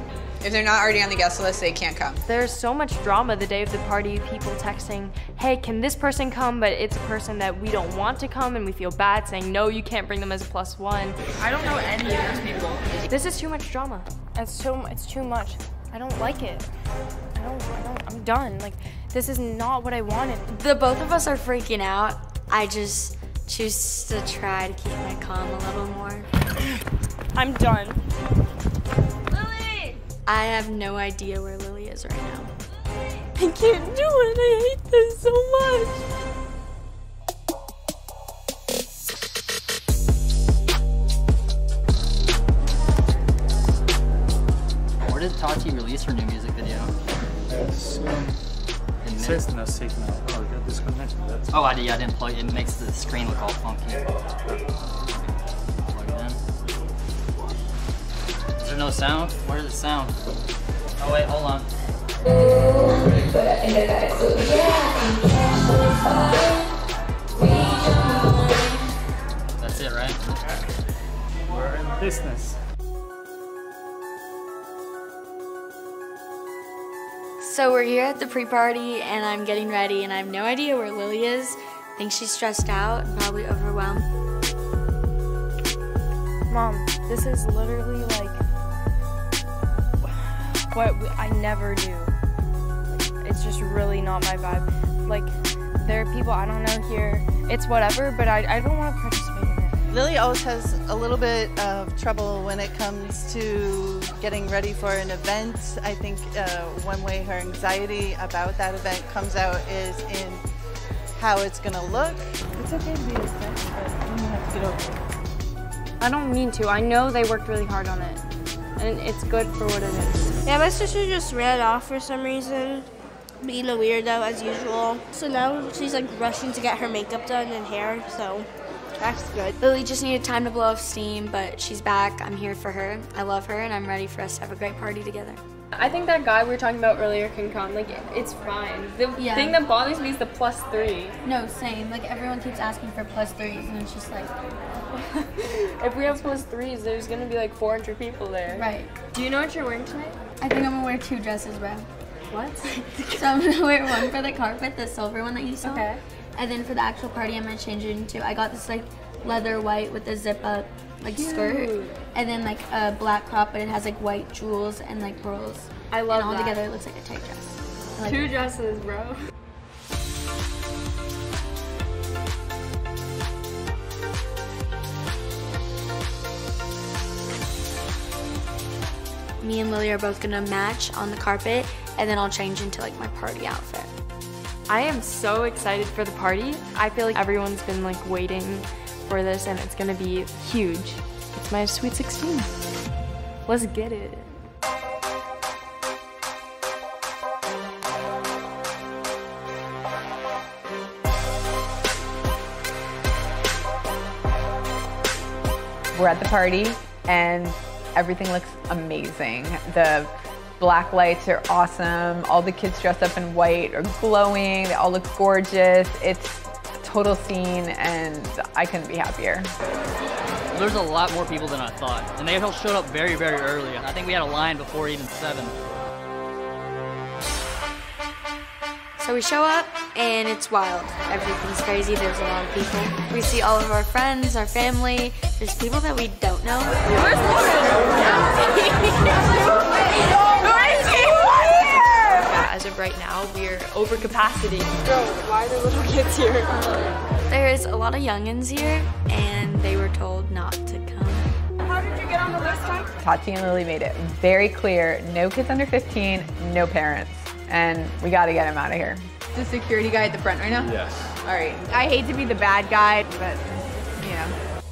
If they're not already on the guest list, they can't come. There's so much drama the day of the party, people texting, hey, can this person come? But it's a person that we don't want to come and we feel bad saying, no, you can't bring them as a plus one. I don't know any of those people. This is too much drama. It's so it's too much. I don't like it. I don't, I don't I'm done. Like this is not what I wanted. The both of us are freaking out. I just choose to try to keep my calm a little more. I'm done. Ah. I have no idea where Lily is right now. I can't do it. I hate this so much. Where did Tati release her new music video? It's, um, it says no signal. Oh, it got disconnected. That's Oh, I, yeah, I didn't plug it. It makes the screen look all funky. There no sound? Where is the sound? Oh, wait, hold on. That's it, right? we're in business. So we're here at the pre-party and I'm getting ready and I have no idea where Lily is. I think she's stressed out and probably overwhelmed. Mom, this is literally like what we, I never do. Like, it's just really not my vibe. Like there are people I don't know here. It's whatever, but I, I don't want to participate in it. Lily always has a little bit of trouble when it comes to getting ready for an event. I think uh, one way her anxiety about that event comes out is in how it's going to look. It's okay to be upset, but you have to get over it. I don't mean to. I know they worked really hard on it. And it's good for what it is. Yeah, my sister just ran off for some reason, being a weirdo as usual. So now she's like rushing to get her makeup done and hair, so that's good. Lily just needed time to blow off steam, but she's back. I'm here for her. I love her and I'm ready for us to have a great party together. I think that guy we were talking about earlier can come. Like, it's fine. The Yeah. thing that bothers me is the plus three. No, same. Like everyone keeps asking for plus threes, and it's just like, If we have plus threes, there's gonna be like 400 people there. right. Do you know what you're wearing tonight? I think I'm gonna wear two dresses, bro. What? so I'm gonna wear one for the carpet, the silver one that you saw. Okay. And then for the actual party, I'm gonna change it into. I got this like leather white with a zip up like skirt, and then like a black crop, but it has like white jewels and like pearls. I love And all that. together, it looks like a tight dress. Like Two it. dresses, bro. Me and Lily are both gonna match on the carpet and then I'll change into like my party outfit. I am so excited for the party. I feel like everyone's been like waiting for this and it's gonna be huge. It's my sweet 16. Let's get it. We're at the party and everything looks amazing. The black lights are awesome. All the kids dressed up in white are glowing. They all look gorgeous. It's total scene and I couldn't be happier. There's a lot more people than I thought, and they all showed up very, very early. I think we had a line before even seven. So we show up and it's wild. Everything's crazy. There's a lot of people. We see all of our friends, our family. There's people that we don't know. Where's As of right now, we're over capacity. Bro, why are there little kids here? There's a lot of youngins here and they were told not to come. How did you get on the list, Tom? Tati and Lily made it very clear, no kids under 15, no parents. And we gotta get them out of here. The security guy at the front right now? Yes. All right. I hate to be the bad guy, but, you know.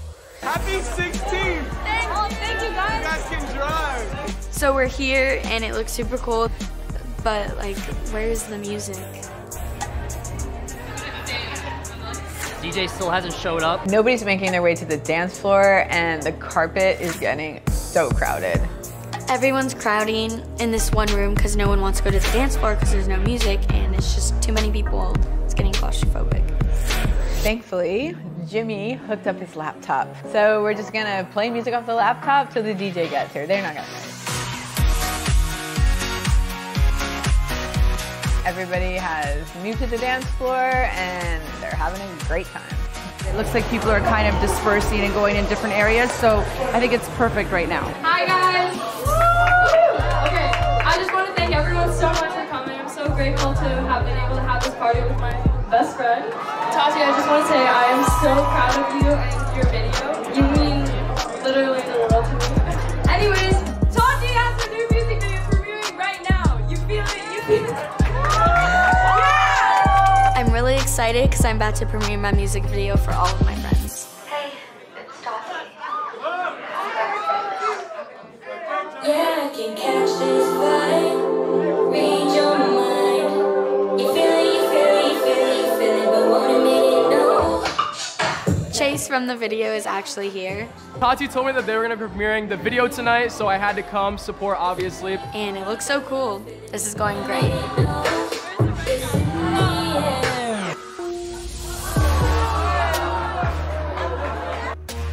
Happy 16th! Thank, thank you guys. You guys can drive. So we're here and it looks super cool, but like, where's the music? DJ still hasn't showed up. Nobody's making their way to the dance floor and the carpet is getting so crowded. Everyone's crowding in this one room because no one wants to go to the dance floor because there's no music and it's just too many people. It's getting claustrophobic. Thankfully, Jimmy hooked up his laptop. So we're just gonna play music off the laptop till the DJ gets here. They're not gonna Everybody has moved to the dance floor and they're having a great time. It looks like people are kind of dispersing and going in different areas, so I think it's perfect right now. Hi guys! Okay, I just want to thank everyone so much for coming. I'm so grateful to have been able to have this party with my best friend. Tati, I just want to say I am so proud of you and your video. You mean literally the world to me. Anyways, excited because I'm about to premiere my music video for all of my friends. Hey, it's Tati. Yeah, I can catch this vibe. Read your mind. You feel it, you feel it, you feel it, you feel it, but wanna make it know. Chase from the video is actually here. Tati told me that they were gonna be premiering the video tonight, so I had to come support, obviously. And it looks so cool. This is going great.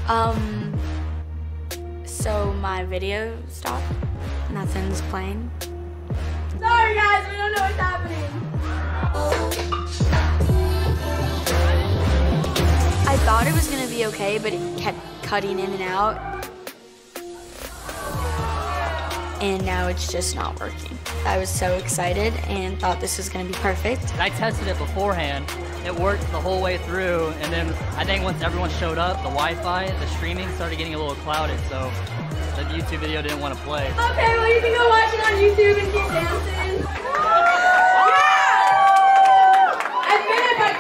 Um, so my video stopped. Nothing's playing. Sorry guys, we don't know what's happening. I thought it was gonna be okay, but it kept cutting in and out. And now it's just not working. I was so excited and thought this was gonna be perfect. I tested it beforehand. It worked the whole way through, and then I think once everyone showed up, the Wi-Fi, the streaming started getting a little clouded, so the YouTube video didn't want to play. Okay, well you can go watch it on YouTube and keep dancing. I finished by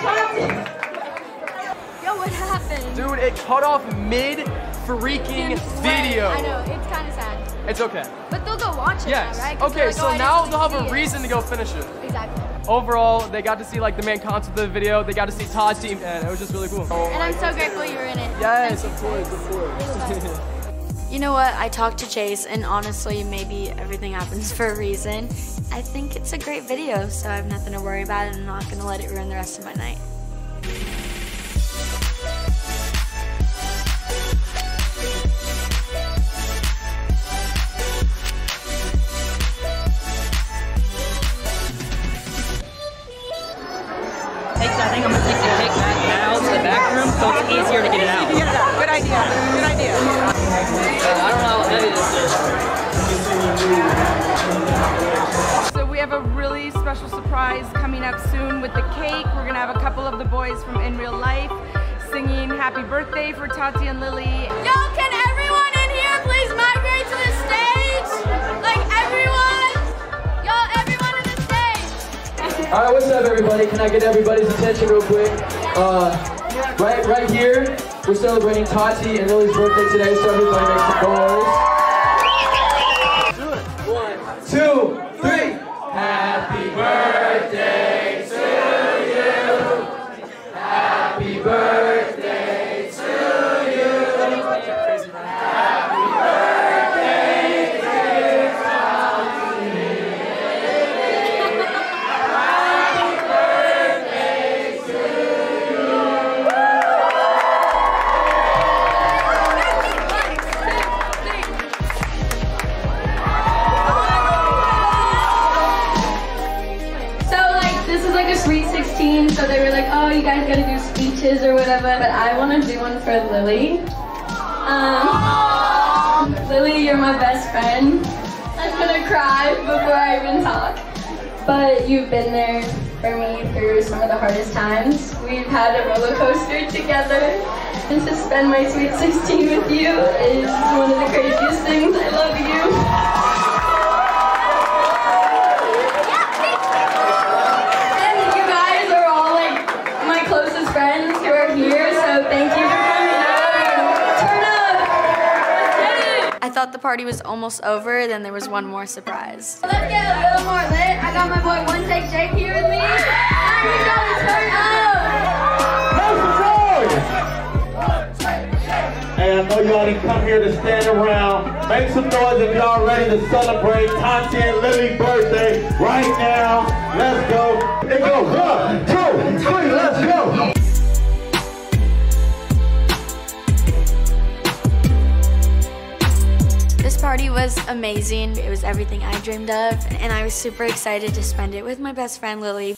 Yo, what happened? Dude, it cut off mid freaking video. I know, it's kind of sad. It's okay. But they'll go watch it Yes. now, right? 'Cause they're Okay, like, so oh, now they'll have a see it. reason to go finish it. Exactly. Overall, they got to see like the main concept of the video. They got to see Todd's team, and it was just really cool. And I'm so grateful you were in it. Yes, of course, of course. You know what? I talked to Chase, and honestly, maybe everything happens for a reason. I think it's a great video, so I have nothing to worry about, and I'm not gonna let it ruin the rest of my night. So it's easier to get it out. Good idea. Good idea. Uh, I don't know how heavy this is. So we have a really special surprise coming up soon with the cake. We're gonna have a couple of the boys from In Real Life singing happy birthday for Tati and Lily. Yo, can everyone in here please migrate to the stage? Like everyone? Yo, everyone in the stage. All right, what's up, everybody? Can I get everybody's attention real quick? Uh, right, right here, we're celebrating Tati and Lily's birthday today, so everybody make some noise. One, two, three. Happy birthday you guys gonna do speeches or whatever, but I wanna do one for Lily. Um, Lily, you're my best friend. I'm gonna cry before I even talk. But you've been there for me through some of the hardest times. We've had a roller coaster together. And to spend my sweet 16 with you is one of the craziest things. I love you. And you guys are all like my closest friends who are here, so thank you for coming. I love you. Turn up. I thought the party was almost over, then there was one more surprise. Let's get a little more lit. I got my boy One Take Jake here with me. And we gotta turn up. Hey, I know y'all didn't come here to stand around. Make some noise if y'all ready to celebrate Tati and Lily's birthday right now. Let's go. It go one, two, three, let's go. Party was amazing. It was everything I dreamed of, and I was super excited to spend it with my best friend Lily.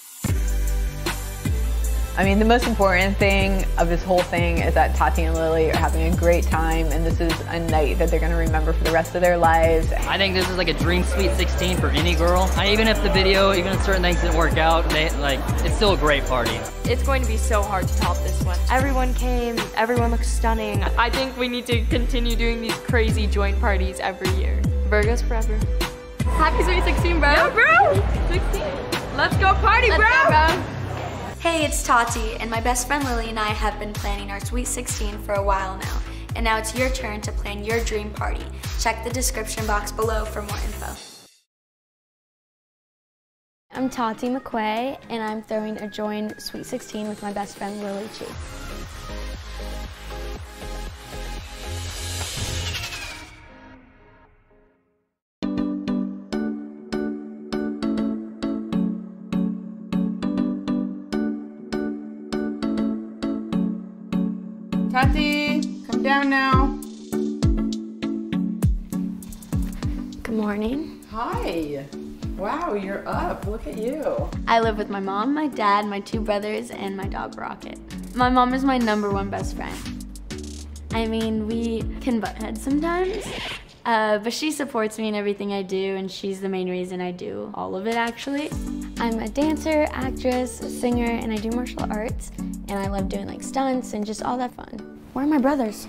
I mean, the most important thing of this whole thing is that Tati and Lily are having a great time, and this is a night that they're going to remember for the rest of their lives. I think this is like a dream sweet 16 for any girl. I, even if the video, even if certain things didn't work out, they, like it's still a great party. It's going to be so hard to top this one. Everyone came, everyone looks stunning. I think we need to continue doing these crazy joint parties every year. Virgos forever. Happy Sweet 16, bro. Yeah, bro. 16. Let's go party, Let's bro. go, bro. Hey, it's Tati, and my best friend Lily and I have been planning our Sweet 16 for a while now. And now it's your turn to plan your dream party. Check the description box below for more info. I'm Tati McQuay, and I'm throwing a joint Sweet 16 with my best friend Lily Chee. Tati, come down now. Good morning. Hi. Wow, you're up. Look at you. I live with my mom, my dad, my two brothers, and my dog Rocket. My mom is my number one best friend. I mean, we can butt heads sometimes, uh, but she supports me in everything I do, and she's the main reason I do all of it actually. I'm a dancer, actress, singer, and I do martial arts, and I love doing like stunts and just all that fun. Where are my brothers?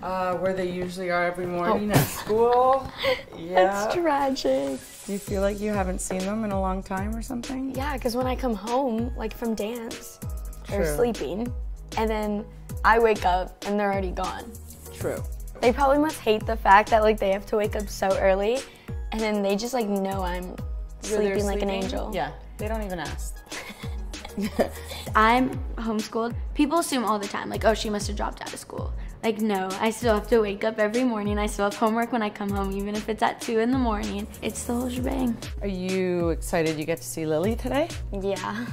Uh, where they usually are every morning Oh. at school. Yeah. That's tragic. Do you feel like you haven't seen them in a long time or something? Yeah, because when I come home, like from dance, they're sleeping, and then I wake up and they're already gone. True. They probably must hate the fact that like they have to wake up so early, and then they just like know I'm You're sleeping like an angel. Yeah, they don't even ask. I'm homeschooled. People assume all the time, like, oh, she must have dropped out of school. Like, no, I still have to wake up every morning. I still have homework when I come home, even if it's at two in the morning. It's the whole shebang. Are you excited you get to see Lily today? Yeah.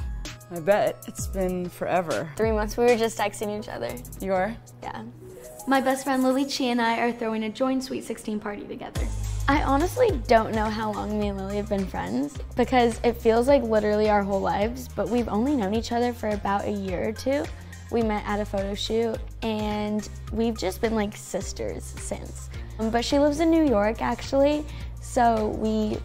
I bet. It's been forever. Three months, we were just texting each other. You are? Yeah. My best friend Lily Chee and I are throwing a joint Sweet 16 party together. I honestly don't know how long me and Lily have been friends because it feels like literally our whole lives, but we've only known each other for about a year or two. We met at a photo shoot and we've just been like sisters since. Um, But she lives in New York actually, so we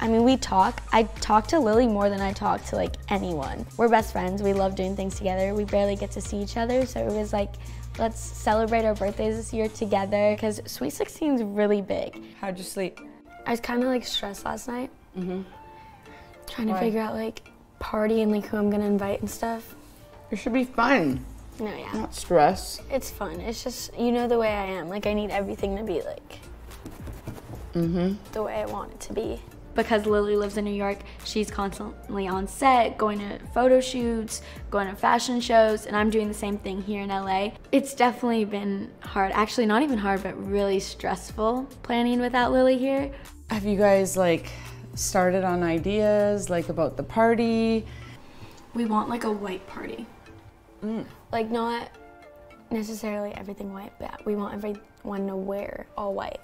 I mean, we talk. I talk to Lily more than I talk to like anyone. We're best friends. We love doing things together. We barely get to see each other, so it was like, let's celebrate our birthdays this year together because Sweet 16 is really big. How'd you sleep? I was kind of like stressed last night, Mm-hmm. trying to figure out like party and like who I'm gonna invite and stuff. It should be fun. No, yeah. Not stress. It's fun. It's just you know the way I am. Like I need everything to be like Mm-hmm. the way I want it to be. Because Lily lives in New York, she's constantly on set, going to photo shoots, going to fashion shows, and I'm doing the same thing here in LA. It's definitely been hard. Actually, not even hard, but really stressful planning without Lily here. Have you guys like started on ideas like about the party? We want like a white party. Mm. Like not necessarily everything white, but we want everyone to wear all white.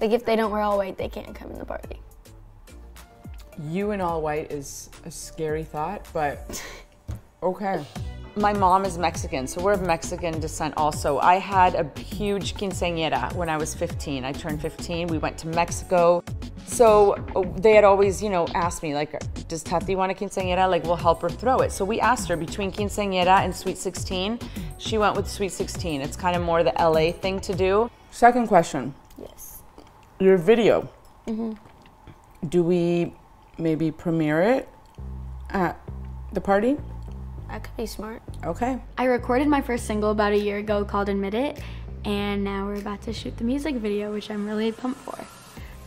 Like if they don't wear all white, they can't come in the party. You in all white is a scary thought, but Okay. My mom is Mexican, so we're of Mexican descent also. I had a huge quinceañera when I was 15. I turned 15. We went to Mexico. So uh, they had always, you know, asked me, like, does Tati want a quinceañera? Like, we'll help her throw it. So we asked her between quinceañera and Sweet 16. She went with Sweet 16. It's kind of more the LA thing to do. Second question. Yes. Your video, hmm do we maybe premiere it at the party? That could be smart. Okay. I recorded my first single about a year ago called Admit It, and now we're about to shoot the music video, which I'm really pumped for.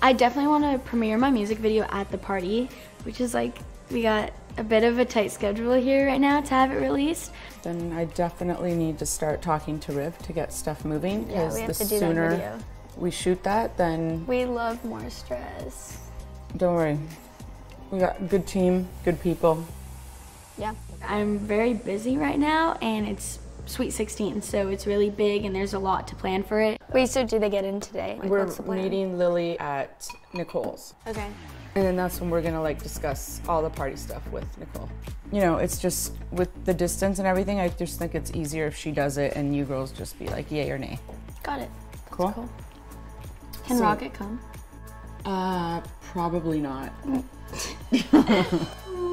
I definitely want to premiere my music video at the party, which is like, we got a bit of a tight schedule here right now to have it released. Then I definitely need to start talking to Riv to get stuff moving. Yeah, 'cause we have the to do that sooner video. we shoot that, then We love more stress. don't worry. We got a good team, good people. Yeah. I'm very busy right now, and it's Sweet 16, so it's really big, and there's a lot to plan for it. Wait, so do they get in today? Like, we're what's the plan? meeting Lily at Nicole's. Okay. And then that's when we're gonna like discuss all the party stuff with Nicole. You know, it's just with the distance and everything, I just think it's easier if she does it and you girls just be like yay or nay. Got it. Cool? Can So- Rocket come? Uh, probably not.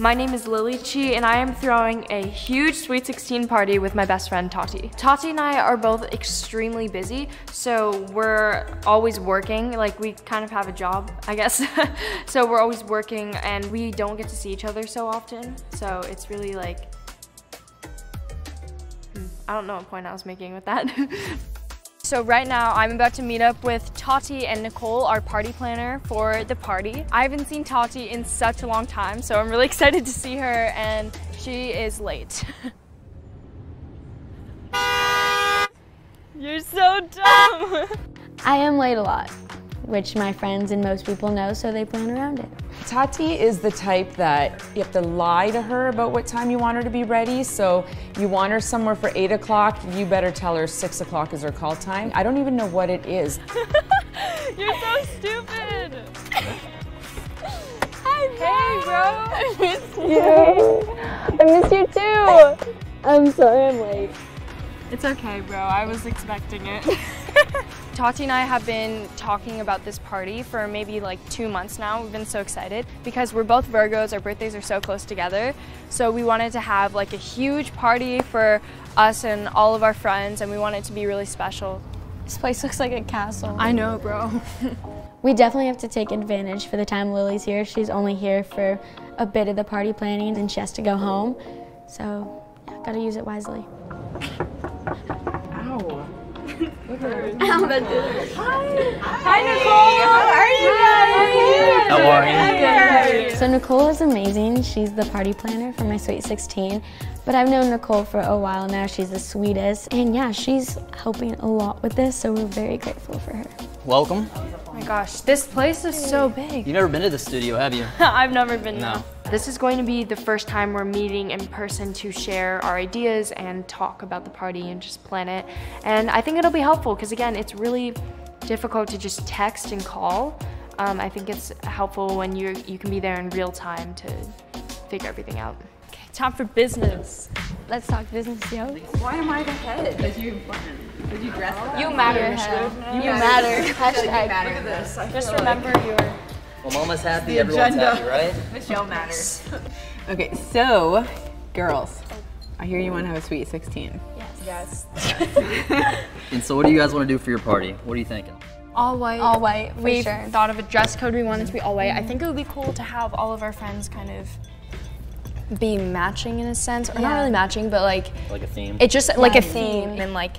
My name is Lily Chee, and I am throwing a huge Sweet 16 party with my best friend Tati. Tati and I are both extremely busy, so we're always working. Like, we kind of have a job, I guess. so we're always working, and we don't get to see each other so often. So it's really like. Hmm, I don't know what point I was making with that. So right now I'm about to meet up with Tati and Nicole, our party planner for the party. I haven't seen Tati in such a long time, so I'm really excited to see her and she is late. You're so dumb. I am late a lot, which my friends and most people know, so they plan around it. Tati is the type that you have to lie to her about what time you want her to be ready. So you want her somewhere for eight o'clock, you better tell her six o'clock is her call time. I don't even know what it is. You're so stupid. Hey, bro. I miss you. I miss you too. I'm sorry I'm late. It's okay, bro. I was expecting it. Tati and I have been talking about this party for maybe like two months now. We've been so excited because we're both Virgos, our birthdays are so close together. So we wanted to have like a huge party for us and all of our friends and we want it to be really special. This place looks like a castle. I know, bro. We definitely have to take advantage for the time Lily's here. She's only here for a bit of the party planning and she has to go home. So, yeah, gotta use it wisely. Ow. I'm about to Hi, Nicole. How are you guys? How are you? So Nicole is amazing. She's the party planner for my Sweet 16. But I've known Nicole for a while now. She's the sweetest. And yeah, she's helping a lot with this, so we're very grateful for her. Welcome. Oh my gosh, this place is so big. You've never been to the studio, have you? I've never been No. no. This is going to be the first time we're meeting in person to share our ideas and talk about the party and just plan it. And I think it'll be helpful because again, it's really difficult to just text and call. Um, I think it's helpful when you you can be there in real time to figure everything out. Okay, time for business. Let's talk business, yo. Why am I the head? Because you, because you dressed up. You matter, Your Michelle. You matter. Hashtag. Hashtag. Look at this. Just remember like- your Well, mama's happy, The everyone's agenda. happy, right? Michelle matters. okay, so, girls, I hear you want to have a sweet 16. Yes. Yes. and so what do you guys want to do for your party? What are you thinking? All white. All white, for we sure. thought of a dress code. We wanted to be all white. I think it would be cool to have all of our friends kind of be matching in a sense, or not really matching, but like Like a theme? it just like a Yeah. theme and like.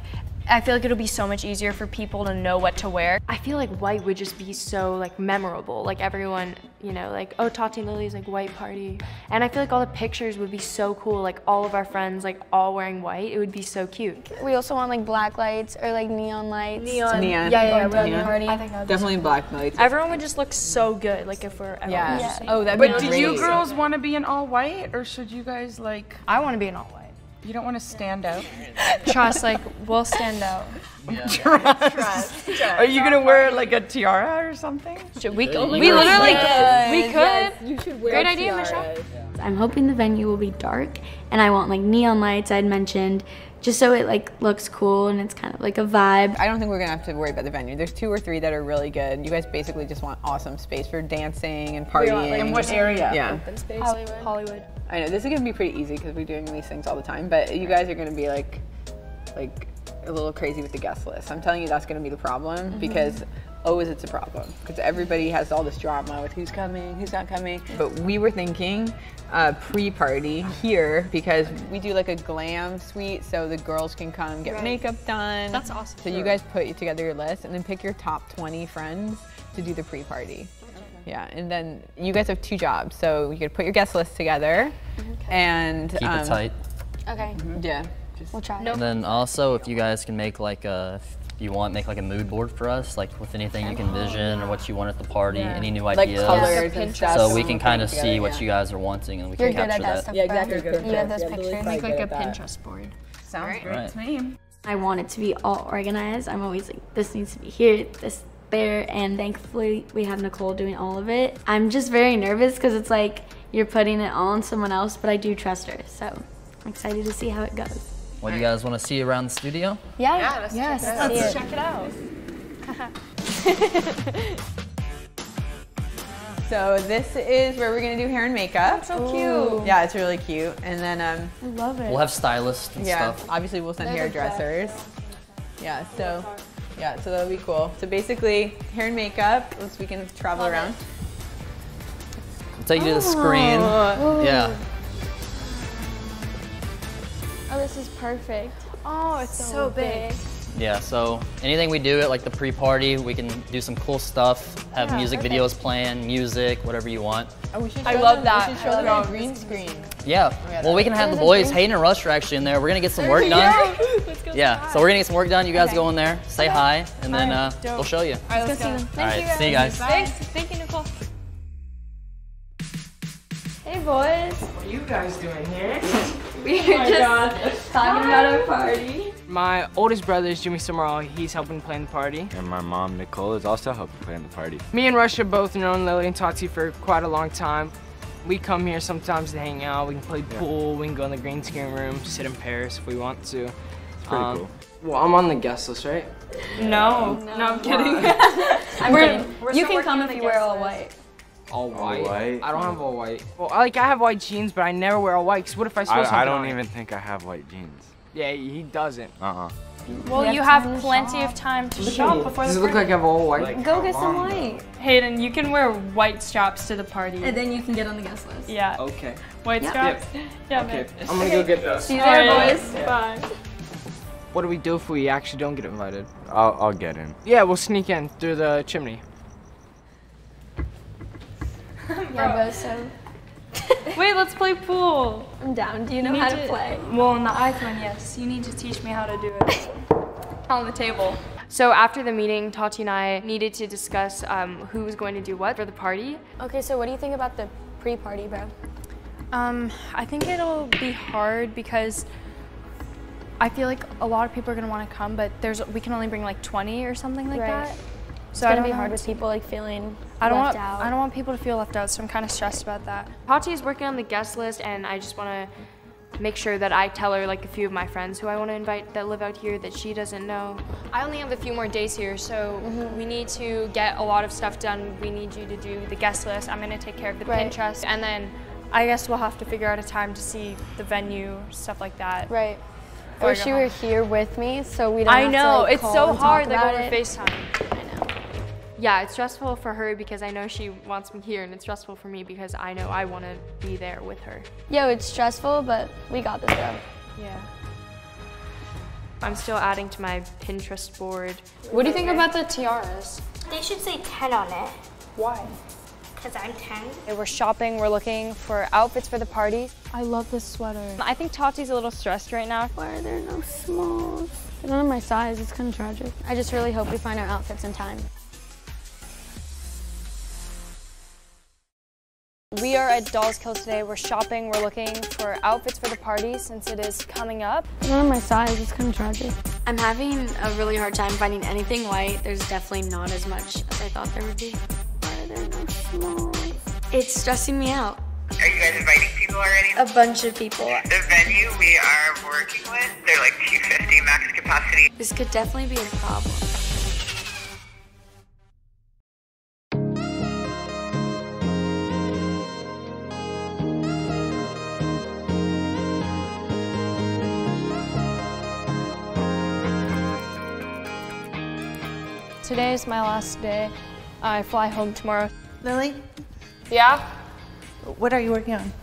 I feel like it'll be so much easier for people to know what to wear. I feel like white would just be so like memorable. Like everyone, you know, like oh Tati and Lily's like white party, and I feel like all the pictures would be so cool. Like all of our friends like all wearing white. It would be so cute. We also want like black lights or like neon lights. Neon. Neon. Yeah, yeah, yeah. Neon. Neon. Neon. Party. I think that would Definitely black lights. Everyone would just look so good, like if we're everyone Yeah. was just- Oh, that'd be really. But do you great. girls want to be in all white, or should you guys like? I want to be in all white. You don't want to stand out. Trust, like we'll stand out. Trust. Are you gonna wear like a tiara or something? Should we? Oh we literally yes. could. We could. Yes, you should wear Great idea, Michelle. I'm hoping the venue will be dark and I want like neon lights I'd mentioned just so it like looks cool and it's kind of like a vibe. I don't think we're gonna have to worry about the venue. There's two or three that are really good. You guys basically just want awesome space for dancing and partying. In what area? Yeah. Open space. Hollywood. Hollywood. I know this is gonna be pretty easy because we're doing these things all the time, but you guys are gonna be like, like a little crazy with the guest list. I'm telling you that's gonna be the problem mm-hmm. because always it's a problem because everybody has all this drama with who's coming, who's not coming. But we were thinking uh, pre-party here because we do like a glam suite so the girls can come get Right. makeup done. That's awesome. So you guys put together your list and then pick your top 20 friends to do the pre-party. Yeah, and then you guys have two jobs. So you could put your guest list together okay. and Keep um, it tight. Okay. Yeah. We'll try. And then also, if you guys can make like a, if you want, make like a mood board for us, like with anything you can envision or what you want at the party, Yeah. any new Like ideas. colors and stuff, So so we can kind of see together, what yeah. you guys are wanting and we You're can good capture at that that. stuff. Yeah, exactly. You have those Yeah, pictures. quite Make like a. Pinterest board. Sounds great Right. to me. I want it to be all organized. I'm always like, this needs to be here, this there, and thankfully we have Nicole doing all of it. I'm just very nervous because it's like you're putting it all on someone else, but I do trust her, so I'm excited to see how it goes. What do you guys want to see around the studio? Yeah, Yeah, let's yes, check it out. let's Let's check it out. So this is where we're gonna do hair and makeup. so cute. Yeah, it's really cute. And then um, I love it. We'll have stylists and yeah, stuff. obviously we'll send hairdressers. Yeah, so yeah, so that'll be cool. So basically, hair and makeup. Once we can travel around. I'll take you to the screen. Yeah. Oh, this is perfect. Oh, it's so, big. Yeah, so anything we do at like the pre-party, we can do some cool stuff, have Yeah, music perfect. videos playing, music, whatever you want. Oh, we should I love them, that. We should show them love a green screen. Yeah, yeah, well we can have the boys, Hayden and Rush are actually in there. We're gonna get some work done. Yeah, so we're gonna get some work done. You guys go in there, say hi, and then uh, dope. we'll show you. All right, let's go. All right, see you guys. Bye. Thanks. Thank you, Nicole. Hey, boys. What are you guys doing here? We're oh my just God. talking about our party. My oldest brother is Jimmy Summerall. He's helping plan the party. And my mom, Nicole, is also helping plan the party. Me and Rush have both known Lily and Tati for quite a long time. We come here sometimes to hang out. We can play pool. We can go in the green screen room, sit in pairs if we want to. It's pretty um, cool. Well, I'm on the guest list, right? No. No, I'm kidding. I'm We're- kidding. we're you can come working if you the wear all white. All white. white? I don't have all white. Well, I- like I have white jeans, but I never wear all white. Cause what if I spill something I, I don't on it? even think I have white jeans. Yeah, he doesn't. Uh-uh. Well, you have plenty of time to shop before Does the it look party. like I have all white? Go get some white. Hayden, you can wear white straps to the party. And then you can get on the guest list. yeah. Okay. White Yep. straps? Yeah, Okay. babe. I'm gonna go get those. See you All there, right. boys. Bye. What do we do if we actually don't get invited? I'll, I'll get in. Yeah, we'll sneak in through the chimney. Yeah, bro, so Wait, let's play pool. I'm down. Do you know need how to play? Well, on the iPhone, yes. You need to teach me how to do it. on the table. So after the meeting, Tati and I needed to discuss um, who was going to do what for the party. Okay, so what do you think about the pre-party, bro? Um, I think it'll be hard because I feel like a lot of people are gonna want to come, but there's we can only bring like 20 or something like Right. that. It's So it's gonna don't be hard with people like feeling I don't left want out. I don't want people to feel left out, so I'm kind of stressed about that. Tati is working on the guest list, and I just want to make sure that I tell her like a few of my friends who I want to invite that live out here that she doesn't know. I only have a few more days here, so Mm-hmm. we need to get a lot of stuff done. We need you to do the guest list. I'm gonna take care of the Right. Pinterest, and then I guess we'll have to figure out a time to see the venue, stuff like that. Right. I I wish you were here with me, so we don't. I have know To, like, it's call so and talk hard that about over it. FaceTime. I know. Yeah, it's stressful for her because I know she wants me here, and it's stressful for me because I know I want to be there with her. Yo, it's stressful, but we got this, bro. Yeah. I'm still adding to my Pinterest board. What do you think about the tiaras? They should say 10 on it. Why? Because I'm 10. We're shopping, we're looking for outfits for the party. I love this sweater. I think Tati's a little stressed right now. Why are there no smalls? They don't have my size. It's kind of tragic. I just really hope we find our outfits in time. We are at Dolls Kill today. We're shopping. We're looking for outfits for the party since it is coming up. One of my size is kind of tragic. I'm having a really hard time finding anything white. There's definitely not as much as I thought there would be. Are there no small? It's stressing me out. Are you guys inviting people already? A bunch of people. The venue we are working with, they're like 250 max capacity. This could definitely be a problem. Today is my last day. I fly home tomorrow. Lily, Yeah? what are you working on?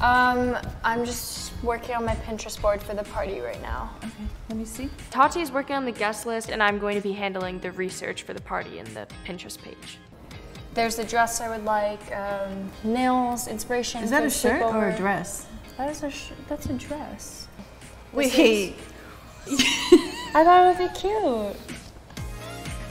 Um, I'm just working on my Pinterest board for the party right now. Okay, let me see. Tati is working on the guest list, and I'm going to be handling the research for the party and the Pinterest page. There's the dress I would like, um, nails, inspiration. Is that a shirt or a dress? That is a sh- that's a dress. Wait. I thought it would be cute.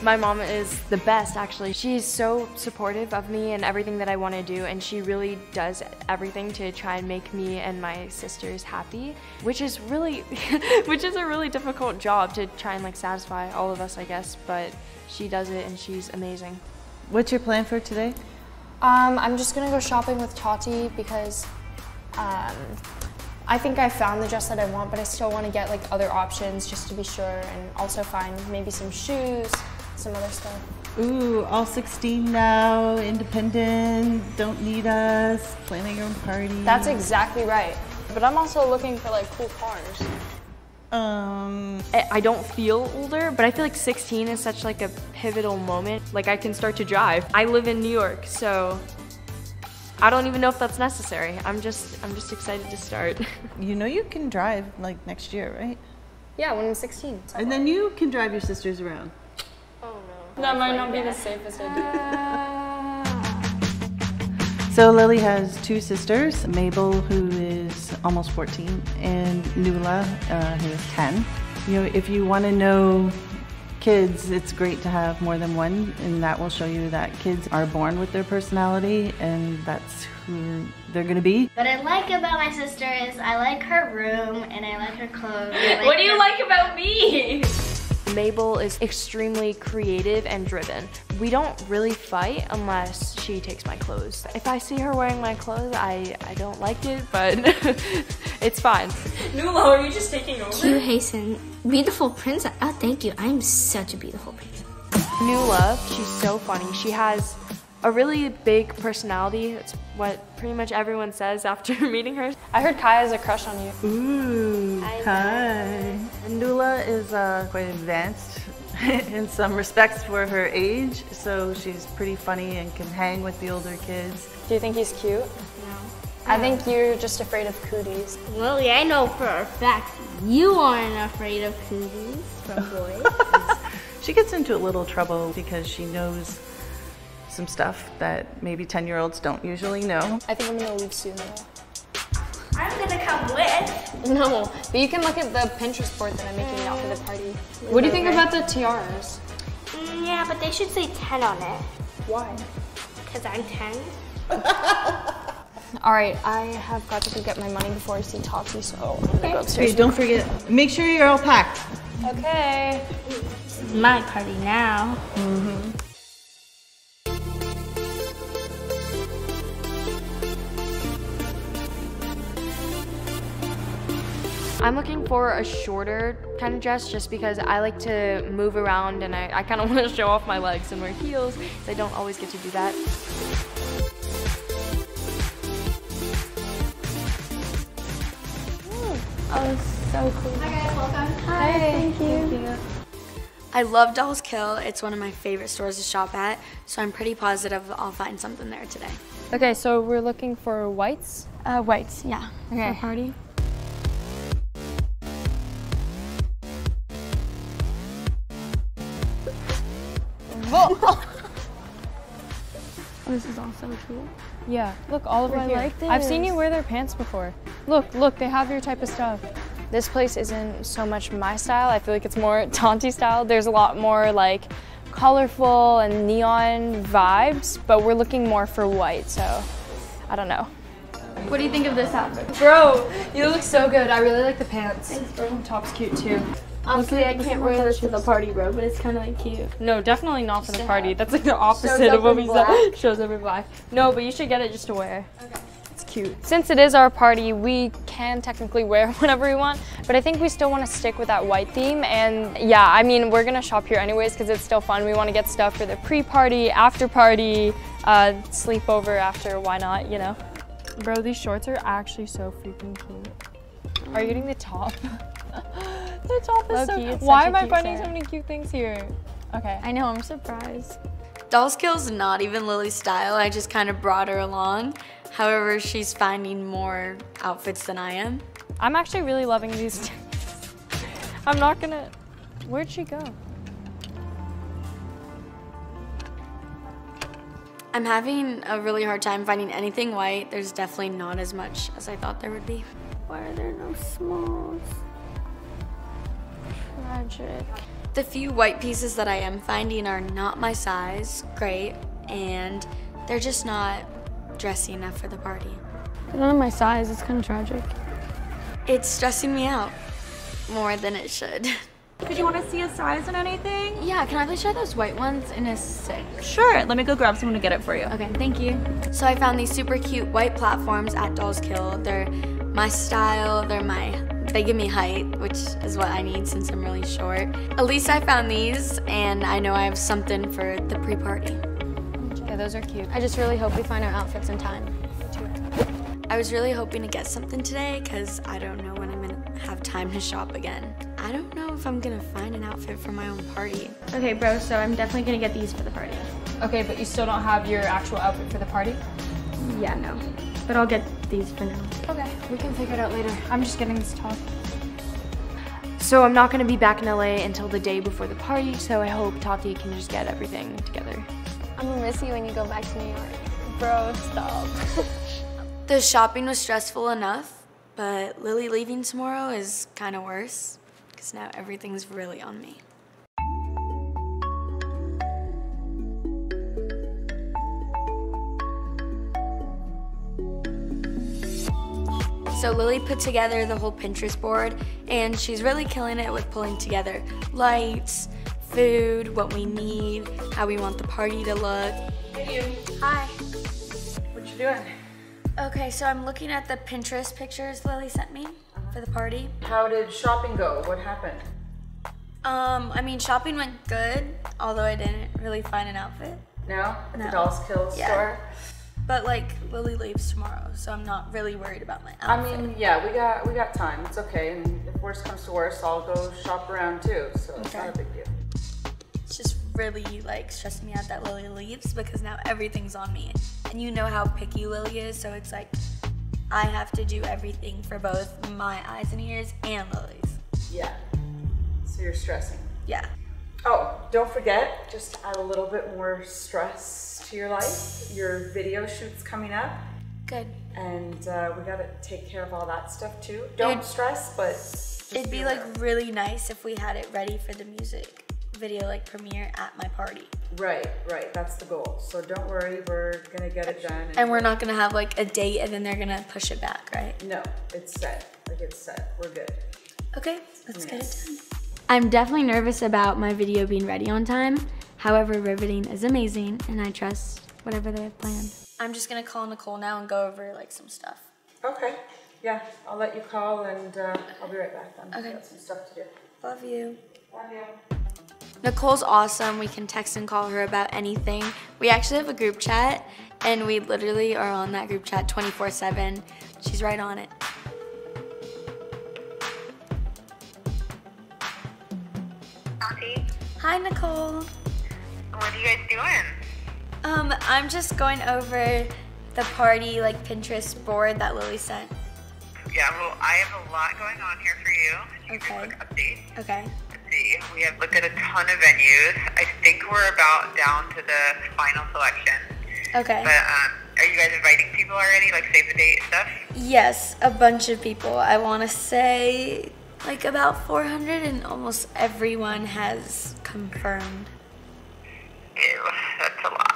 My mom is the best, actually. She's so supportive of me and everything that I want to do, and she really does everything to try and make me and my sisters happy, which is really, which is a really difficult job to try and like satisfy all of us, I guess. But she does it, and she's amazing. What's your plan for today? Um, I'm just gonna go shopping with Tati because um, I think I found the dress that I want, but I still want to get like other options just to be sure, and also find maybe some shoes, some other stuff. Ooh, all 16 now, independent, don't need us, planning your own party. That's exactly right. But I'm also looking for like cool cars. Um, I I don't feel older, but I feel like 16 is such like a pivotal moment. Like I can start to drive. I live in New York, so I don't even know if that's necessary. I'm just I'm just excited to start. you know you can drive like next year, right? yeah, when I'm 16. And then you can drive your sisters around. That might not be the safest idea. So Lily has two sisters, Mabel, who is almost 14, and Nula, uh, who is 10. You know, if you want to know kids, it's great to have more than one, and that will show you that kids are born with their personality, and that's who they're going to be. What I like about my sister is I like her room and I like her clothes. I What do you her- like about me? Mabel is extremely creative and driven. We don't really fight unless she takes my clothes. If I see her wearing my clothes, I, I don't like it, but it's fine. Nula, are you just taking over? Q Hasten, beautiful princess. Oh, thank you. I'm such a beautiful princess. Nula, she's so funny. She has a really big personality. It's what pretty much everyone says after meeting her. I heard Kai has a crush on you. Ooh, hi. Nula is uh, quite advanced in some respects for her age, so she's pretty funny and can hang with the older kids. Do you think he's cute? No. I think you're just afraid of cooties. Lily, I know for a fact you aren't afraid of cooties from boys. She gets into a little trouble because she knows some stuff that maybe 10 year olds don't usually know. I think I'm gonna leave soon though. I'm gonna come with. No, but you can look at the Pinterest board that I'm making out for the party. What do you think about the tiaras? Mm, yeah, but they should say 10 on it. Why? Because I'm 10. All right, I have got to go get my money before I see Tati, so I'm gonna go upstairs. Hey, don't forget, make sure you're all packed. Okay. This is my party now. Mm-hmm. I'm looking for a shorter kind of dress just because I like to move around and I, I kind of want to show off my legs and wear heels. So I don't always get to do that. Oh, so cool. Hi guys, welcome. Hi, thank you. I love Dolls Kill. It's one of my favorite stores to shop at, so I'm pretty positive I'll find something there today. Okay, so we're looking for whites. Uh, whites, yeah. Okay. For party. This is also cool. Yeah, look all over Oh, I here. like I've seen you wear their pants before. Look, look, they have your type of stuff. This place isn't so much my style. I feel like it's more Tati style. There's a lot more like colorful and neon vibes, but we're looking more for white. So I don't know. What do you think of this outfit? Bro, you look so good. I really like the pants. Thanks, bro. Top's cute too. Honestly, I can't wear this to the party, bro, but it's kind of like cute. No, definitely not for the party. That's like the opposite of what in we black. said. Shows up in black. No, but you should get it just to wear. Okay. It's cute. Since it is our party, we can technically wear whatever we want, but I think we still want to stick with that white theme. And yeah, I mean, we're gonna shop here anyways because it's still fun. We want to get stuff for the pre-party, after-party, uh, sleepover after. Why not? You know. Bro, these shorts are actually so freaking cute. Are you getting the top? the top is so Low-key, it's Why am I finding set. so many cute things here? Okay. I know, I'm surprised. Dolls Kill's not even Lily's style. I just kind of brought her along. However, she's finding more outfits than I am. I'm actually really loving these. I'm not gonna. Where'd she go? I'm having a really hard time finding anything white. There's definitely not as much as I thought there would be. Why are there no smalls? Tragic. The few white pieces that I am finding are not my size, great, and they're just not dressy enough for the party. They're not my size, it's kind of tragic. It's stressing me out more than it should. Did you want to see a size in anything? Yeah, can I please try those white ones in a six? Sure, let me go grab someone to get it for you. Okay, thank you. So I found these super cute white platforms at Dolls Kill. They're my style, they're my they give me height, which is what I need since I'm really short. At least I found these and I know I have something for the pre-party. Yeah, those are cute. I just really hope we find our outfits in time. I was really hoping to get something today because I don't know when I'm have time to shop again. I don't know if I'm gonna find an outfit for my own party. Okay, bro, so I'm definitely gonna get these for the party. Okay, but you still don't have your actual outfit for the party? Yeah, no. But I'll get these for now. Okay, we can figure it out later. I'm just getting this top. So I'm not gonna be back in LA until the day before the party, so I hope Tati can just get everything together. I'm gonna miss you when you go back to New York. Bro, stop. The shopping was stressful enough, but Lily leaving tomorrow is kind of worse because now everything's really on me. So Lily put together the whole Pinterest board and she's really killing it with pulling together lights, food, what we need, how we want the party to look. Hey you. Hi. What you doing? Okay, so I'm looking at the Pinterest pictures Lily sent me for the party. How did shopping go? What happened? Um, I mean, shopping went good, although I didn't really find an outfit. No? At the Dolls Kill Yeah. store? But like, Lily leaves tomorrow, so I'm not really worried about my I mean, yeah, we got we got time. It's okay. And if worst comes to worst, I'll go shop around too. So it's not a big deal. it's just really like stressing me out that Lily leaves because now everything's on me. And you know how picky Lily is, so it's like I have to do everything for both my eyes and ears and Lily's. Yeah. So you're stressing. Yeah. Oh, don't forget, just to add a little bit more stress to your life. Your video shoot's coming up. Good. And uh, we gotta take care of all that stuff too. Don't It'd- stress, but just It'd be aware. like really nice if we had it ready for the music video like premiere at my party. Right, right. That's the goal. So don't worry, we're gonna get it done. And we're not gonna have like a date and then they're gonna push it back, right? No, it's set. Like it's set. We're good. Okay, let's get it done. I'm definitely nervous about my video being ready on time. However, riveting is amazing and I trust whatever they have planned. I'm just gonna call Nicole now and go over like some stuff. Okay. Yeah, I'll let you call and uh, I'll be right back then. Okay. Got some stuff to do. Love you. Love you. Nicole's awesome. We can text and call her about anything. We actually have a group chat and we literally are on that group chat 24 7. She's right on it. Hi, Nicole. What are you guys doing? Um, I'm just going over the party like Pinterest board that Lily sent. Yeah, well, I have a lot going on here for you. Okay. Update. Okay. See. We have looked at a ton of venues. I think we're about down to the final selection. Okay. But um, are you guys inviting people already? Like save the date stuff? Yes, a bunch of people. I want to say like about 400 and almost everyone has confirmed. Ew, that's a lot.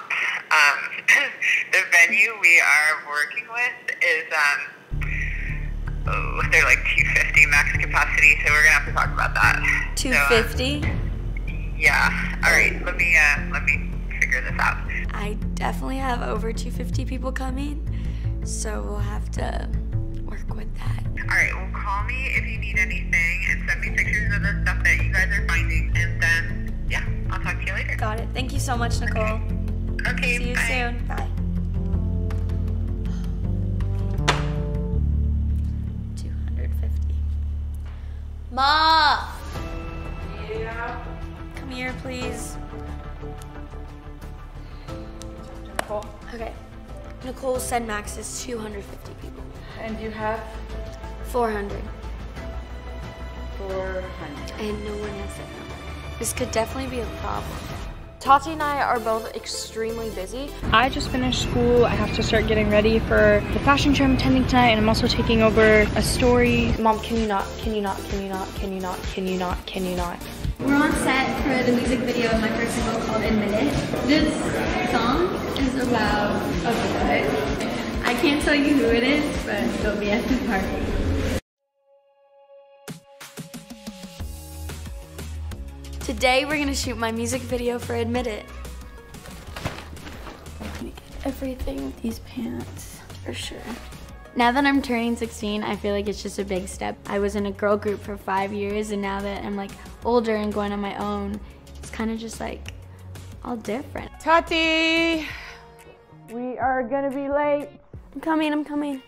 Um, the venue we are working with is um, oh, they're like 250 max capacity, so we're gonna have to talk about that. So, um, 250? yeah. All right. Let me uh, let me figure this out. I definitely have over 250 people coming, so we'll have to work with that. All right. Well, call me if you need anything and send me pictures of the stuff that you guys are finding, and then yeah, I'll talk to you later. Got it. Thank you so much, Nicole. Okay. See you bye. soon. Bye. Ma! Yeah. Come here, please. Nicole. Okay. Nicole said max is 250 people. And you have 400. 400. And no one has said no. This could definitely be a problem. Tati and I are both extremely busy. I just finished school. I have to start getting ready for the fashion show I'm attending tonight, and I'm also taking over a story. Mom, can you not? Can you not? Can you not? Can you not? Can you not? Can you not? We're on set for the music video of my first single called Admit It. This song is about a boy. I can't tell you who it is, but it'll be at the party. Today we're gonna shoot my music video for Admit It. I'm gonna get everything, with these pants, for sure. Now that I'm turning 16, I feel like it's just a big step. I was in a girl group for five years, and now that I'm like older and going on my own, it's kind of just like all different. Tati, we are gonna be late. I'm coming, I'm coming.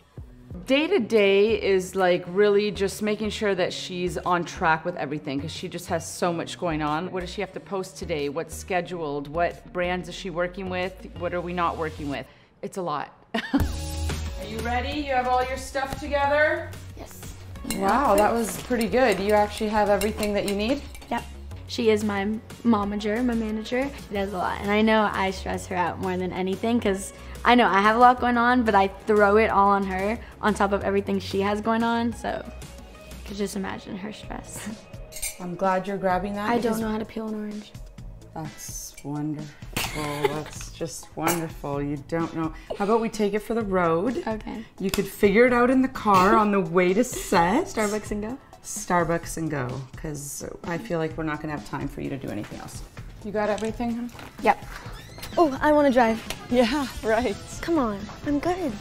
Day to day is like really just making sure that she's on track with everything because she just has so much going on. What does she have to post today? What's scheduled? What brands is she working with? What are we not working with? It's a lot. are you ready? You have all your stuff together? Yes. Wow, that was pretty good. You actually have everything that you need? Yep. She is my momager, my manager. She does a lot. And I know I stress her out more than anything because I know I have a lot going on, but I throw it all on her on top of everything she has going on. So you could just imagine her stress. I'm glad you're grabbing that. I don't know how to peel an orange. That's wonderful. That's just wonderful. You don't know. How about we take it for the road? Okay. You could figure it out in the car on the way to set. Starbucks and go? Starbucks and go, because I feel like we're not going to have time for you to do anything else. You got everything? Yep. Oh, I want to drive. Yeah, right. Come on, I'm good.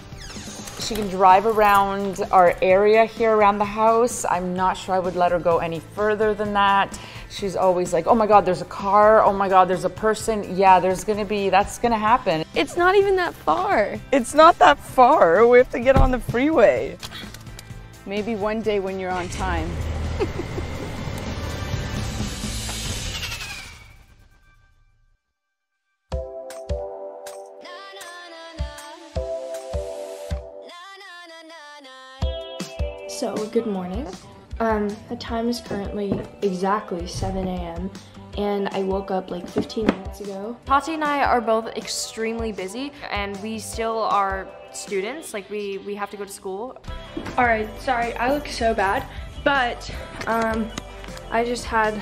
She can drive around our area here around the house. I'm not sure I would let her go any further than that. She's always like, oh my God, there's a car. Oh my God, there's a person. Yeah, there's gonna be, that's gonna happen. It's not even that far. It's not that far. We have to get on the freeway. Maybe one day when you're on time. So, good morning. Um, the time is currently exactly 7 a.m. and I woke up like 15 minutes ago. Tati and I are both extremely busy, and we still are students. Like we we have to go to school. All right, sorry, I look so bad, but um, I just had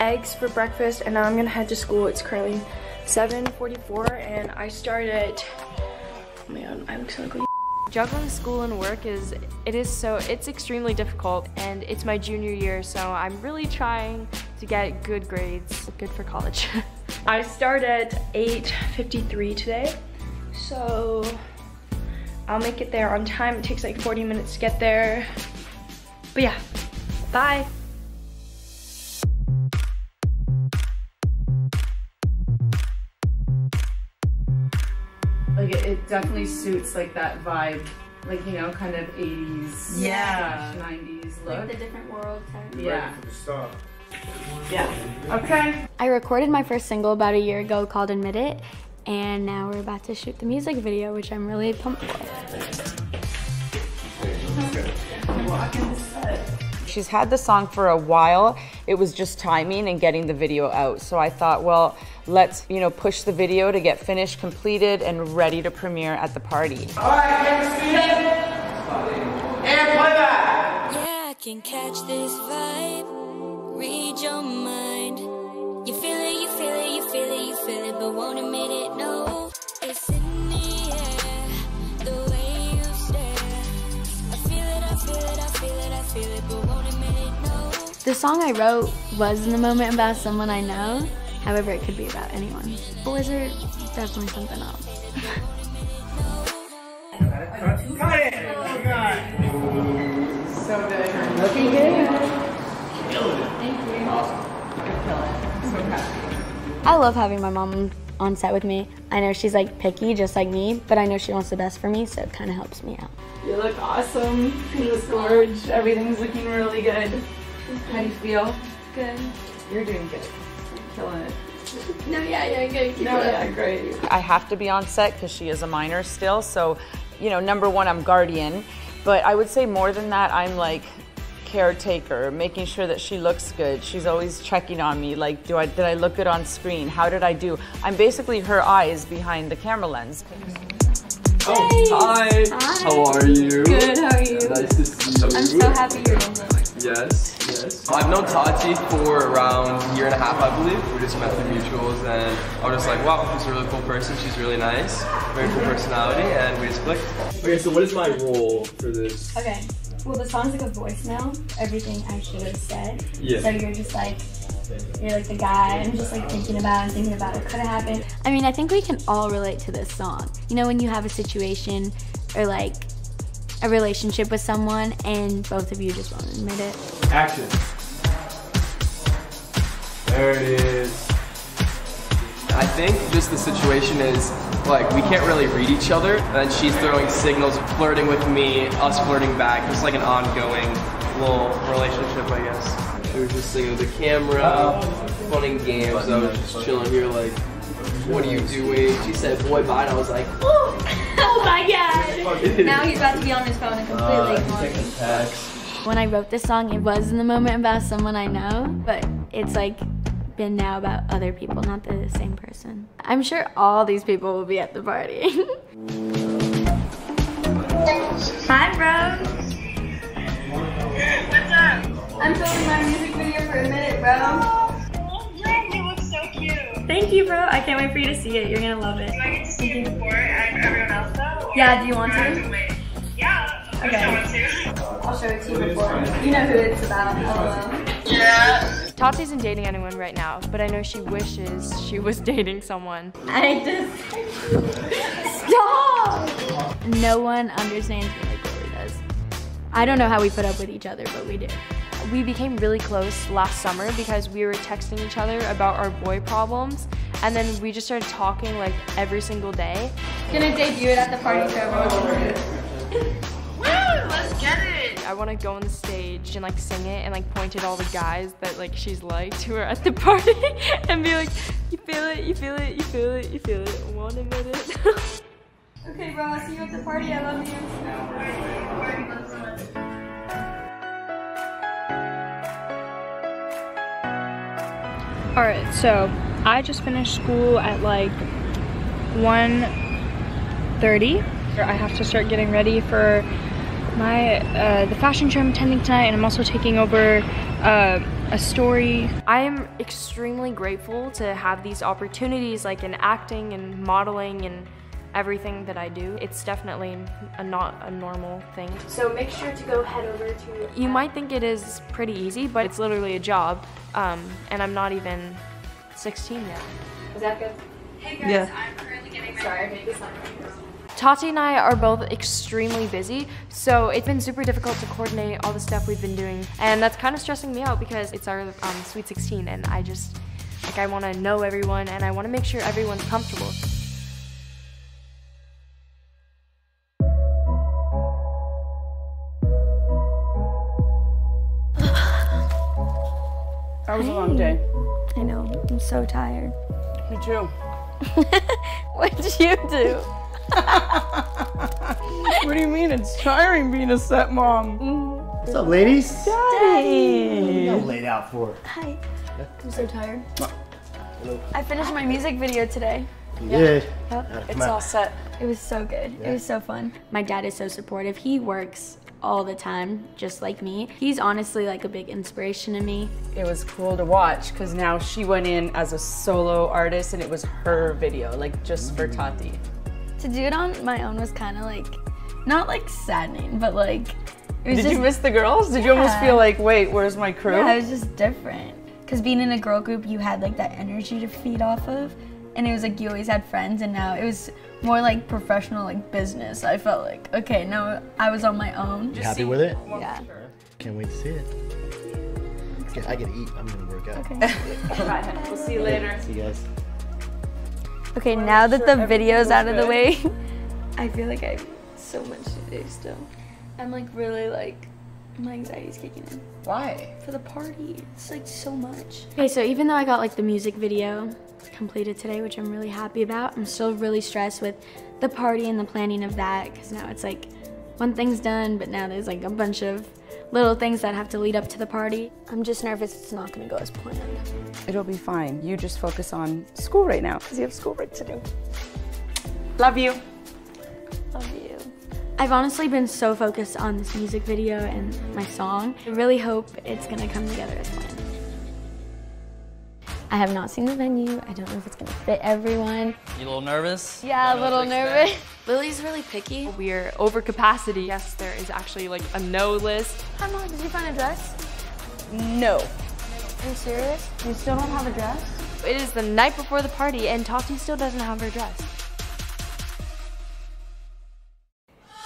eggs for breakfast and now I'm gonna head to school. It's currently 7:44 and I start at. Oh man, I look so ugly. Juggling school and work is it is so it's extremely difficult and it's my junior year so I'm really trying to get good grades good for college. I start at 8.53 today, so I'll make it there on time. It takes like 40 minutes to get there. But yeah, bye. Like it, it definitely suits like that vibe, like you know, kind of 80s, Yeah. 90s Like look. the different world type. Yeah. Yeah. Okay. I recorded my first single about a year ago called Admit It, and now we're about to shoot the music video, which I'm really pumped for. She's had the song for a while. It was just timing and getting the video out. So I thought, well, Let's, you know, push the video to get finished, completed, and ready to premiere at the party. All right. And. Yeah, I can catch this vibe. Read your mind. You feel it, you feel it, you feel it, you feel it, but won't admit it. No, it's in the air. The way you stare. I feel it, I feel it, I feel it, I feel it, but won't admit it. No. The song I wrote was in the moment about someone I know. However, it could be about anyone. Boys are definitely something else. So good. Looking good. Thank you. So happy. I love having my mom on set with me. I know she's like picky, just like me, but I know she wants the best for me, so it kind of helps me out. You look awesome in the storage. Everything's looking really good. How do you feel? Good. You're doing good. Killing it. No, yeah, you're good. Keep No, it yeah, great. I have to be on set because she is a minor still. So, you know, number one, I'm guardian. But I would say more than that, I'm like caretaker, making sure that she looks good. She's always checking on me. Like, do I did I look good on screen? How did I do? I'm basically her eyes behind the camera lens. Oh, hi. How are you? Good, how are you? Nice to see you. I'm so happy you're in this. Yes, yes. I've known Tati for around a year and a half, I believe. We just met through mutuals, and I was just like, wow, she's a really cool person. She's really nice, very cool personality, and we just clicked. Okay, so what is my role for this? Okay. Well, the song's like a voicemail. Everything I should have said. Yeah. So you're just like, you're like the guy. I'm just like thinking about and thinking about what could have happened. I mean, I think we can all relate to this song. You know, when you have a situation or like a relationship with someone and both of you just won't admit it. Action. There it is. I think just the situation is like we can't really read each other, and then she's throwing signals, flirting with me, us flirting back. It's like an ongoing little relationship, I guess. She was just singing with the camera, fun and games. I was just chilling here, like, what are you doing? She said, boy, bye, and I was like, oh my god! Now he's about to be on his phone and completely uh, ignore me. When I wrote this song, it was in the moment about someone I know, but it's like been now about other people, not the same person. I'm sure all these people will be at the party. Hi, bro. What's up? I'm filming my music video for a minute, bro. Thank you, bro. I can't wait for you to see it. You're gonna love it. Do I get to see you before everyone else though? Yeah, do you want do to? wait? Yeah. Okay. I want to. I'll show it to you before. You know who it's about. LOL. Yeah. Tati isn't dating anyone right now, but I know she wishes she was dating someone. I just stop. No one understands me like Lily does. I don't know how we put up with each other, but we do. We became really close last summer because we were texting each other about our boy problems, and then we just started talking like every single day. Gonna debut it at the party so everyone can see it. Woo! Let's get it. I want to go on the stage and like sing it and like point at all the guys that like she's liked who are at the party and be like, you feel it, you feel it, you feel it, you feel it. One minute. Okay, bro, I'll see you at the party. I love you. All right, so I just finished school at like 1.30. I have to start getting ready for my uh, the fashion show I'm attending tonight, and I'm also taking over uh, a story. I am extremely grateful to have these opportunities like in acting and modeling and everything that I do. It's definitely a not a normal thing. So make sure to go head over to. You might think it is pretty easy, but it's literally a job, um, and I'm not even 16 yet. Is that good? Hey guys, Yeah. I'm currently getting Sorry, I made this Tati and I are both extremely busy, so it's been super difficult to coordinate all the stuff we've been doing, and that's kind of stressing me out because it's our um, Sweet 16, and I just like I want to know everyone, and I want to make sure everyone's comfortable. That was a long day. I know. I'm so tired. Me too. what did you do? What do you mean? It's tiring being a stepmom. What's up, ladies? Daddy. I'm laid out for it. Hi. I'm so tired. Hello. I finished my music video today. You did? Yep. How'd it set. It was so good. Yeah. It was so fun. My dad is so supportive. He works all the time, just like me. He's honestly like a big inspiration to me. It was cool to watch because now she went in as a solo artist and it was her video, like just for Tati. To do it on my own was kind of like, not like saddening, but like, It was Did you just- miss the girls? Did you almost feel like, wait, where's my crew? Yeah, it was just different. Because being in a girl group, you had like that energy to feed off of. And it was like you always had friends, and now it was more like professional, like business. I felt like, okay, now I was on my own. You happy with it? Yeah. Can't wait to see it. Okay, I can eat. I'm gonna work out. Okay. we'll see you later. See you guys. Okay, now that the video's out of the way, I feel like I have so much to do still. I'm like really like, my anxiety's kicking in. Why? For the party. It's like so much. Okay, so even though I got like the music video completed today, which I'm really happy about, I'm still really stressed with the party and the planning of that because now it's like one thing's done, but now there's like a bunch of little things that have to lead up to the party. I'm just nervous it's not gonna go as planned. It'll be fine. You just focus on school right now because you have schoolwork to do. Love you. Love you. I've honestly been so focused on this music video and my song. I really hope it's gonna come together as planned. I have not seen the venue. I don't know if it's gonna fit everyone. You a little nervous? Yeah, a little what to expect? nervous. Lily's really picky. We're over capacity. Yes, there is actually like a no list. Hi mom, did you find a dress? No. Are you serious? You still don't have a dress? It is the night before the party and Tati still doesn't have her dress.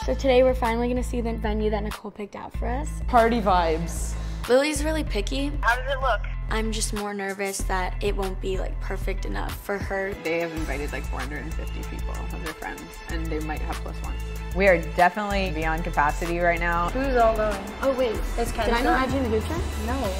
So today we're finally gonna see the venue that Nicole picked out for us. Party vibes. Lily's really picky. How does it look? I'm just more nervous that it won't be like perfect enough for her. They have invited like 450 people of their friends, and they might have plus one. We are definitely beyond capacity right now. Who's all going? Oh wait, is Ken Did I not add you in the group chat? No.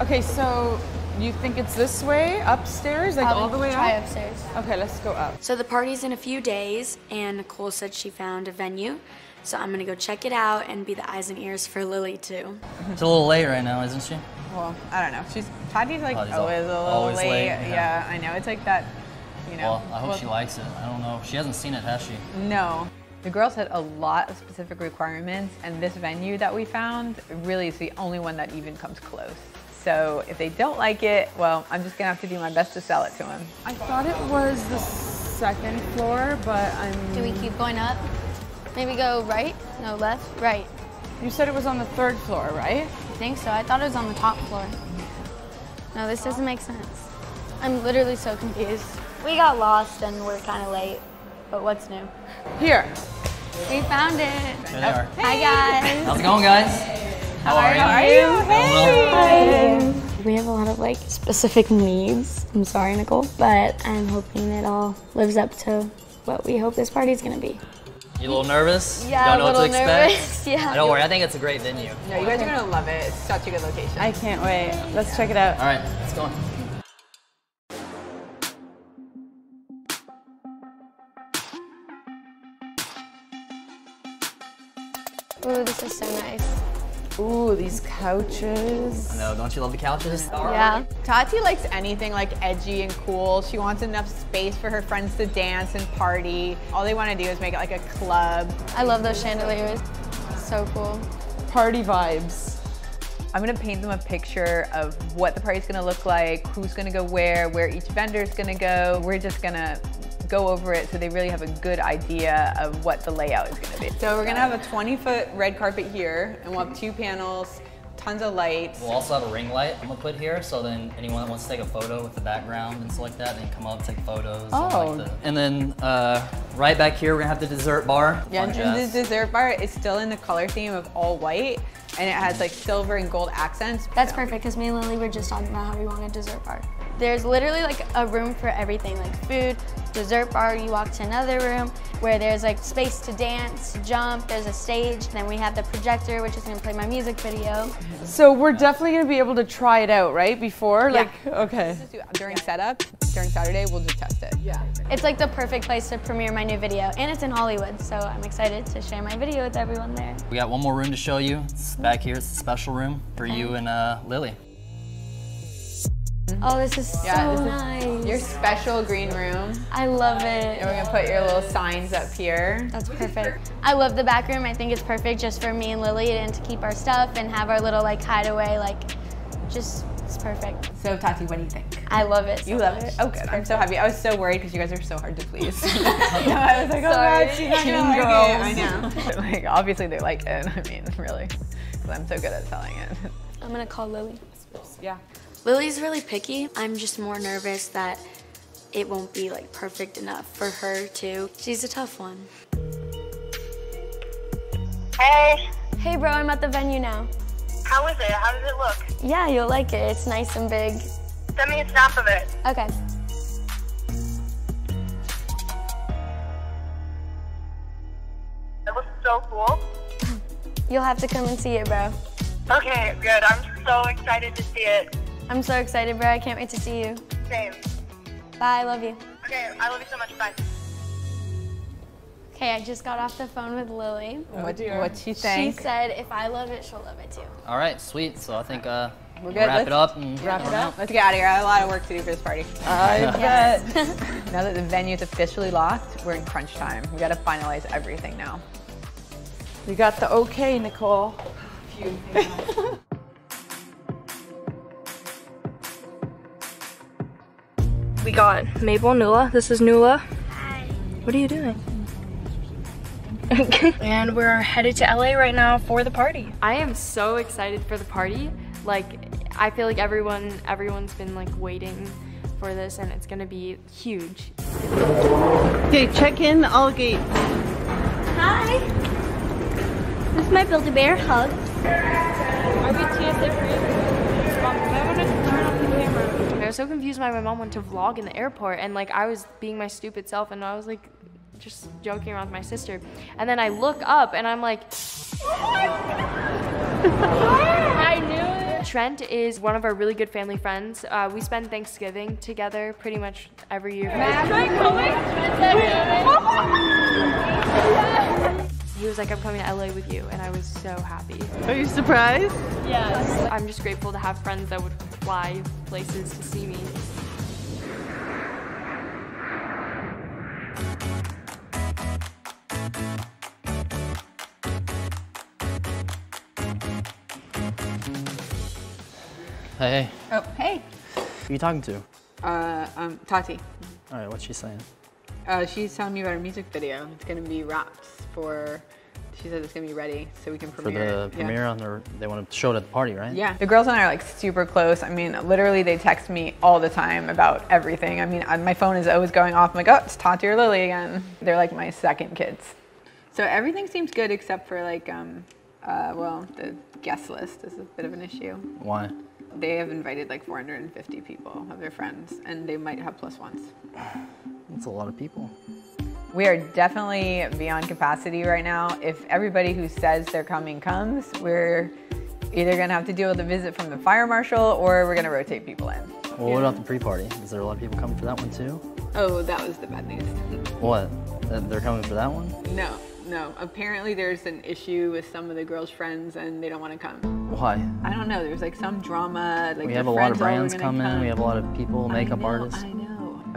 Okay, so you think it's this way, upstairs, like um, all the way try up? upstairs. Okay, let's go up. So the party's in a few days, and Nicole said she found a venue. So I'm gonna go check it out and be the eyes and ears for Lily too. It's a little late right now, isn't she? Well, I don't know. She's Tati's like Tati's always a little always late. late, Yeah. yeah. I know. It's like that. You know. Well, I hope well, she likes it. I don't know. She hasn't seen it, has she? No. The girls had a lot of specific requirements, and this venue that we found really is the only one that even comes close. So if they don't like it, well, I'm just gonna have to do my best to sell it to them. I thought it was the second floor, but I'm. Do we keep going up? Maybe go right? No, left? Right. You said it was on the third floor, right? I think so. I thought it was on the top floor. No, this doesn't make sense. I'm literally so confused. We got lost and we're kind of late. But what's new? Here. We found it. There they oh, are. Hi guys. How's it going, guys? How are you? How are you? Hello. We have a lot of like specific needs. I'm sorry, Nicole, but I'm hoping it all lives up to what we hope this party's gonna be. You a little nervous? Yeah, Don't know a what to little expect? nervous, yeah. Don't worry, I think it's a great venue. No, you guys are gonna love it. It's such a good location. I can't wait. Let's check it out. All right, let's go. Ooh, this is so nice. Ooh, these couches. I know, don't you love the couches? Yeah. Tati likes anything like edgy and cool. She wants enough space for her friends to dance and party. All they want to do is make it like a club. I love those chandeliers. So cool. Party vibes. I'm gonna paint them a picture of what the party's gonna look like, who's gonna go where, where each vendor's gonna go. We're just gonna go over it so they really have a good idea of what the layout is gonna be. So we're gonna have a 20 foot red carpet here and we'll have two panels, tons of lights. We'll also have a ring light I'm gonna put here, so then anyone that wants to take a photo with the background and stuff like that, they can come up, take photos. and, Oh. like the- and then uh, right back here, we're gonna have the dessert bar. Yeah, Fun and the dessert bar is still in the color theme of all white and it has like silver and gold accents. That's perfect because me and Lily were just talking about how we want a dessert bar. There's literally like a room for everything, like food, dessert bar. You walk to another room where there's like space to dance, jump. There's a stage. Then we have the projector, which is gonna play my music video. So we're definitely gonna be able to try it out, right? Before, Yeah. like, okay. During setup, during Saturday, we'll just test it. Yeah. It's like the perfect place to premiere my new video, and it's in Hollywood, so I'm excited to share my video with everyone there. We got one more room to show you. It's back here. It's a special room for you and uh, Lily. Oh, this is Yeah, so this is nice. your special green room. I love it. And we're gonna put your little signs up here. That's perfect. I love the back room. I think it's perfect just for me and Lily and to keep our stuff and have our little like hideaway, like just It's perfect. So Tati, what do you think? I love it. so You love much. it? Oh, good. I'm so happy. I was so worried because you guys are so hard to please. no, I was like, oh Sorry. god, she's not gonna like. I know. like, obviously they like it. I mean, really, 'Cause I'm so good at selling it. I'm gonna call Lily. Yeah. Lily's really picky. I'm just more nervous that it won't be like perfect enough for her too. She's a tough one. Hey, Hey, bro, I'm at the venue now. how is it? How does it look? Yeah, you'll like it. It's nice and big. Send me a snap of it. Okay. It looks so cool. You'll have to come and see it, bro. Okay, good. I'm so excited to see it. I'm so excited, bro. I can't wait to see you. Same. Bye, I love you. Okay, I love you so much. Bye. Okay, I just got off the phone with Lily. What, what'd she She think? said if I love it, she'll love it too. All right, sweet. So I think uh, We're we'll good. wrap Let's it up and Wrap it up. Let's get out of here. I have a lot of work to do for this party. I Yes. bet. now that the venue is officially locked, we're in crunch time. We got to finalize everything now. You got the okay, Nicole. We got Mabel, Nula. This is Nula. Hi. What are you doing? and we're headed to LA right now for the party. I am so excited for the party. Like, I feel like everyone, everyone's been like waiting for this, and it's gonna be huge. Okay, check in all gates. Hi. This is my Build-A-Bear hug. Are we TSA free? Was so confused why my mom went to vlog in the airport, and like I was being my stupid self, and I was like just joking around with my sister. And then I look up, and I'm like, I knew it. Trent is one of our really good family friends. Uh, we spend Thanksgiving together pretty much every year. He was like, I'm coming to LA with you, and I was so happy. Are you surprised? Yes. I'm just grateful to have friends that would fly places to see me. Hey, Oh, hey. who are you talking to? Uh, um, Tati. All right, what's she saying? Uh, she's telling me about her music video. It's gonna be wrapped for. She said it's gonna be ready so we can premiere. For the it. Yeah. premiere on their, they want to show it at the party, right? Yeah, the girls and I are like super close. I mean, literally, they text me all the time about everything. I mean, my phone is always going off. I'm like, oh, it's Tati or Lily again. They're like my second kids. So everything seems good except for like, um, uh, well, the guest list is a bit of an issue. Why? They have invited like 450 people of their friends, and they might have plus ones. That's a lot of people. We are definitely beyond capacity right now. If everybody who says they're coming comes, we're either gonna have to deal with a visit from the fire marshal or we're gonna rotate people in. Well, what about the pre-party? Is there a lot of people coming for that one too? Oh, that was the bad news. What? They're coming for that one? No, no. Apparently there's an issue with some of the girls' friends and they don't want to come. Why? I don't know. There's like some drama. Like we have a lot of friends all were brands coming. come. We have a lot of people, makeup know, artists.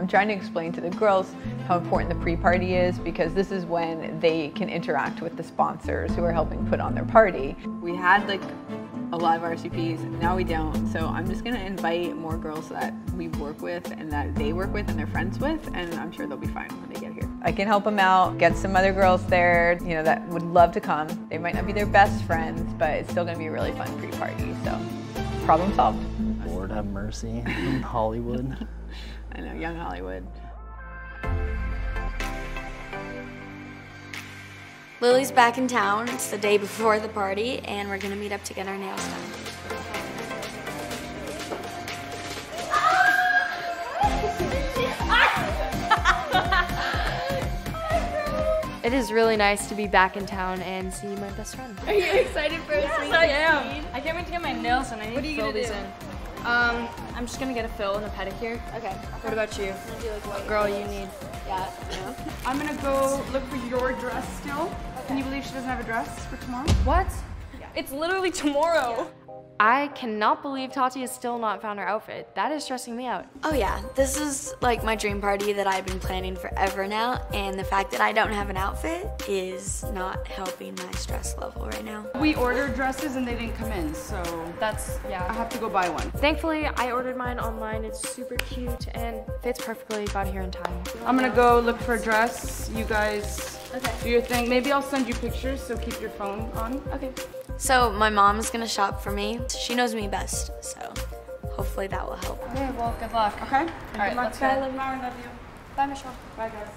I know. I'm trying to explain to the girls how important the pre-party is because this is when they can interact with the sponsors who are helping put on their party. We had like a lot of RSVPs, now we don't. So I'm just gonna invite more girls that we work with and that they work with and they're friends with, and I'm sure they'll be fine when they get here. I can help them out, get some other girls there, you know, that would love to come. They might not be their best friends, but it's still gonna be a really fun pre-party. So problem solved. Lord have mercy. in Hollywood. I know, young Hollywood. Lily's back in town. It's the day before the party, and we're gonna meet up to get our nails done. It is really nice to be back in town and see my best friend. Are you excited for Yes, a sweet I 16? I can't wait to get my nails done. I need What are you to fill gonna these do? in. Um, I'm just gonna get a fill and a pedicure. Okay. What about you? like Girl, you need. Yeah. I'm gonna go look for your dress still. Can you believe she doesn't have a dress for tomorrow? What? It's literally tomorrow. I cannot believe Tati has still not found her outfit. That is stressing me out. Oh yeah, this is like my dream party that I've been planning forever now, and the fact that I don't have an outfit is not helping my stress level right now. We ordered dresses and they didn't come in, so that's, yeah. I have to go buy one. Thankfully, I ordered mine online. It's super cute and fits perfectly. Got here in time. I'm gonna go look for a dress. You guys Okay. do your thing. Maybe I'll send you pictures, so keep your phone on. Okay. So my mom's gonna shop for me. She knows me best, so hopefully that will help. Okay, well, good luck. Okay. All right, Good luck let's to you. go. Love you. Love you. Bye, Michelle. Bye, guys.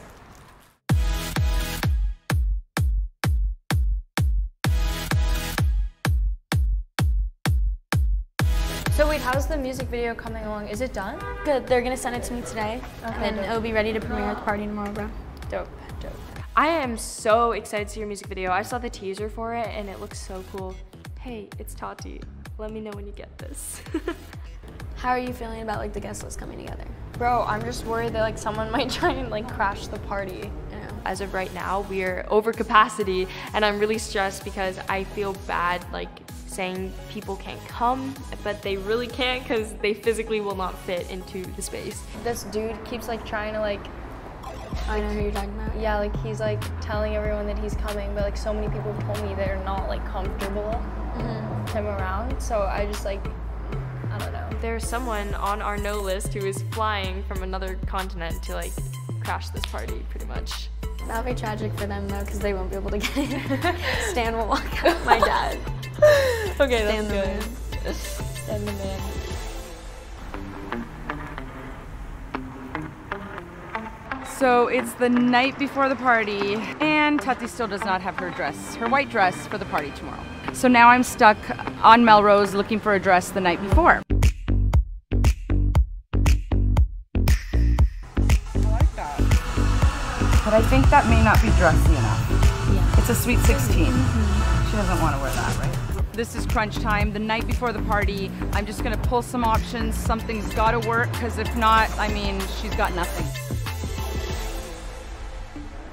So wait, how's the music video coming along? Is it done? Good. They're gonna send it to me today, Okay, and dope. it'll be ready to premiere at the party tomorrow, bro. Dope, dope. I am so excited to see your music video. I saw the teaser for it and it looks so cool. Hey, it's Tati. Let me know when you get this. How are you feeling about like the guest list coming together? Bro, I'm just worried that like someone might try and like crash the party. As of right now, we are over capacity and I'm really stressed because I feel bad like saying people can't come, but they really can't because they physically will not fit into the space. This dude keeps like trying to like I know who you're talking about. yeah, like he's like telling everyone that he's coming, but like so many people have told me they're not like comfortable Mm-hmm. him around. So I just like I don't know. There's someone on our no list who is flying from another continent to like crash this party pretty much. That'll be tragic for them though, because they won't be able to get in. Stan will walk out. My dad. Okay, Stan that's the good. Stan the man. So it's the night before the party, and Tati still does not have her dress, her white dress for the party tomorrow. So now I'm stuck on Melrose looking for a dress the night before. I like that. But I think that may not be dressy enough. Yeah. It's a sweet 16. She doesn't want to wear that, right? This is crunch time, the night before the party. I'm just gonna pull some options. Something's gotta work, because if not, I mean, she's got nothing.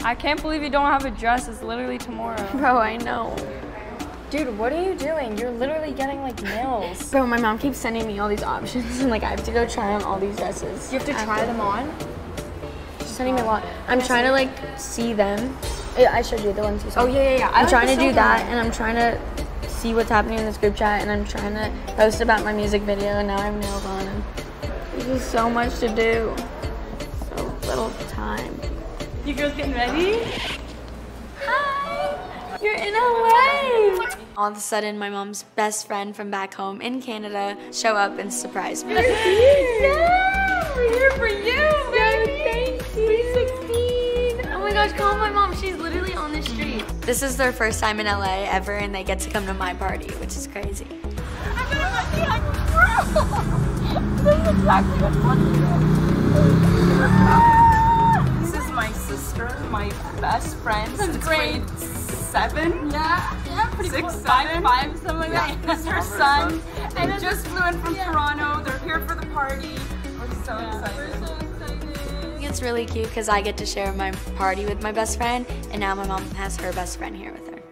I can't believe you don't have a dress. It's literally tomorrow. Bro, I know. Dude, what are you doing? You're literally getting like nails. Bro, my mom keeps sending me all these options, and like I have to go try on all these dresses. You have to I try them on? She's sending me a lot. I'm trying to like see them. I showed you the ones you saw. Oh, yeah, yeah, yeah. I I'm like trying the to do that, and I'm trying to see what's happening in this group chat, and I'm trying to post about my music video, and now I have nails on, and there's just so much to do. So little time. You girls getting ready? Hi! You're in LA. All of a sudden, my mom's best friend from back home in Canada show up and surprise me. Yeah, we're here for you, baby. thank you. 16. Oh my gosh, call my mom. She's literally on the street. This is their first time in LA ever, and they get to come to my party, which is crazy. This is my sister, my best friend since grade seven. Yeah, yeah, pretty Six, close. seven, Five, five, something like yeah. that. This is her son. They just flew in from Toronto. They're here for the party. We're so excited. It's really cute because I get to share my party with my best friend, and now my mom has her best friend here with her.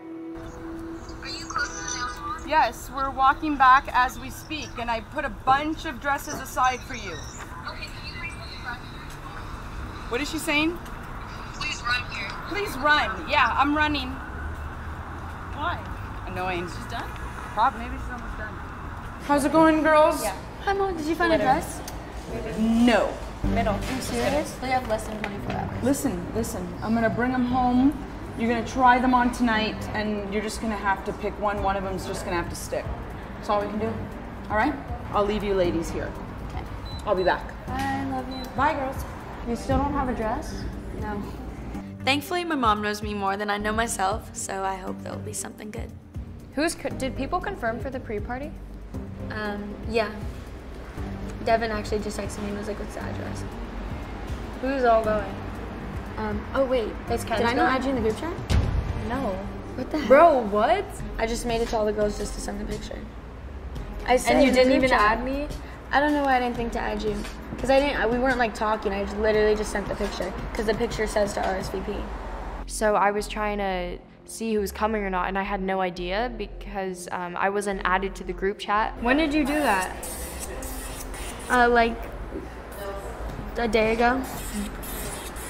Yes, we're walking back as we speak, and I put a bunch of dresses aside for you. What is she saying? Please run here. Please run. Yeah, I'm running. Why? Annoying. She's done? Probably. Maybe she's almost done. How's it going, girls? Yeah. Hi, mom. Did you find Literally. a dress? No. Middle. Are you serious? They have less than 24 hours. Listen, listen. I'm gonna bring them home. You're gonna try them on tonight, and you're just gonna have to pick one. One of them's just gonna have to stick. That's all we can do. All right? I'll leave you ladies here. Okay. I'll be back. I love you. Bye, girls. You still don't have a dress? No. Thankfully, my mom knows me more than I know myself, so I hope there'll be something good. Who's did people confirm for the pre-party? Um, yeah. Devin actually just texted me and was like, what's the address? Who's all going? Um, oh wait, Is did Ken's I not going? add you in the group chat? No. What the heck? Bro, what? I just made it to all the girls just to send the picture. I said And you didn't even chat- add me? I don't know why I didn't think to add you. Because I didn't, we weren't like talking, I just literally just sent the picture. Because the picture says to RSVP. So I was trying to see who was coming or not, and I had no idea because um, I wasn't added to the group chat. When did you do that? Uh, like a day ago.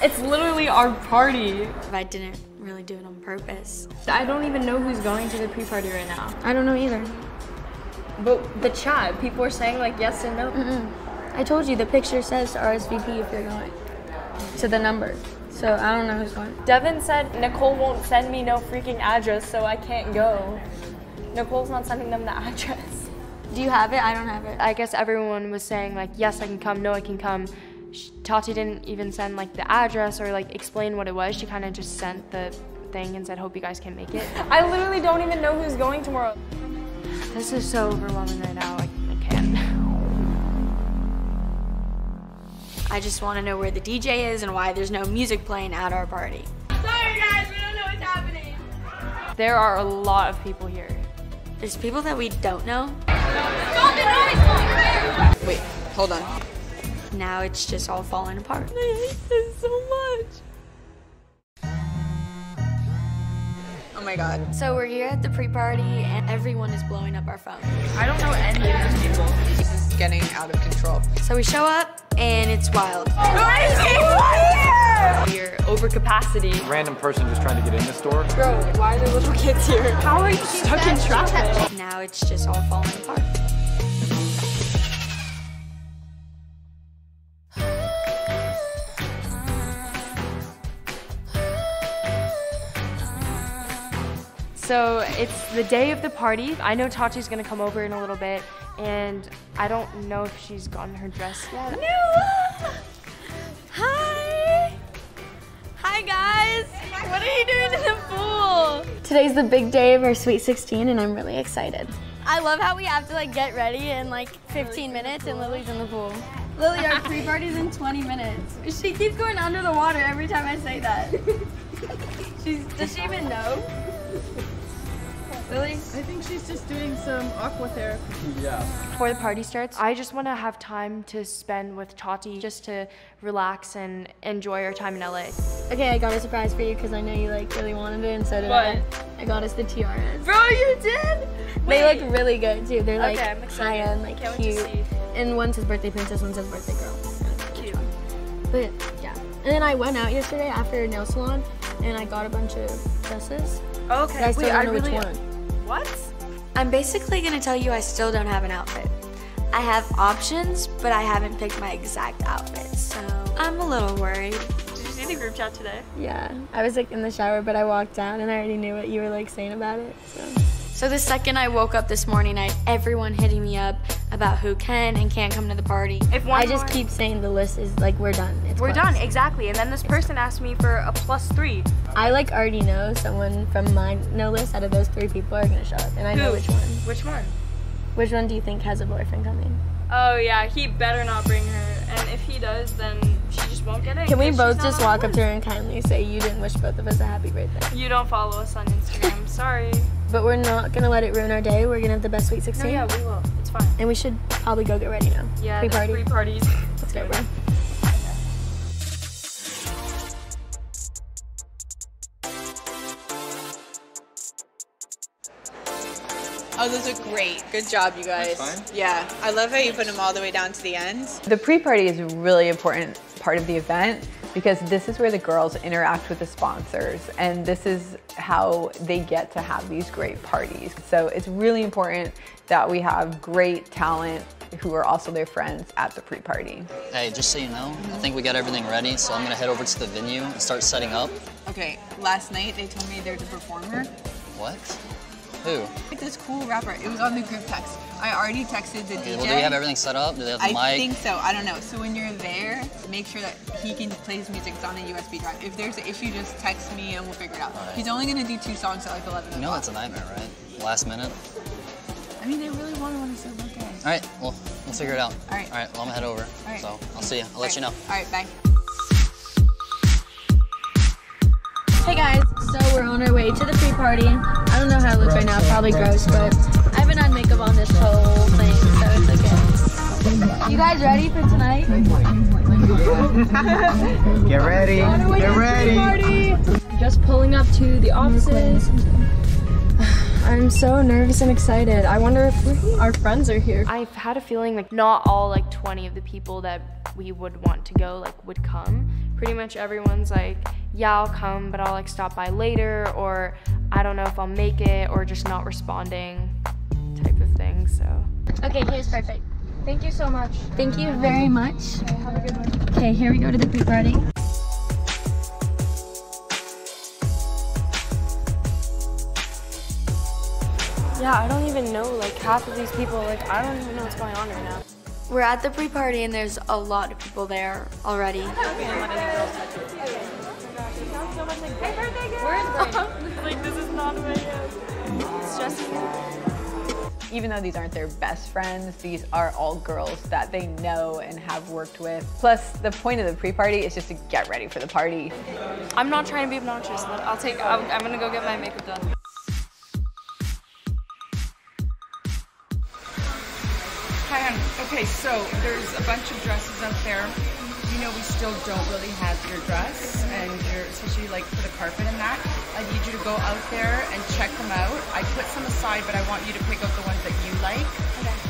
It's literally our party. I didn't really do it on purpose. I don't even know who's going to the pre-party right now. I don't know either. But the chat, people are saying like yes and no. Mm-mm. I told you the picture says RSVP if you're going to the number. So I don't know who's going. Devin said Nicole won't send me no freaking address, so I can't go. Nicole's not sending them the address. Do you have it? I don't have it. I guess everyone was saying like, yes, I can come, no, I can come. Tati didn't even send like the address or like explain what it was. She kind of just sent the thing and said, hope you guys can make it. I literally don't even know who's going tomorrow. This is so overwhelming right now. I, I can't. I just want to know where the DJ is and why there's no music playing at our party. Sorry guys, we don't know what's happening. There are a lot of people here. There's people that we don't know. Wait, hold on. Now it's just all falling apart. I hate this so much. Oh my god. So we're here at the pre-party and everyone is blowing up our phones. I don't know any of these people. This is getting out of control. So we show up and it's wild. We're over capacity. Random person just trying to get in the store. Bro, why are there little kids here? How are you stuck in traffic? Now it's just all falling apart. So it's the day of the party. I know Tati's gonna come over in a little bit, and I don't know if she's gotten her dress yet. Hi! Hi guys! What are you doing in the pool? Today's the big day of our Sweet 16 and I'm really excited. I love how we have to like get ready in like 15 minutes and Lily's in the pool. Lily, our pre-party's in 20 minutes. She keeps going under the water every time I say that. She's, does she even know? Lily? I think she's just doing some aqua therapy. Yeah. Before the party starts, I just want to have time to spend with Tati just to relax and enjoy our time in LA. Okay, I got a surprise for you because I know you like really wanted it and so did What? I. I got us the tiaras. Bro, you did? They look really good too. They're like Okay, I'm high end, like Can't cute. And one says birthday princess, one says birthday girl. Cute. But yeah. And then I went out yesterday after a nail salon and I got a bunch of dresses. Okay, I still wait, don't I know really. which one. What? I'm basically gonna tell you I still don't have an outfit. I have options, but I haven't picked my exact outfit, so I'm a little worried. Did the group chat today? Yeah. I was like in the shower, but I walked down and I already knew what you were like saying about it. So. So the second I woke up this morning, I had everyone hitting me up about who can and can't come to the party. If one I just more- keep saying the list is like we're done. It's We're closed. done, exactly. And then this person asked me for a plus three. I like already know someone from my no list out of those three people are gonna show up, and I know which one. Which one? Which one do you think has a boyfriend coming? Oh yeah, he better not bring her. And if he does, then she just won't get it. Can we both just walk up to her and kindly say you didn't wish both of us a happy birthday? You don't follow us on Instagram. Sorry. But we're not gonna let it ruin our day. We're gonna have the best sweet No, 16. yeah, we will. It's fine. And we should probably go get ready now. Yeah, Pre the party. pre-parties. Let's go, bro. Oh, those are great. Good job, you guys. fine. Yeah, I love how you put them all the way down to the end. The pre-party is a really important part of the event because this is where the girls interact with the sponsors and this is how they get to have these great parties. So it's really important that we have great talent who are also their friends at the pre-party. Hey, just so you know, I think we got everything ready, so I'm gonna head over to the venue and start setting up. Okay, last night they told me there's a performer, What? Who? like this cool rapper. It was on the group text. I already texted the DJ. Well, do we have everything set up? Do they have the I mic? think so. I don't know. So when you're there, make sure that he can play his music. It's on a USB drive. If there's an issue, just text me and we'll figure it out. Alright. He's only gonna do two songs at like 11 You know that's a nightmare, right? Last minute. I mean, they really want to on his birthday. All right, well, we'll figure it out. All right. All right, well, I'm gonna head over. All right. So I'll see you. I'll let you know. All right, bye. Hey guys, so we're on our way to the pre-party. I don't know how it looks right now, probably gross, but I haven't had makeup on this whole thing, so it's okay. You guys ready for tonight? Get ready. Get ready. Just pulling up to the offices. I'm so nervous and excited. I wonder if our friends are here. I've had a feeling like not all like 20 of the people that we would want to go like would come. Pretty much everyone's like, yeah, I'll come, but I'll like stop by later, or I don't know if I'll make it, or just not responding type of thing. So. Okay, here's perfect. Thank you so much. Thank you very much. Okay, have a good one. Okay, here we go to the pre-party. Yeah, I don't even know like half of these people. Like I don't even know what's going on right now. We're at the pre-party and there's a lot of people there already. like this is not my It's just Even though these aren't their best friends, these are all girls that they know and have worked with. Plus, the point of the pre-party is just to get ready for the party. I'm not trying to be obnoxious. but I'll take. I'm, I'm gonna go get my makeup done. Okay, so there's a bunch of dresses out there. You know, we still don't really have your dress, and your, especially like for the carpet and that. I need you to go out there and check them out. I put some aside, but I want you to pick out the ones that you like,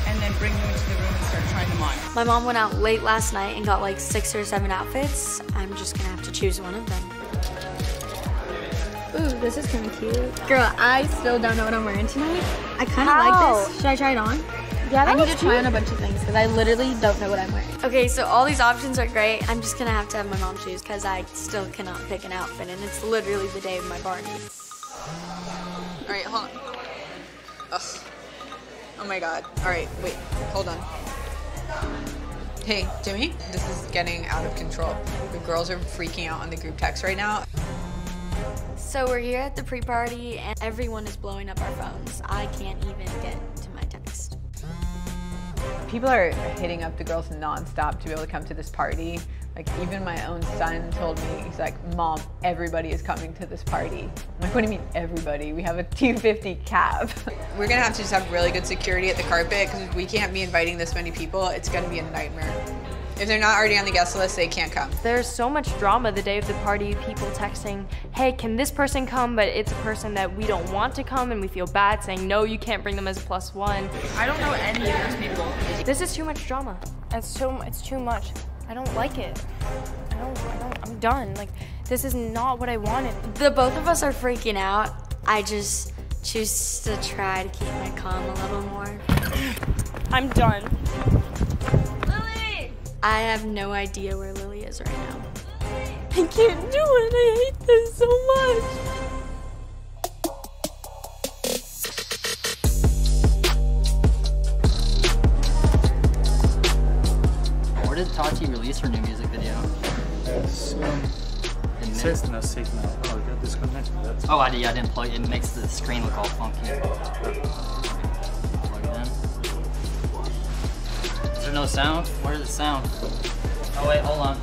and then bring them into the room and start trying them on. My mom went out late last night and got like six or seven outfits. I'm just gonna have to choose one of them. Ooh, this is kind of cute. Girl, I still don't know what I'm wearing tonight. I kind of How? like this. Should I try it on? Yeah, I need to try cute. on a bunch of things because I literally don't know what I'm wearing. Okay, so all these options are great. I'm just gonna have to have my mom choose because I still cannot pick an outfit, and it's literally the day of my party. All right, hold on. Ugh. Oh my god. All right, wait, hold on. Hey, Jimmy, this is getting out of control. The girls are freaking out on the group text right now. So we're here at the pre-party, and everyone is blowing up our phones. I can't even get to my text. People are hitting up the girls nonstop to be able to come to this party. Like even my own son told me, he's like, Mom, everybody is coming to this party. I'm like, what do you mean everybody? We have a 250 cab. We're gonna have to just have really good security at the carpet because we can't be inviting this many people. It's gonna be a nightmare. If they're not already on the guest list, they can't come. There's so much drama the day of the party. People texting, "Hey, can this person come?" But it's a person that we don't want to come, and we feel bad saying, "No, you can't bring them as a one." I don't know any of those people. This is too much drama. It's so it's too much. I don't like it. I don't. I don't. I'm done. Like this is not what I wanted. The both of us are freaking out. I just choose to try to keep my calm a little more. I'm done. Oh, I have no idea where Lily is right now. I can't do it. I hate this so much. Where did Tati release her new music video? Yes. Um, it says no signal. Oh, it got disconnected. That's Oh, I, did, I didn't plug it. It makes the screen look all funky. There no sound? Where's the sound? Oh, wait, hold on.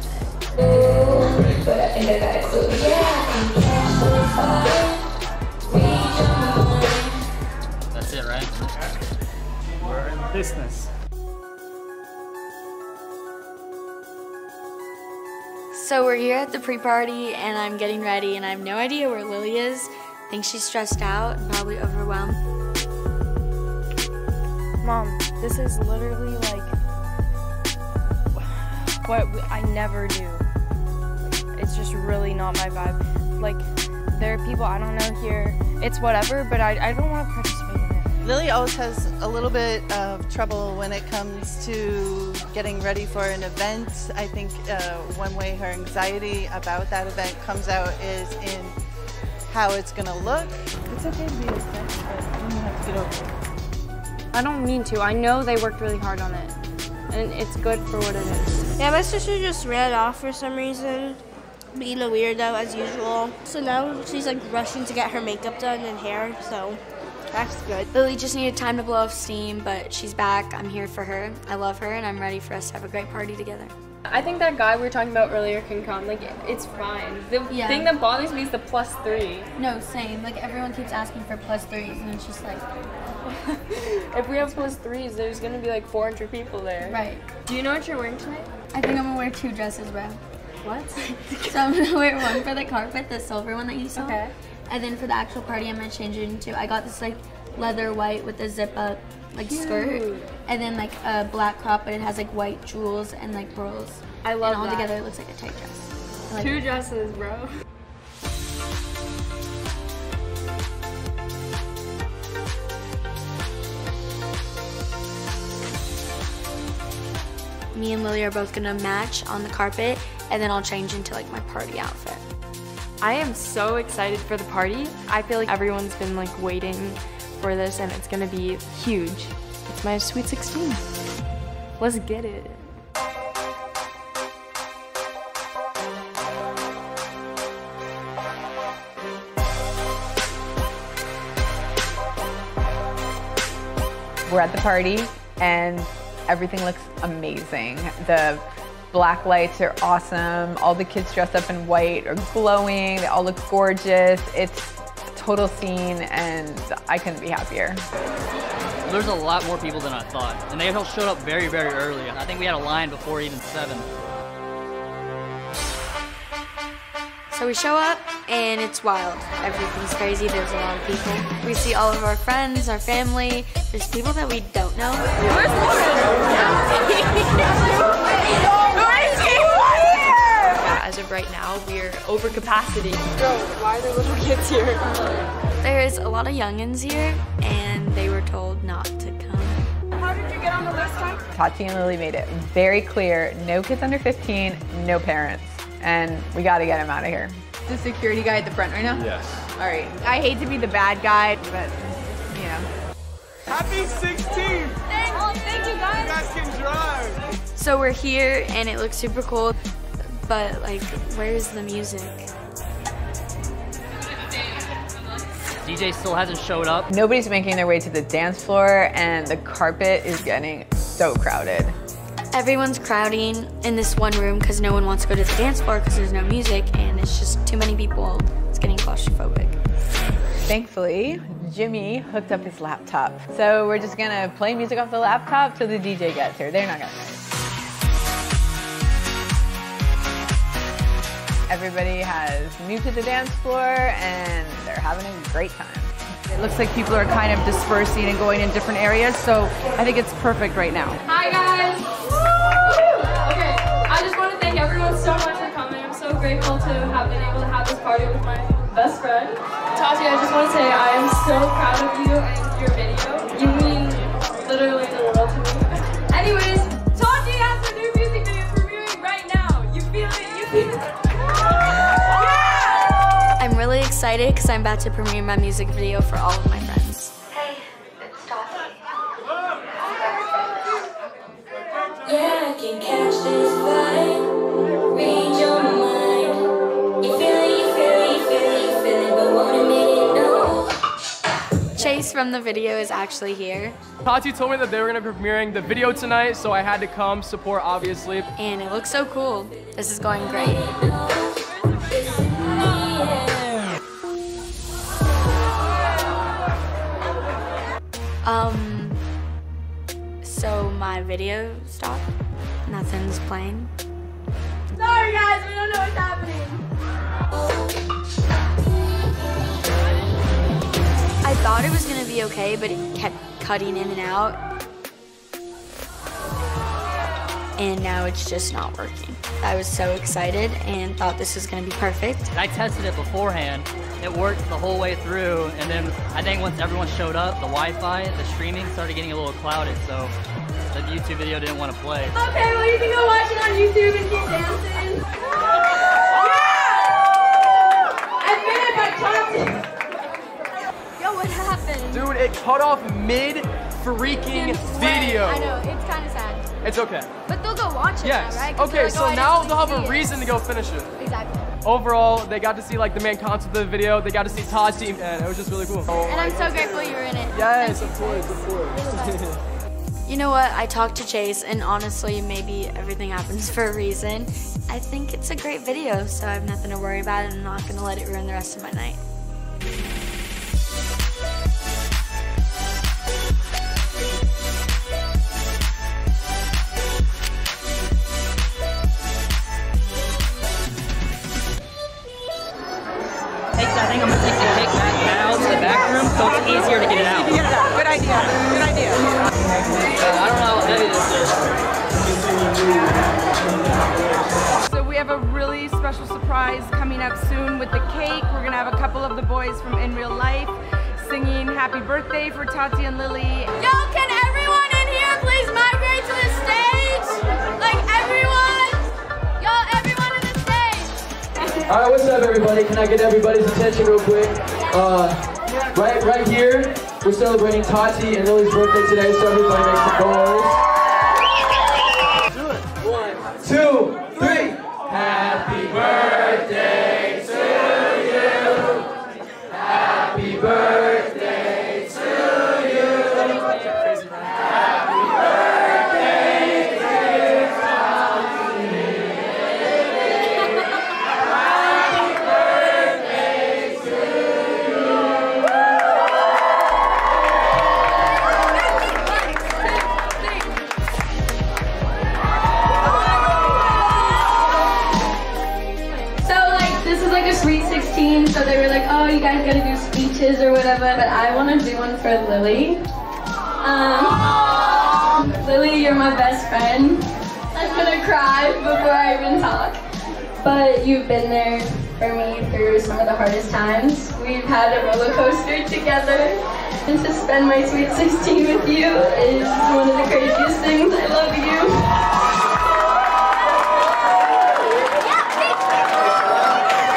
But I think I got a clue. Yeah, That's it, right? we're in business. So we're here at the pre-party and I'm getting ready and I have no idea where Lily is. I think she's stressed out and probably overwhelmed. Mom, this is literally like what we- I never do. Like, it's just really not my vibe. Like, there are people I don't know here. It's whatever, but I, I don't want to participate in it. Lily always has a little bit of trouble when it comes to getting ready for an event. I think uh, one way her anxiety about that event comes out is in how it's going to look. It's okay to be upset, but you have to get over it. I don't mean to. I know they worked really hard on it, and it's good for what it is. Yeah, my sister just ran off for some reason, being a weirdo as usual. So now she's like rushing to get her makeup done and hair, so that's good. Lily just needed time to blow off steam, but she's back. I'm here for her. I love her and I'm ready for us to have a great party together. I think that guy we were talking about earlier can come. Like, it's fine. The Yeah. thing that bothers me is the plus three. No, same. Like everyone keeps asking for plus threes, and it's just like, If we have plus threes, there's gonna be like 400 people there. right. Do you know what you're wearing tonight? I think I'm gonna wear two dresses, bro. What? So I'm gonna wear one for the carpet, the silver one that you saw. Okay. And then for the actual party, I'm gonna change it into. I got this like leather white with a zip up like Cute. skirt, and then like a black crop, but it has like white jewels and like pearls. I love and all that. together it looks like a tight dress. Like Two it. dresses, bro. Me and Lily are both gonna match on the carpet and then I'll change into like my party outfit. I am so excited for the party. I feel like everyone's been like waiting for this and it's gonna be huge. It's my Sweet 16. Let's get it. We're at the party and everything looks amazing. The black lights are awesome. All the kids dressed up in white are glowing. They all look gorgeous. It's total scene and I couldn't be happier. There's a lot more people than I thought, and they all showed up very, very early. I think we had a line before even seven. So we show up and it's wild. Everything's crazy. There's a lot of people. We see all of our friends, our family. There's people that we don't know. Where's As of right now, we're over capacity. Bro, why are there little kids here? There's a lot of youngins here and they were told not to come. How did you get on the list, hon? Tati and Lily made it very clear, no kids under 15, no parents. And we gotta get them out of here. The security guy at the front right now? Yes. All right. I hate to be the bad guy, but, you know. Happy 16th! Thank you, guys. You guys can drive. So we're here and it looks super cool, but like, where's the music? DJ still hasn't showed up. Nobody's making their way to the dance floor and the carpet is getting so crowded. Everyone's crowding in this one room because no one wants to go to the dance floor because there's no music and it's just too many people. It's getting claustrophobic. Thankfully, Jimmy hooked up his laptop. So we're just gonna play music off the laptop till the DJ gets here. They're not gonna Everybody has moved to the dance floor and they're having a great time. It looks like people are kind of dispersing and going in different areas, so I think it's perfect right now. Hi guys! Okay, I just want to thank everyone so much for coming. I'm so grateful to have been able to have this party with my best friend. Tati, I just want to say I am so proud of you and your video. You mean literally the world to me. Anyways, excited because I'm about to premiere my music video for all of my friends. Hey, it's Tati. Yeah, I can catch this vibe. Read your mind. You feel it, you feel it, you feel it, you feel it, but won't admit it, no. Chase from the video is actually here. Tati told me that they were gonna be premiering the video tonight, so I had to come support, obviously. And it looks so cool. This is going great. Um, so my video stopped. Nothing's playing. Sorry guys, we don't know what's happening. I thought it was gonna be okay, but it kept cutting in and out. And now it's just not working. I was so excited and thought this was gonna be perfect. I tested it beforehand. It worked the whole way through, and then I think once everyone showed up, the Wi-Fi, the streaming started getting a little clouded, so the YouTube video didn't want to play. Okay, well you can go watch it on YouTube and keep dancing. Admit It by Tati. Yo, what happened? Dude, it cut off mid freaking video. I know, it's kind of sad. It's okay. But they'll go watch it Yes. now, right? 'Cause Okay, like, so "Oh, now they'll have a see it." reason to go finish it. Exactly. Overall, they got to see like the main concept of the video. They got to see Tati, and it was just really cool. And I'm so grateful you were in it. Yes, of course, of course. You know what? I talked to Chase, and honestly, maybe everything happens for a reason. I think it's a great video, so I have nothing to worry about, and I'm not gonna let it ruin the rest of my night. so it's easier to get it out. Get it out. Good idea. Good idea. Uh, I don't know how heavy this is. So we have a really special surprise coming up soon with the cake. We're going to have a couple of the boys from In Real Life singing happy birthday for Tati and Lily. Yo, can everyone in here please migrate to the stage? Like everyone? Yo, everyone in the stage. All right, what's up everybody? Can I get everybody's attention real quick? Uh, right, right here, we're celebrating Tati and Lily's birthday today, so everybody make some noise. One, two, three. Happy birthday whatever, but I want to do one for Lily. Um, Lily, you're my best friend. I'm gonna cry before I even talk. But you've been there for me through some of the hardest times. We've had a roller coaster together. And to spend my sweet 16 with you is one of the craziest things. I love you.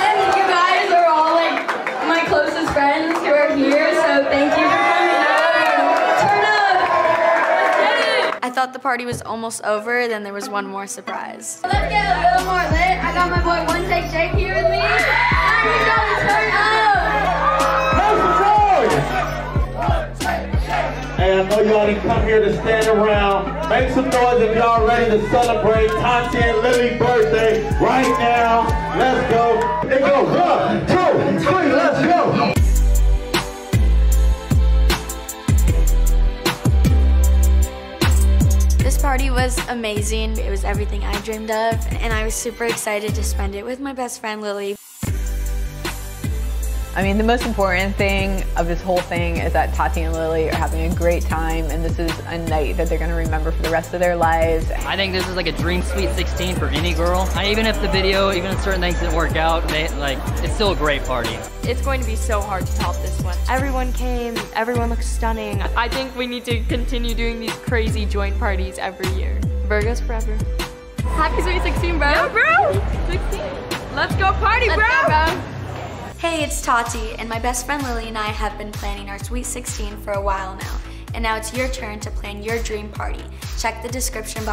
And you guys are all like my closest friends who are here, so thank you for coming out. Turn up! I thought the party was almost over, then there was one more surprise. Let's get a little more lit. I got my boy One Take Jake here with me. And we gotta turn Hey, I know y'all didn't come here to stand around. Make some noise if y'all ready to celebrate Tati and Lily's birthday right now. Let's go. It goes one, two, three, let's go. Party was amazing. It was everything I dreamed of, and I was super excited to spend it with my best friend Lily. I mean, the most important thing of this whole thing is that Tati and Lily are having a great time, and this is a night that they're going to remember for the rest of their lives. I think this is like a dream sweet 16 for any girl. I, even if the video, even if certain things didn't work out, they, like it's still a great party. It's going to be so hard to top this one. Everyone came, everyone looks stunning. I think we need to continue doing these crazy joint parties every year. Virgos forever. Happy Sweet 16, bro. Yeah, bro. 16. Let's go party, Let's bro. go, bro. Hey, it's Tati, and my best friend Lily and I have been planning our Sweet 16 for a while now. And now it's your turn to plan your dream party. Check the description box.